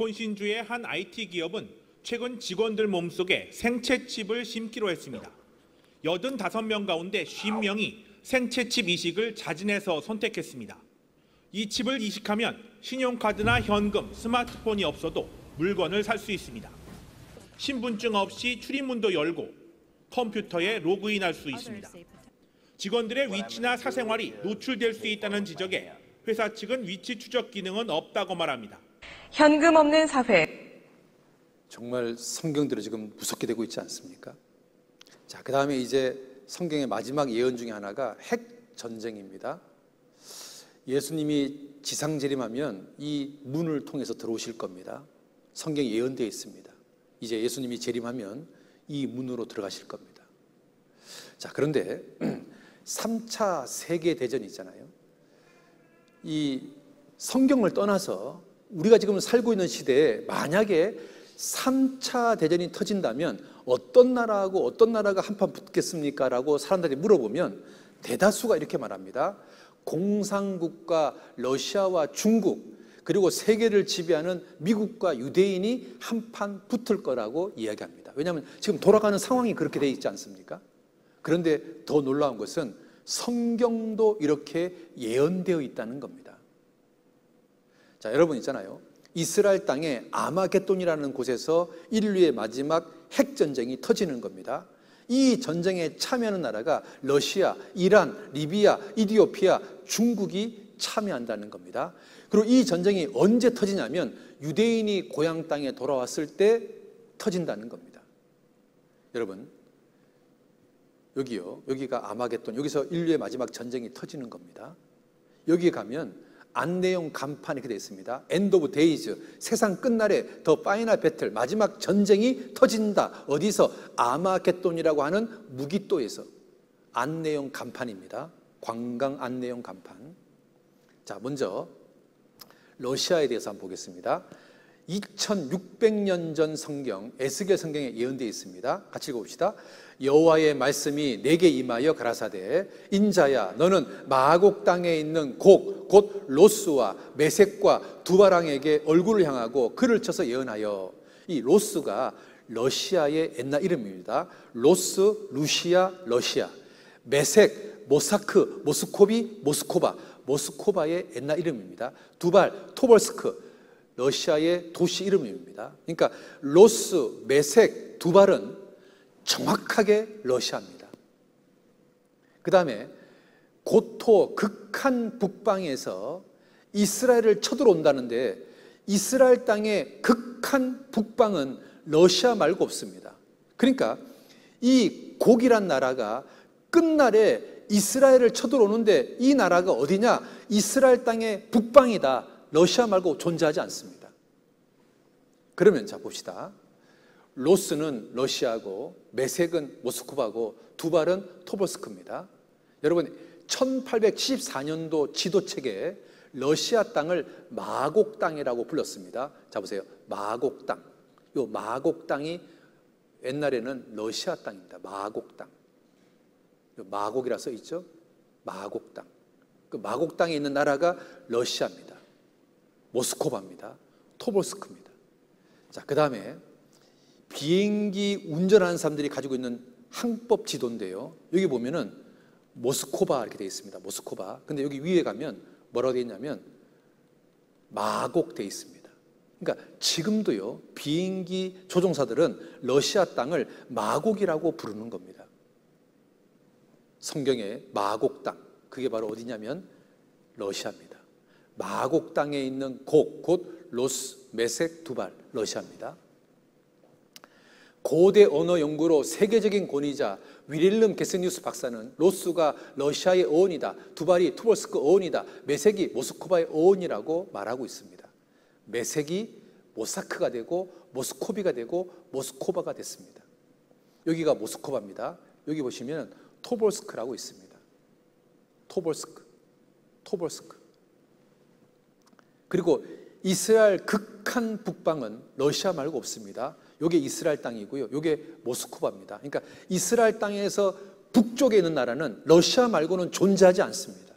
위스콘신주의 한 IT 기업은 최근 직원들 몸속에 생체 칩을 심기로 했습니다. 85명 가운데 50명이 생체 칩 이식을 자진해서 선택했습니다. 이 칩을 이식하면 신용카드나 현금, 스마트폰이 없어도 물건을 살 수 있습니다. 신분증 없이 출입문도 열고 컴퓨터에 로그인할 수 있습니다. 직원들의 위치나 사생활이 노출될 수 있다는 지적에 회사 측은 위치 추적 기능은 없다고 말합니다.
현금 없는 사회.
정말 성경대로 지금 무섭게 되고 있지 않습니까? 자, 그 다음에 이제 성경의 마지막 예언 중에 하나가 핵 전쟁입니다. 예수님이 지상 재림하면 이 문을 통해서 들어오실 겁니다. 성경에 예언되어 있습니다. 이제 예수님이 재림하면 이 문으로 들어가실 겁니다. 자, 그런데 *clears throat* 3차 세계 대전이 있잖아요. 이 성경을 떠나서 우리가 지금 살고 있는 시대에 만약에 3차 대전이 터진다면 어떤 나라하고 어떤 나라가 한판 붙겠습니까? 라고 사람들이 물어보면 대다수가 이렇게 말합니다. 공산국가 러시아와 중국 그리고 세계를 지배하는 미국과 유대인이 한판 붙을 거라고 이야기합니다. 왜냐하면 지금 돌아가는 상황이 그렇게 돼 있지 않습니까? 그런데 더 놀라운 것은 성경도 이렇게 예언되어 있다는 겁니다. 자, 여러분 있잖아요. 이스라엘 땅에 아마겟돈이라는 곳에서 인류의 마지막 핵전쟁이 터지는 겁니다. 이 전쟁에 참여하는 나라가 러시아, 이란, 리비아, 이디오피아, 중국이 참여한다는 겁니다. 그리고 이 전쟁이 언제 터지냐면 유대인이 고향 땅에 돌아왔을 때 터진다는 겁니다. 여러분, 여기요. 여기가 아마겟돈. 여기서 인류의 마지막 전쟁이 터지는 겁니다. 여기 가면 안내용 간판 이렇게 되어 있습니다. End of Days, 세상 끝날에 The Final Battle, 마지막 전쟁이 터진다. 어디서? 아마겟돈이라고 하는 므깃도에서 안내용 간판입니다. 관광 안내용 간판. 자, 먼저 러시아에 대해서 한번 보겠습니다. 2600년 전 성경 에스겔 성경에 예언되어 있습니다. 같이 읽어봅시다. 여호와의 말씀이 내게 임하여 가라사대 인자야 너는 마곡 땅에 있는 곡 곧 로스와 메색과 두바랑에게 얼굴을 향하고 그를 쳐서 예언하여 이 로스가 러시아의 옛날 이름입니다. 로스, 루시아, 러시아. 메섹, 모사크, 모스코비, 모스코바. 모스코바의 옛날 이름입니다. 두발, 토볼스크. 러시아의 도시 이름입니다. 그러니까 로스, 메섹, 두발은 정확하게 러시아입니다. 그 다음에 고토 극한 북방에서 이스라엘을 쳐들어온다는데 이스라엘 땅의 극한 북방은 러시아 말고 없습니다. 그러니까 이 곡이란 나라가 끝날에 이스라엘을 쳐들어오는데 이 나라가 어디냐? 이스라엘 땅의 북방이다. 러시아 말고 존재하지 않습니다. 그러면 자 봅시다. 로스는 러시아고 메색은 모스크바고 두발은 토벌스크입니다. 여러분 1874년도 지도책에 러시아 땅을 마곡 땅이라고 불렀습니다. 자 보세요. 마곡 땅. 요 마곡 땅이 옛날에는 러시아 땅입니다. 마곡 땅. 마곡이라 써 있죠? 마곡 땅. 그 마곡 땅에 있는 나라가 러시아입니다. 모스코바입니다. 토볼스크입니다. 자, 그 다음에 비행기 운전하는 사람들이 가지고 있는 항법 지도인데요. 여기 보면은 모스코바 이렇게 되어 있습니다. 모스코바. 근데 여기 위에 가면 뭐라고 되어 있냐면 마곡 되어 있습니다. 그러니까 지금도요, 비행기 조종사들은 러시아 땅을 마곡이라고 부르는 겁니다. 성경에 마곡 땅. 그게 바로 어디냐면 러시아입니다. 마곡 땅에 있는 곡, 곧 로스, 메색, 두발, 러시아입니다. 고대 언어 연구로 세계적인 권위자 위릴름 게스니우스 박사는 로스가 러시아의 어원이다. 두발이 투볼스크 어원이다. 메섹이 모스코바의 어원이라고 말하고 있습니다. 메섹이 모사크가 되고 모스코비가 되고 모스코바가 됐습니다. 여기가 모스코바입니다. 여기 보시면 토볼스크라고 있습니다. 토볼스크. 토볼스크. 그리고 이스라엘 극한 북방은 러시아 말고 없습니다. 요게 이스라엘 땅이고요. 요게 모스크바입니다. 그러니까 이스라엘 땅에서 북쪽에 있는 나라는 러시아 말고는 존재하지 않습니다.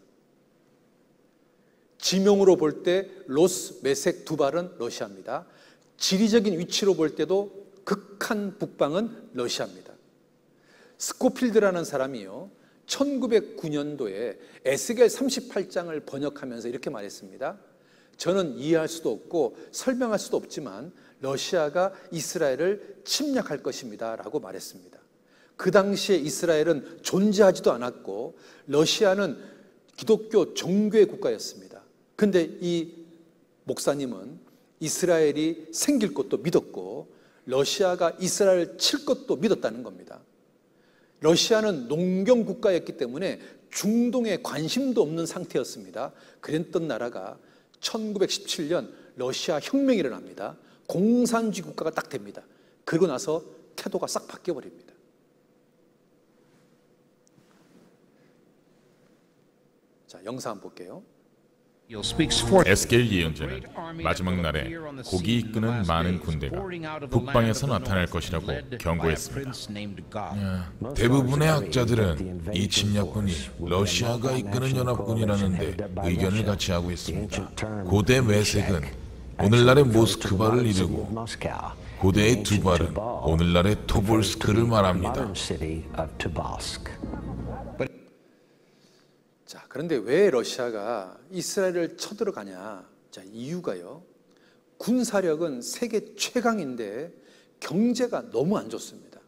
지명으로 볼 때 로스, 메색, 두발은 러시아입니다. 지리적인 위치로 볼 때도 극한 북방은 러시아입니다. 스코필드라는 사람이요. 1909년도에 에스겔 38장을 번역하면서 이렇게 말했습니다. 저는 이해할 수도 없고 설명할 수도 없지만 러시아가 이스라엘을 침략할 것입니다. 라고 말했습니다. 그 당시에 이스라엘은 존재하지도 않았고 러시아는 기독교 종교의 국가였습니다. 근데 이 목사님은 이스라엘이 생길 것도 믿었고 러시아가 이스라엘을 칠 것도 믿었다는 겁니다. 러시아는 농경 국가였기 때문에 중동에 관심도 없는 상태였습니다. 그랬던 나라가 1917년 러시아 혁명이 일어납니다. 공산주의 국가가 딱 됩니다. 그리고 나서 태도가 싹 바뀌어 버립니다. 자, 영상 한번 볼게요.
에스겔 예언자는 마지막 날에 고기 이끄는 많은 군대가 북방에서 나타날 것이라고 경고했습니다.
대부분의 학자들은 이 침략군이 러시아가 이끄는 연합군이라는데 의견을 같이 하고 있습니다. 고대 매색은 오늘날의 모스크바를 이르고 고대의 두발은 오늘날의 토볼스크를 말합니다.
자, 그런데 왜 러시아가 이스라엘을 쳐들어가냐? 자, 이유가요. 군사력은 세계 최강인데 경제가 너무 안 좋습니다.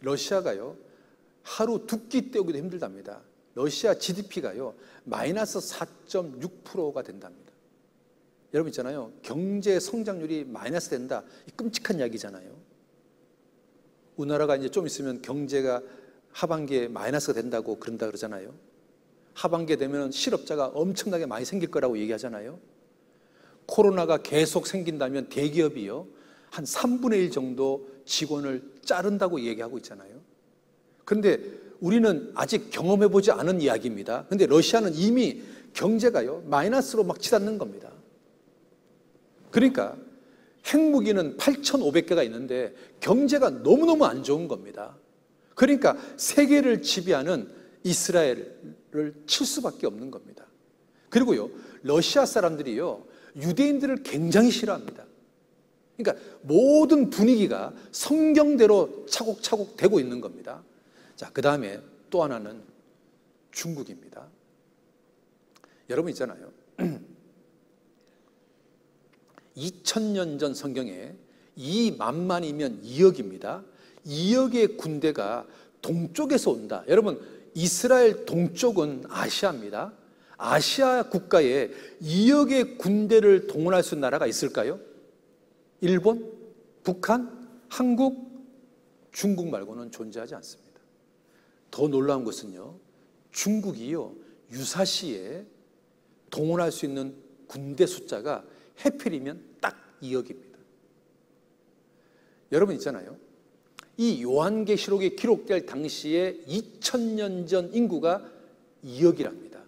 러시아가요. 하루 두 끼 때우기도 힘들답니다. 러시아 GDP가요. 마이너스 4.6%가 된답니다. 여러분 있잖아요. 경제 성장률이 마이너스 된다. 이 끔찍한 이야기잖아요. 우리나라가 이제 좀 있으면 경제가 하반기에 마이너스가 된다고 그런다 그러잖아요. 하반기에 되면 실업자가 엄청나게 많이 생길 거라고 얘기하잖아요. 코로나가 계속 생긴다면 대기업이요. 한 3분의 1 정도 직원을 자른다고 얘기하고 있잖아요. 그런데 우리는 아직 경험해 보지 않은 이야기입니다. 근데 러시아는 이미 경제가요. 마이너스로 막 치닫는 겁니다. 그러니까 핵무기는 8,500개가 있는데 경제가 너무너무 안 좋은 겁니다. 그러니까 세계를 지배하는 이스라엘을 칠 수밖에 없는 겁니다. 그리고요, 러시아 사람들이요, 유대인들을 굉장히 싫어합니다. 그러니까 모든 분위기가 성경대로 차곡차곡 되고 있는 겁니다. 자, 그 다음에 또 하나는 중국입니다. 여러분 있잖아요. *clears throat* 2000년 전 성경에 이 만만이면 2억입니다. 2억의 군대가 동쪽에서 온다. 여러분, 이스라엘 동쪽은 아시아입니다. 아시아 국가에 2억의 군대를 동원할 수 있는 나라가 있을까요? 일본, 북한, 한국, 중국 말고는 존재하지 않습니다. 더 놀라운 것은요, 중국이요, 유사시에 동원할 수 있는 군대 숫자가 해필이면 딱 2억입니다. 여러분 있잖아요. 이 요한계시록에 기록될 당시에 2000년 전 인구가 2억이랍니다.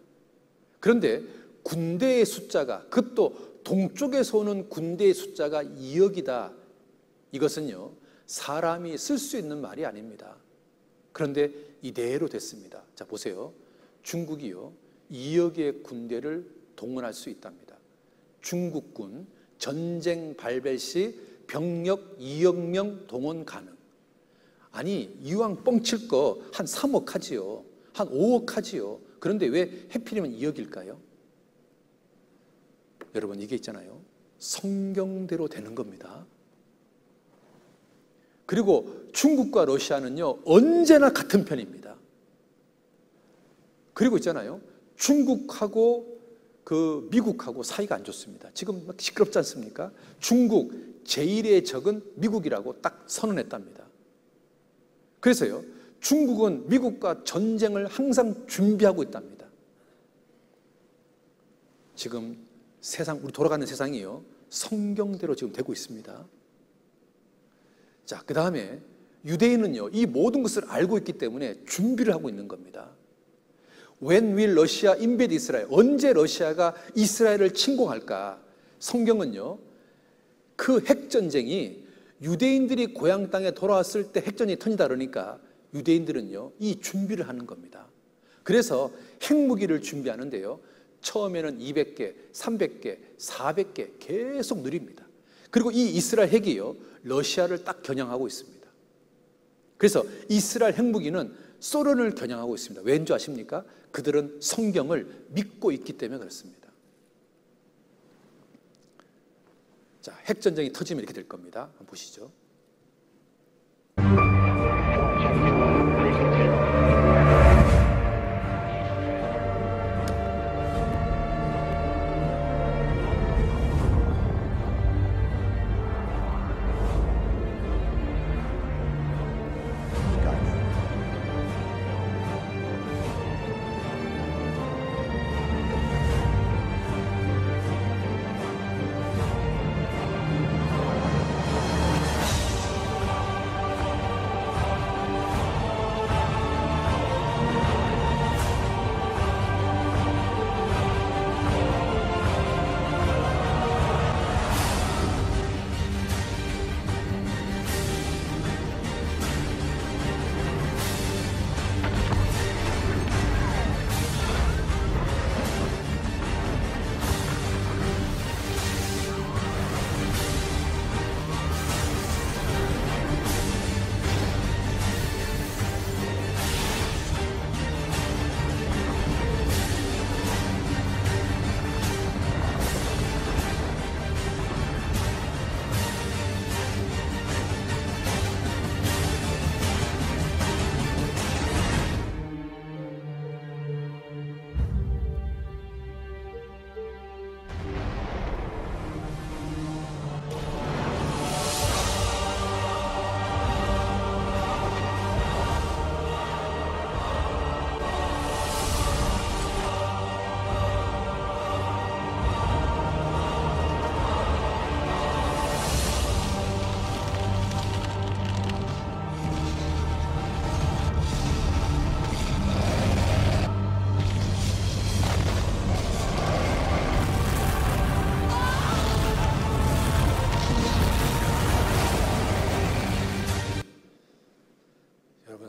그런데 군대의 숫자가 그것도 동쪽에서 오는 군대의 숫자가 2억이다. 이것은요. 사람이 쓸 수 있는 말이 아닙니다. 그런데 이대로 됐습니다. 자 보세요. 중국이요. 2억의 군대를 동원할 수 있답니다. 중국군 전쟁 발발 시 병력 2억 명 동원 가능. 아니 이왕 뻥칠 거 한 3억 하지요. 한 5억 하지요. 그런데 왜 해필이면 2억일까요? 여러분 이게 있잖아요. 성경대로 되는 겁니다. 그리고 중국과 러시아는요 언제나 같은 편입니다. 그리고 있잖아요. 중국하고 그 미국하고 사이가 안 좋습니다. 지금 막 시끄럽지 않습니까? 중국 제1의 적은 미국이라고 딱 선언했답니다. 그래서요, 중국은 미국과 전쟁을 항상 준비하고 있답니다. 지금 세상, 우리 돌아가는 세상이요, 성경대로 지금 되고 있습니다. 자, 그 다음에 유대인은요, 이 모든 것을 알고 있기 때문에 준비를 하고 있는 겁니다. When will Russia invade Israel? 언제 러시아가 이스라엘을 침공할까? 성경은요, 그 핵전쟁이 유대인들이 고향 땅에 돌아왔을 때 핵전이 터진다 그러니까 유대인들은요, 이 준비를 하는 겁니다. 그래서 핵무기를 준비하는데요, 처음에는 200개, 300개, 400개 계속 느립니다. 그리고 이 이스라엘 핵이요, 러시아를 딱 겨냥하고 있습니다. 그래서 이스라엘 핵무기는 소련을 겨냥하고 있습니다. 왠지 아십니까? 그들은 성경을 믿고 있기 때문에 그렇습니다. 자, 핵전쟁이 터지면 이렇게 될 겁니다. 보시죠.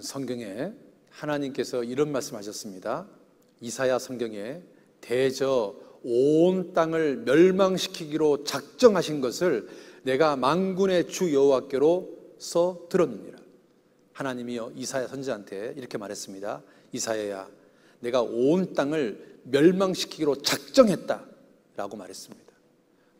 성경에 하나님께서 이런 말씀하셨습니다. 이사야 성경에 대저 온 땅을 멸망시키기로 작정하신 것을 내가 망군의 주 여호와께로서 들었느니라. 하나님이요 이사야 선지자한테 이렇게 말했습니다. 이사야야, 내가 온 땅을 멸망시키기로 작정했다라고 말했습니다.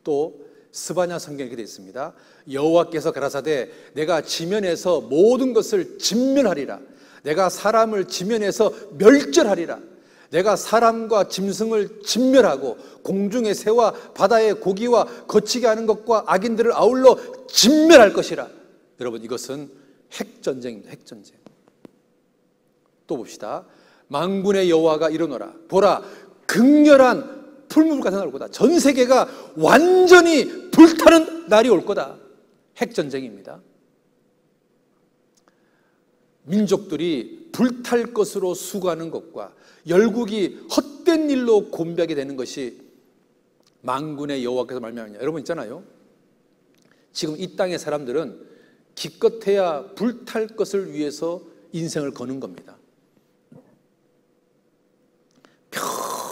또 스바냐 성경에 이렇게 되어 있습니다. 여호와께서 가라사대 내가 지면에서 모든 것을 진멸하리라. 내가 사람을 지면에서 멸절하리라. 내가 사람과 짐승을 진멸하고 공중의 새와 바다의 고기와 거치게 하는 것과 악인들을 아울러 진멸할 것이라. 여러분 이것은 핵전쟁입니다. 핵전쟁. 또 봅시다. 망군의 여호와가 이르노라. 보라 극렬한 풀무불 같은 날올 거다. 전 세계가 완전히 불타는 날이 올 거다. 핵전쟁입니다. 민족들이 불탈 것으로 수고하는 것과 열국이 헛된 일로 곤비하게 되는 것이 망군의 여호와께서 말미암냐. 여러분 있잖아요. 지금 이 땅의 사람들은 기껏해야 불탈 것을 위해서 인생을 거는 겁니다.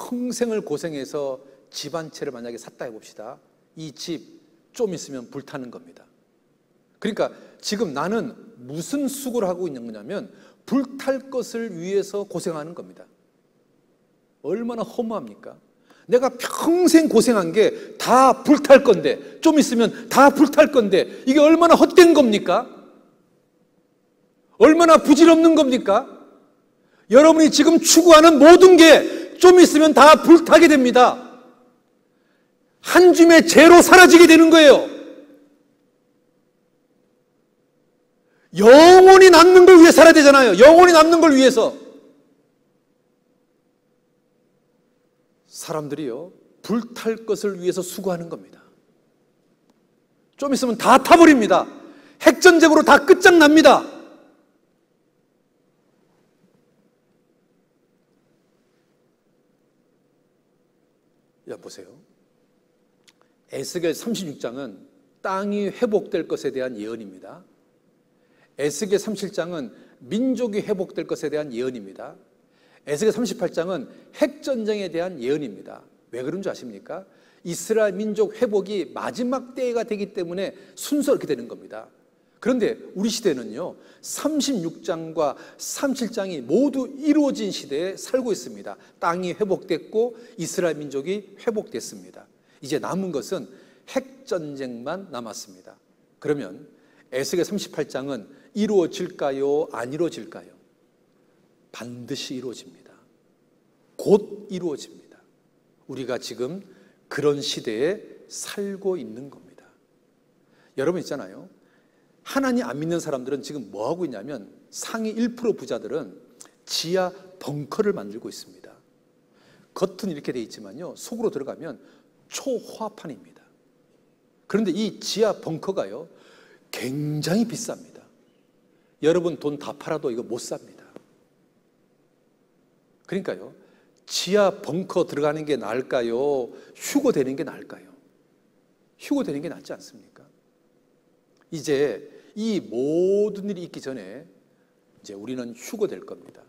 평생을 고생해서 집 한 채를 만약에 샀다 해봅시다. 이 집 좀 있으면 불타는 겁니다. 그러니까 지금 나는 무슨 수고를 하고 있는 거냐면 불탈 것을 위해서 고생하는 겁니다. 얼마나 허무합니까? 내가 평생 고생한 게 다 불탈 건데, 좀 있으면 다 불탈 건데, 이게 얼마나 헛된 겁니까? 얼마나 부질없는 겁니까? 여러분이 지금 추구하는 모든 게 좀 있으면 다 불타게 됩니다. 한 줌의 재로 사라지게 되는 거예요. 영원히 남는 걸 위해 살아야 되잖아요. 영원히 남는 걸 위해서. 사람들이요, 불탈 것을 위해서 수고하는 겁니다. 좀 있으면 다 타버립니다. 핵전쟁으로 다 끝장납니다. 야, 보세요. 에스겔 36장은 땅이 회복될 것에 대한 예언입니다. 에스겔 37장은 민족이 회복될 것에 대한 예언입니다. 에스겔 38장은 핵 전쟁에 대한 예언입니다. 왜 그런 줄 아십니까? 이스라엘 민족 회복이 마지막 때가 되기 때문에 순서 이렇게 되는 겁니다. 그런데 우리 시대는요, 36장과 37장이 모두 이루어진 시대에 살고 있습니다. 땅이 회복됐고 이스라엘 민족이 회복됐습니다. 이제 남은 것은 핵전쟁만 남았습니다. 그러면 에스겔 38장은 이루어질까요? 안 이루어질까요? 반드시 이루어집니다. 곧 이루어집니다. 우리가 지금 그런 시대에 살고 있는 겁니다. 여러분 있잖아요. 하나님 안 믿는 사람들은 지금 뭐 하고 있냐면 상위 1% 부자들은 지하 벙커를 만들고 있습니다. 겉은 이렇게 돼 있지만요. 속으로 들어가면 초화판입니다. 그런데 이 지하 벙커가요. 굉장히 비쌉니다. 여러분 돈 다 팔아도 이거 못 삽니다. 그러니까요. 지하 벙커 들어가는 게 나을까요? 휴고 되는 게 나을까요? 휴고 되는 게 낫지 않습니까? 이제 이 모든 일이 있기 전에 이제 우리는 휴고 될 겁니다.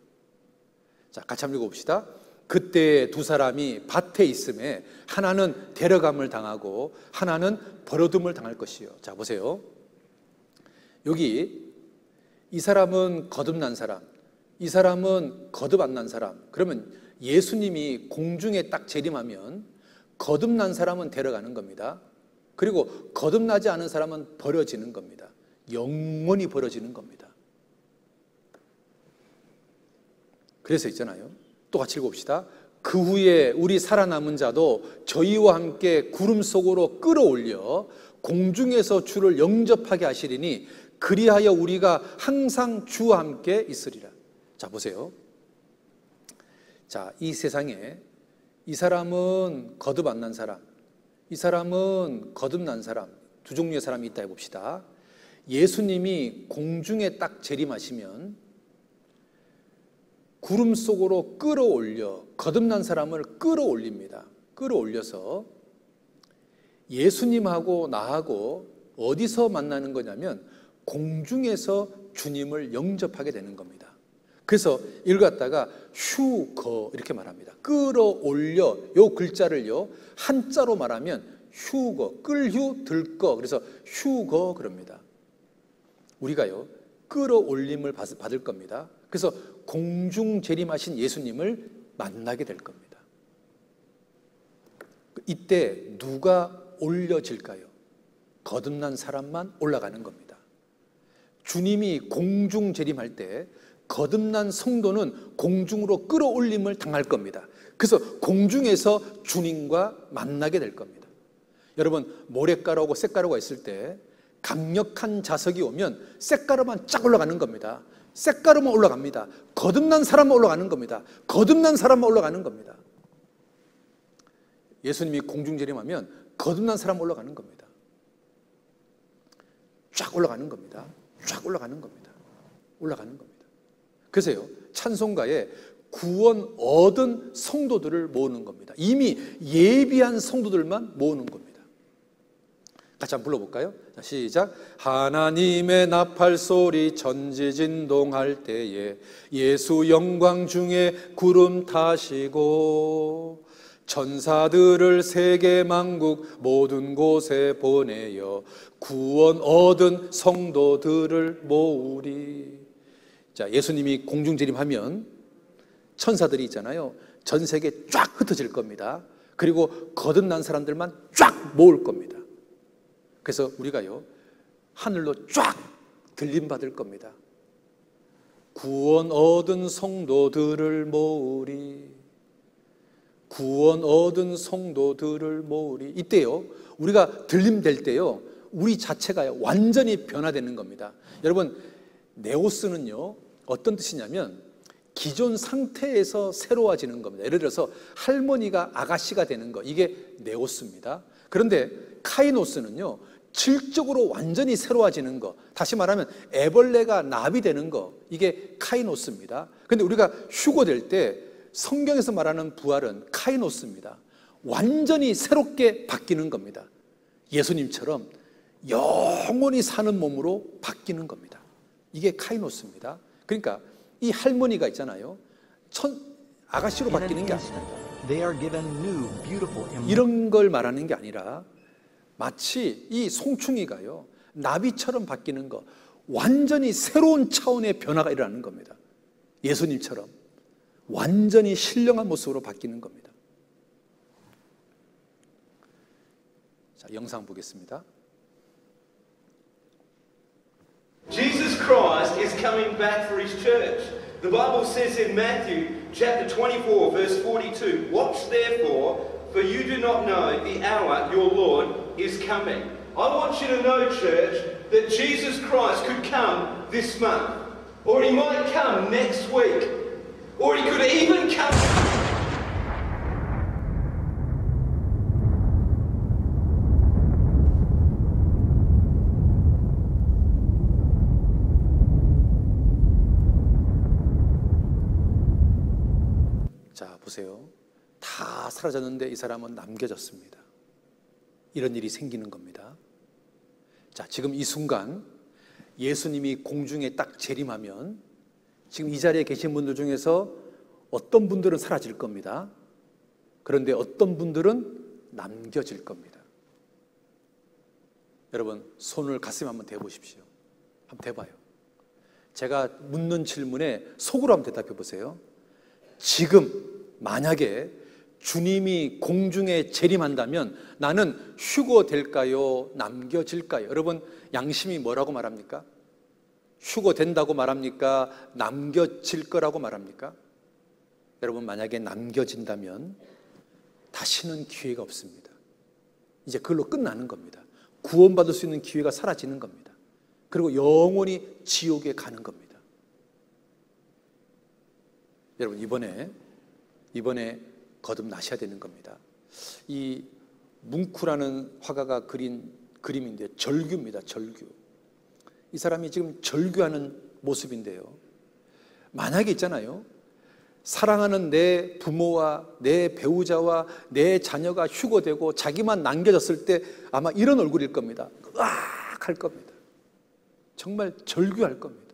자, 같이 한번 읽어봅시다. 그때 두 사람이 밭에 있음에 하나는 데려감을 당하고 하나는 버려둠을 당할 것이요. 자, 보세요. 여기 이 사람은 거듭난 사람, 이 사람은 거듭 안 난 사람. 그러면 예수님이 공중에 딱 재림하면 거듭난 사람은 데려가는 겁니다. 그리고 거듭나지 않은 사람은 버려지는 겁니다. 영원히 버려지는 겁니다. 그래서 있잖아요. 또 같이 읽어봅시다. 그 후에 우리 살아남은 자도 저희와 함께 구름 속으로 끌어올려 공중에서 주를 영접하게 하시리니 그리하여 우리가 항상 주와 함께 있으리라. 자, 보세요. 자, 이 세상에 이 사람은 거듭 안 난 사람, 이 사람은 거듭난 사람, 두 종류의 사람이 있다 해봅시다. 예수님이 공중에 딱 재림하시면 구름 속으로 끌어올려 거듭난 사람을 끌어올립니다. 끌어올려서 예수님하고 나하고 어디서 만나는 거냐면 공중에서 주님을 영접하게 되는 겁니다. 그래서 읽었다가 휴거 이렇게 말합니다. 끌어올려 요 글자를요 한자로 말하면 휴거 끌휴 들거 그래서 휴거 그럽니다. 우리가요 끌어올림을 받을 겁니다. 그래서 공중 재림하신 예수님을 만나게 될 겁니다. 이때 누가 올려질까요? 거듭난 사람만 올라가는 겁니다. 주님이 공중 재림할 때 거듭난 성도는 공중으로 끌어올림을 당할 겁니다. 그래서 공중에서 주님과 만나게 될 겁니다. 여러분, 모래가루하고 쇳가루가 있을 때 강력한 자석이 오면 쇳가루만 쫙 올라가는 겁니다. 쇳가루만 올라갑니다. 거듭난 사람만 올라가는 겁니다. 거듭난 사람만 올라가는 겁니다. 예수님이 공중재림하면 거듭난 사람 올라가는 겁니다. 쫙 올라가는 겁니다. 쫙 올라가는 겁니다. 올라가는 겁니다. 그래서요, 찬송가에 구원 얻은 성도들을 모으는 겁니다. 이미 예비한 성도들만 모으는 겁니다. 같이 한번 불러볼까요? 자, 시작. 하나님의 나팔 소리 전지 진동할 때에 예수 영광 중에 구름 타시고 천사들을 세계 만국 모든 곳에 보내어 구원 얻은 성도들을 모으리. 자, 예수님이 공중 재림하면 천사들이 있잖아요. 전 세계 쫙 흩어질 겁니다. 그리고 거듭난 사람들만 쫙 모을 겁니다. 그래서 우리가요, 하늘로 쫙 들림 받을 겁니다. 구원 얻은 성도들을 모으리. 구원 얻은 성도들을 모으리. 이때요, 우리가 들림될 때요, 우리 자체가 완전히 변화되는 겁니다. 여러분, 네오스는요, 어떤 뜻이냐면, 기존 상태에서 새로워지는 겁니다. 예를 들어서 할머니가 아가씨가 되는 거, 이게 네오스입니다. 그런데 카이노스는요, 질적으로 완전히 새로워지는 거, 다시 말하면 애벌레가 나비 되는 거, 이게 카이노스입니다. 그런데 우리가 휴고 될 때 성경에서 말하는 부활은 카이노스입니다. 완전히 새롭게 바뀌는 겁니다. 예수님처럼 영원히 사는 몸으로 바뀌는 겁니다. 이게 카이노스입니다. 그러니까 이 할머니가 있잖아요. 천, 아가씨로 바뀌는 게 아닙니다. 이런 걸 말하는 게 아니라 마치 이 송충이가요. 나비처럼 바뀌는 거 완전히 새로운 차원의 변화가 일어나는 겁니다. 예수님처럼. 완전히 신령한 모습으로 바뀌는 겁니다. 자, 영상 보겠습니다.
Jesus Christ is coming back for his church. The Bible says in Matthew chapter 24 verse 42, Watch therefore, for you do not know the hour your Lord is coming. I want you to know, church, that Jesus Christ could come this month, or he might come next week, or he could even come.
자, 보세요. 다 사라졌는데 이 사람은 남겨졌습니다. 이런 일이 생기는 겁니다. 자, 지금 이 순간 예수님이 공중에 딱 재림하면 지금 이 자리에 계신 분들 중에서 어떤 분들은 사라질 겁니다. 그런데 어떤 분들은 남겨질 겁니다. 여러분, 손을 가슴에 한번 대보십시오. 한번 대봐요. 제가 묻는 질문에 속으로 한번 대답해 보세요. 지금 만약에 주님이 공중에 재림한다면 나는 휴거 될까요? 남겨질까요? 여러분, 양심이 뭐라고 말합니까? 휴거 된다고 말합니까? 남겨질 거라고 말합니까? 여러분, 만약에 남겨진다면 다시는 기회가 없습니다. 이제 그걸로 끝나는 겁니다. 구원받을 수 있는 기회가 사라지는 겁니다. 그리고 영원히 지옥에 가는 겁니다. 여러분, 이번에, 이번에 거듭나셔야 되는 겁니다. 이 뭉쿠라는 화가가 그린 그림인데 절규입니다. 절규. 이 사람이 지금 절규하는 모습인데요. 만약에 있잖아요. 사랑하는 내 부모와 내 배우자와 내 자녀가 휴거되고 자기만 남겨졌을 때 아마 이런 얼굴일 겁니다. 으악 할 겁니다. 정말 절규할 겁니다.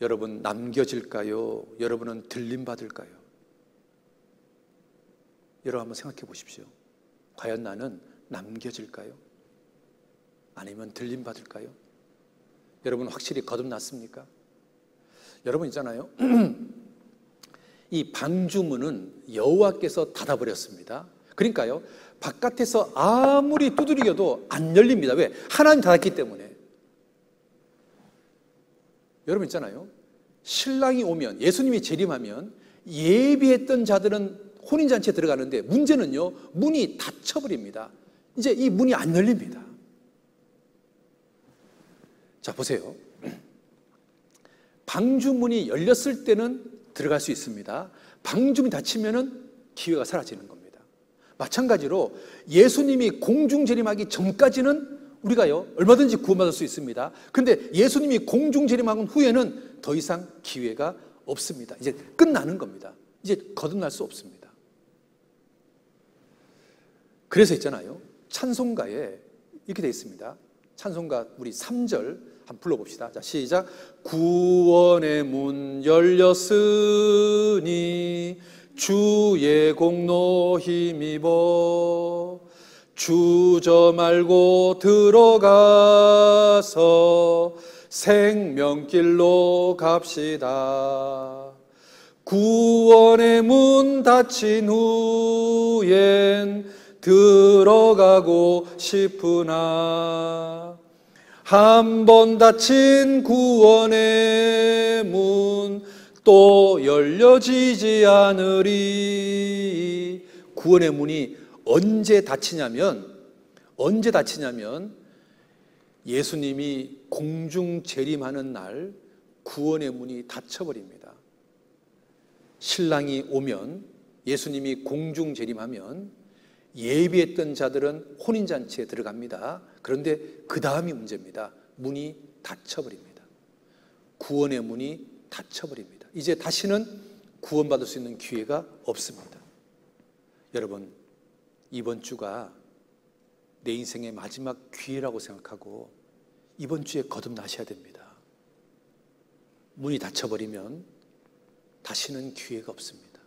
여러분 남겨질까요? 여러분은 들림 받을까요? 여러분 한번 생각해 보십시오. 과연 나는 남겨질까요? 아니면 들림 받을까요? 여러분 확실히 거듭났습니까? 여러분 있잖아요. *clears throat* 이 방주문은 여호와께서 닫아버렸습니다. 그러니까요. 바깥에서 아무리 두드리겨도 안 열립니다. 왜? 하나님 닫았기 때문에. 여러분 있잖아요. 신랑이 오면 예수님이 재림하면 예비했던 자들은 혼인잔치에 들어가는데 문제는요. 문이 닫혀버립니다. 이제 이 문이 안 열립니다. 자, 보세요. 방주문이 열렸을 때는 들어갈 수 있습니다. 방주문이 닫히면은 기회가 사라지는 겁니다. 마찬가지로 예수님이 공중 재림하기 전까지는 우리가요, 얼마든지 구원받을 수 있습니다. 근데 예수님이 공중 재림하고 후에는 더 이상 기회가 없습니다. 이제 끝나는 겁니다. 이제 거듭날 수 없습니다. 그래서 있잖아요. 찬송가에 이렇게 되어 있습니다. 찬송가 우리 3절 한번 불러봅시다. 자, 시작. 구원의 문 열렸으니 주의 공로 힘입어 주저 말고 들어가서 생명길로 갑시다. 구원의 문 닫힌 후엔 들어가고 싶으나 한 번 닫힌 구원의 문 또 열려지지 않으리 구원의 문이 언제 닫히냐면 언제 닫히냐면 예수님이 공중 재림하는 날 구원의 문이 닫혀버립니다. 신랑이 오면 예수님이 공중 재림하면 예비했던 자들은 혼인잔치에 들어갑니다. 그런데 그 다음이 문제입니다. 문이 닫혀버립니다. 구원의 문이 닫혀버립니다. 이제 다시는 구원받을 수 있는 기회가 없습니다. 여러분, 이번 주가 내 인생의 마지막 기회라고 생각하고 이번 주에 거듭나셔야 됩니다. 문이 닫혀버리면 다시는 기회가 없습니다.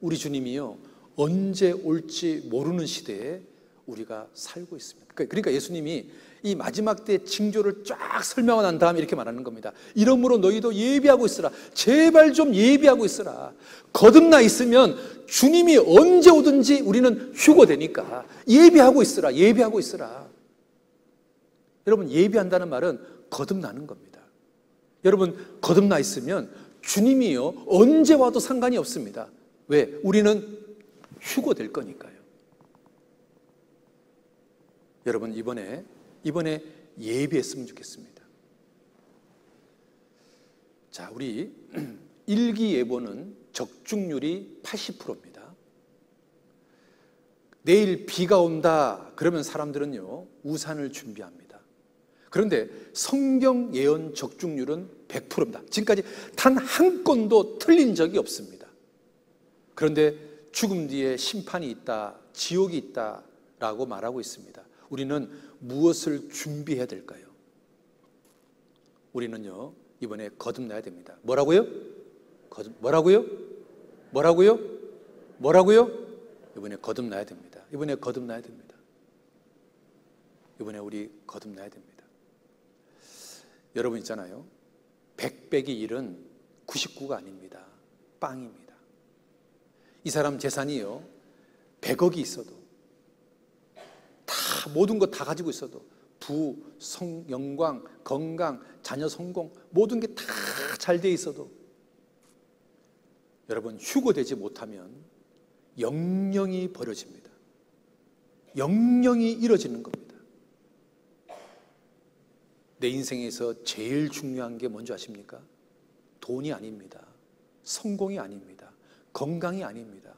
우리 주님이요, 언제 올지 모르는 시대에 우리가 살고 있습니다. 그러니까 예수님이 이 마지막 때 징조를 쫙 설명하고 난 다음에 이렇게 말하는 겁니다. 이러므로 너희도 예비하고 있으라. 제발 좀 예비하고 있으라. 거듭나 있으면 주님이 언제 오든지 우리는 휴고되니까 예비하고 있으라. 예비하고 있으라. 여러분 예비한다는 말은 거듭나는 겁니다. 여러분 거듭나 있으면 주님이요 언제 와도 상관이 없습니다. 왜? 우리는 휴고될 거니까요. 여러분 이번에 이번에 예비했으면 좋겠습니다. 자, 우리 *clears throat* 일기 예보는 적중률이 80%입니다. 내일 비가 온다 그러면 사람들은요 우산을 준비합니다. 그런데 성경 예언 적중률은 100%입니다. 지금까지 단 한 건도 틀린 적이 없습니다. 그런데 죽음 뒤에 심판이 있다, 지옥이 있다라고 말하고 있습니다. 우리는 무엇을 준비해야 될까요? 우리는요, 이번에 거듭나야 됩니다. 뭐라고요? 거듭, 뭐라고요? 뭐라고요? 뭐라고요? 이번에 거듭나야 됩니다. 이번에 거듭나야 됩니다. 이번에 우리 거듭나야 됩니다. 여러분 있잖아요. 100 빼기 1은 99가 아닙니다. 빵입니다. 이 사람 재산이요. 100억이 있어도 다 모든 것 다 가지고 있어도 부, 성, 영광, 건강, 자녀 성공 모든 게 다 잘 돼 있어도 여러분 휴고되지 못하면 영영이 버려집니다. 영영이 이뤄지는 겁니다. 내 인생에서 제일 중요한 게 뭔지 아십니까? 돈이 아닙니다. 성공이 아닙니다. 건강이 아닙니다.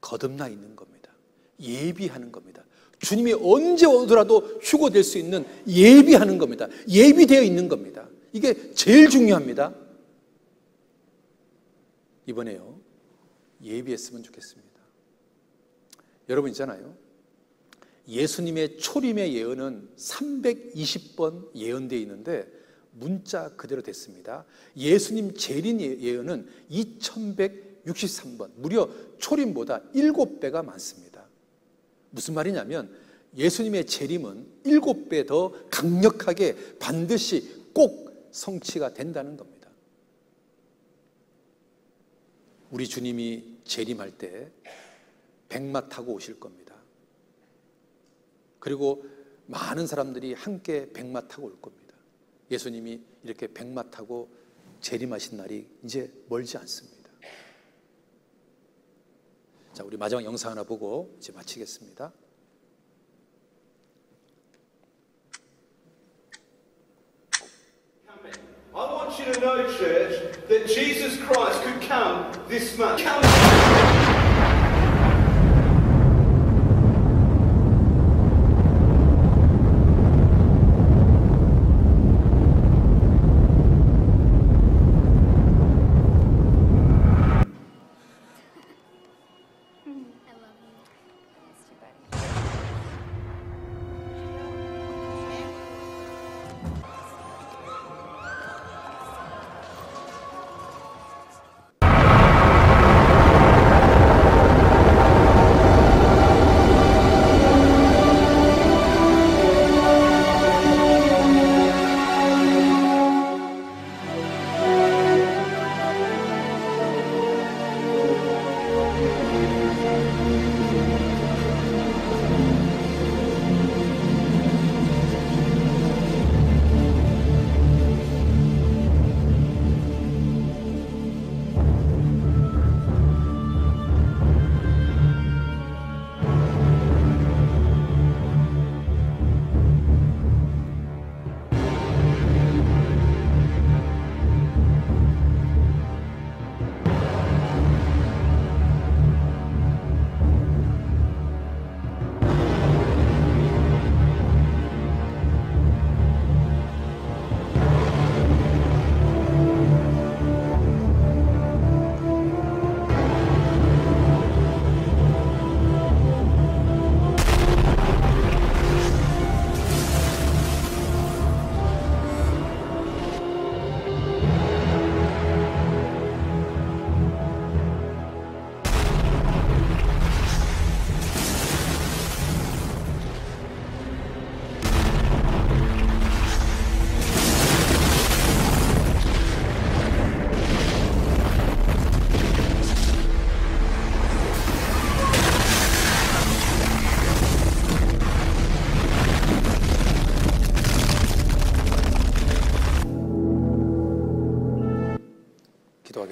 거듭나 있는 겁니다. 예비하는 겁니다. 주님이 언제 오더라도 휴고될 수 있는 예비하는 겁니다. 예비되어 있는 겁니다. 이게 제일 중요합니다. 이번에요. 예비했으면 좋겠습니다. 여러분 있잖아요. 예수님의 초림의 예언은 320번 예언되어 있는데 문자 그대로 됐습니다. 예수님 재림 예, 예언은 2163번, 무려 초림보다 7배가 많습니다. 무슨 말이냐면 예수님의 재림은 7배 더 강력하게 반드시 꼭 성취가 된다는 겁니다. 우리 주님이 재림할 때 백마 타고 오실 겁니다. 그리고 많은 사람들이 함께 백마 타고 올 겁니다. 예수님이 이렇게 백마 타고 재림하신 날이 이제 멀지 않습니다. 자, 우리 마지막 영상 하나 보고 이제 마치겠습니다.
I want you to know, church, that Jesus Christ could come this month. Come.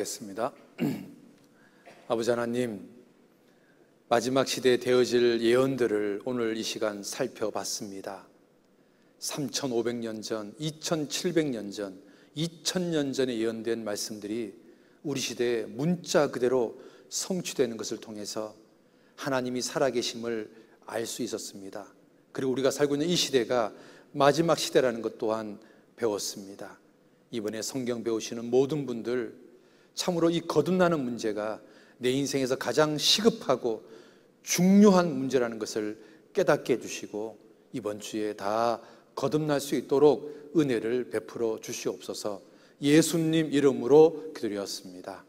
기도하겠습니다. *clears throat* 아버지 하나님, 마지막 시대에 되어질 예언들을 오늘 이 시간 살펴봤습니다. 3,500년 전, 2,700년 전, 2,000년 전에 예언된 말씀들이 우리 시대에 문자 그대로 성취되는 것을 통해서 하나님이 살아계심을 알 수 있었습니다. 그리고 우리가 살고 있는 이 시대가 마지막 시대라는 것 또한 배웠습니다. 이번에 성경 배우시는 모든 분들 참으로 이 거듭나는 문제가 내 인생에서 가장 시급하고 중요한 문제라는 것을 깨닫게 해주시고 이번 주에 다 거듭날 수 있도록 은혜를 베풀어 주시옵소서 예수님 이름으로 기도드렸습니다.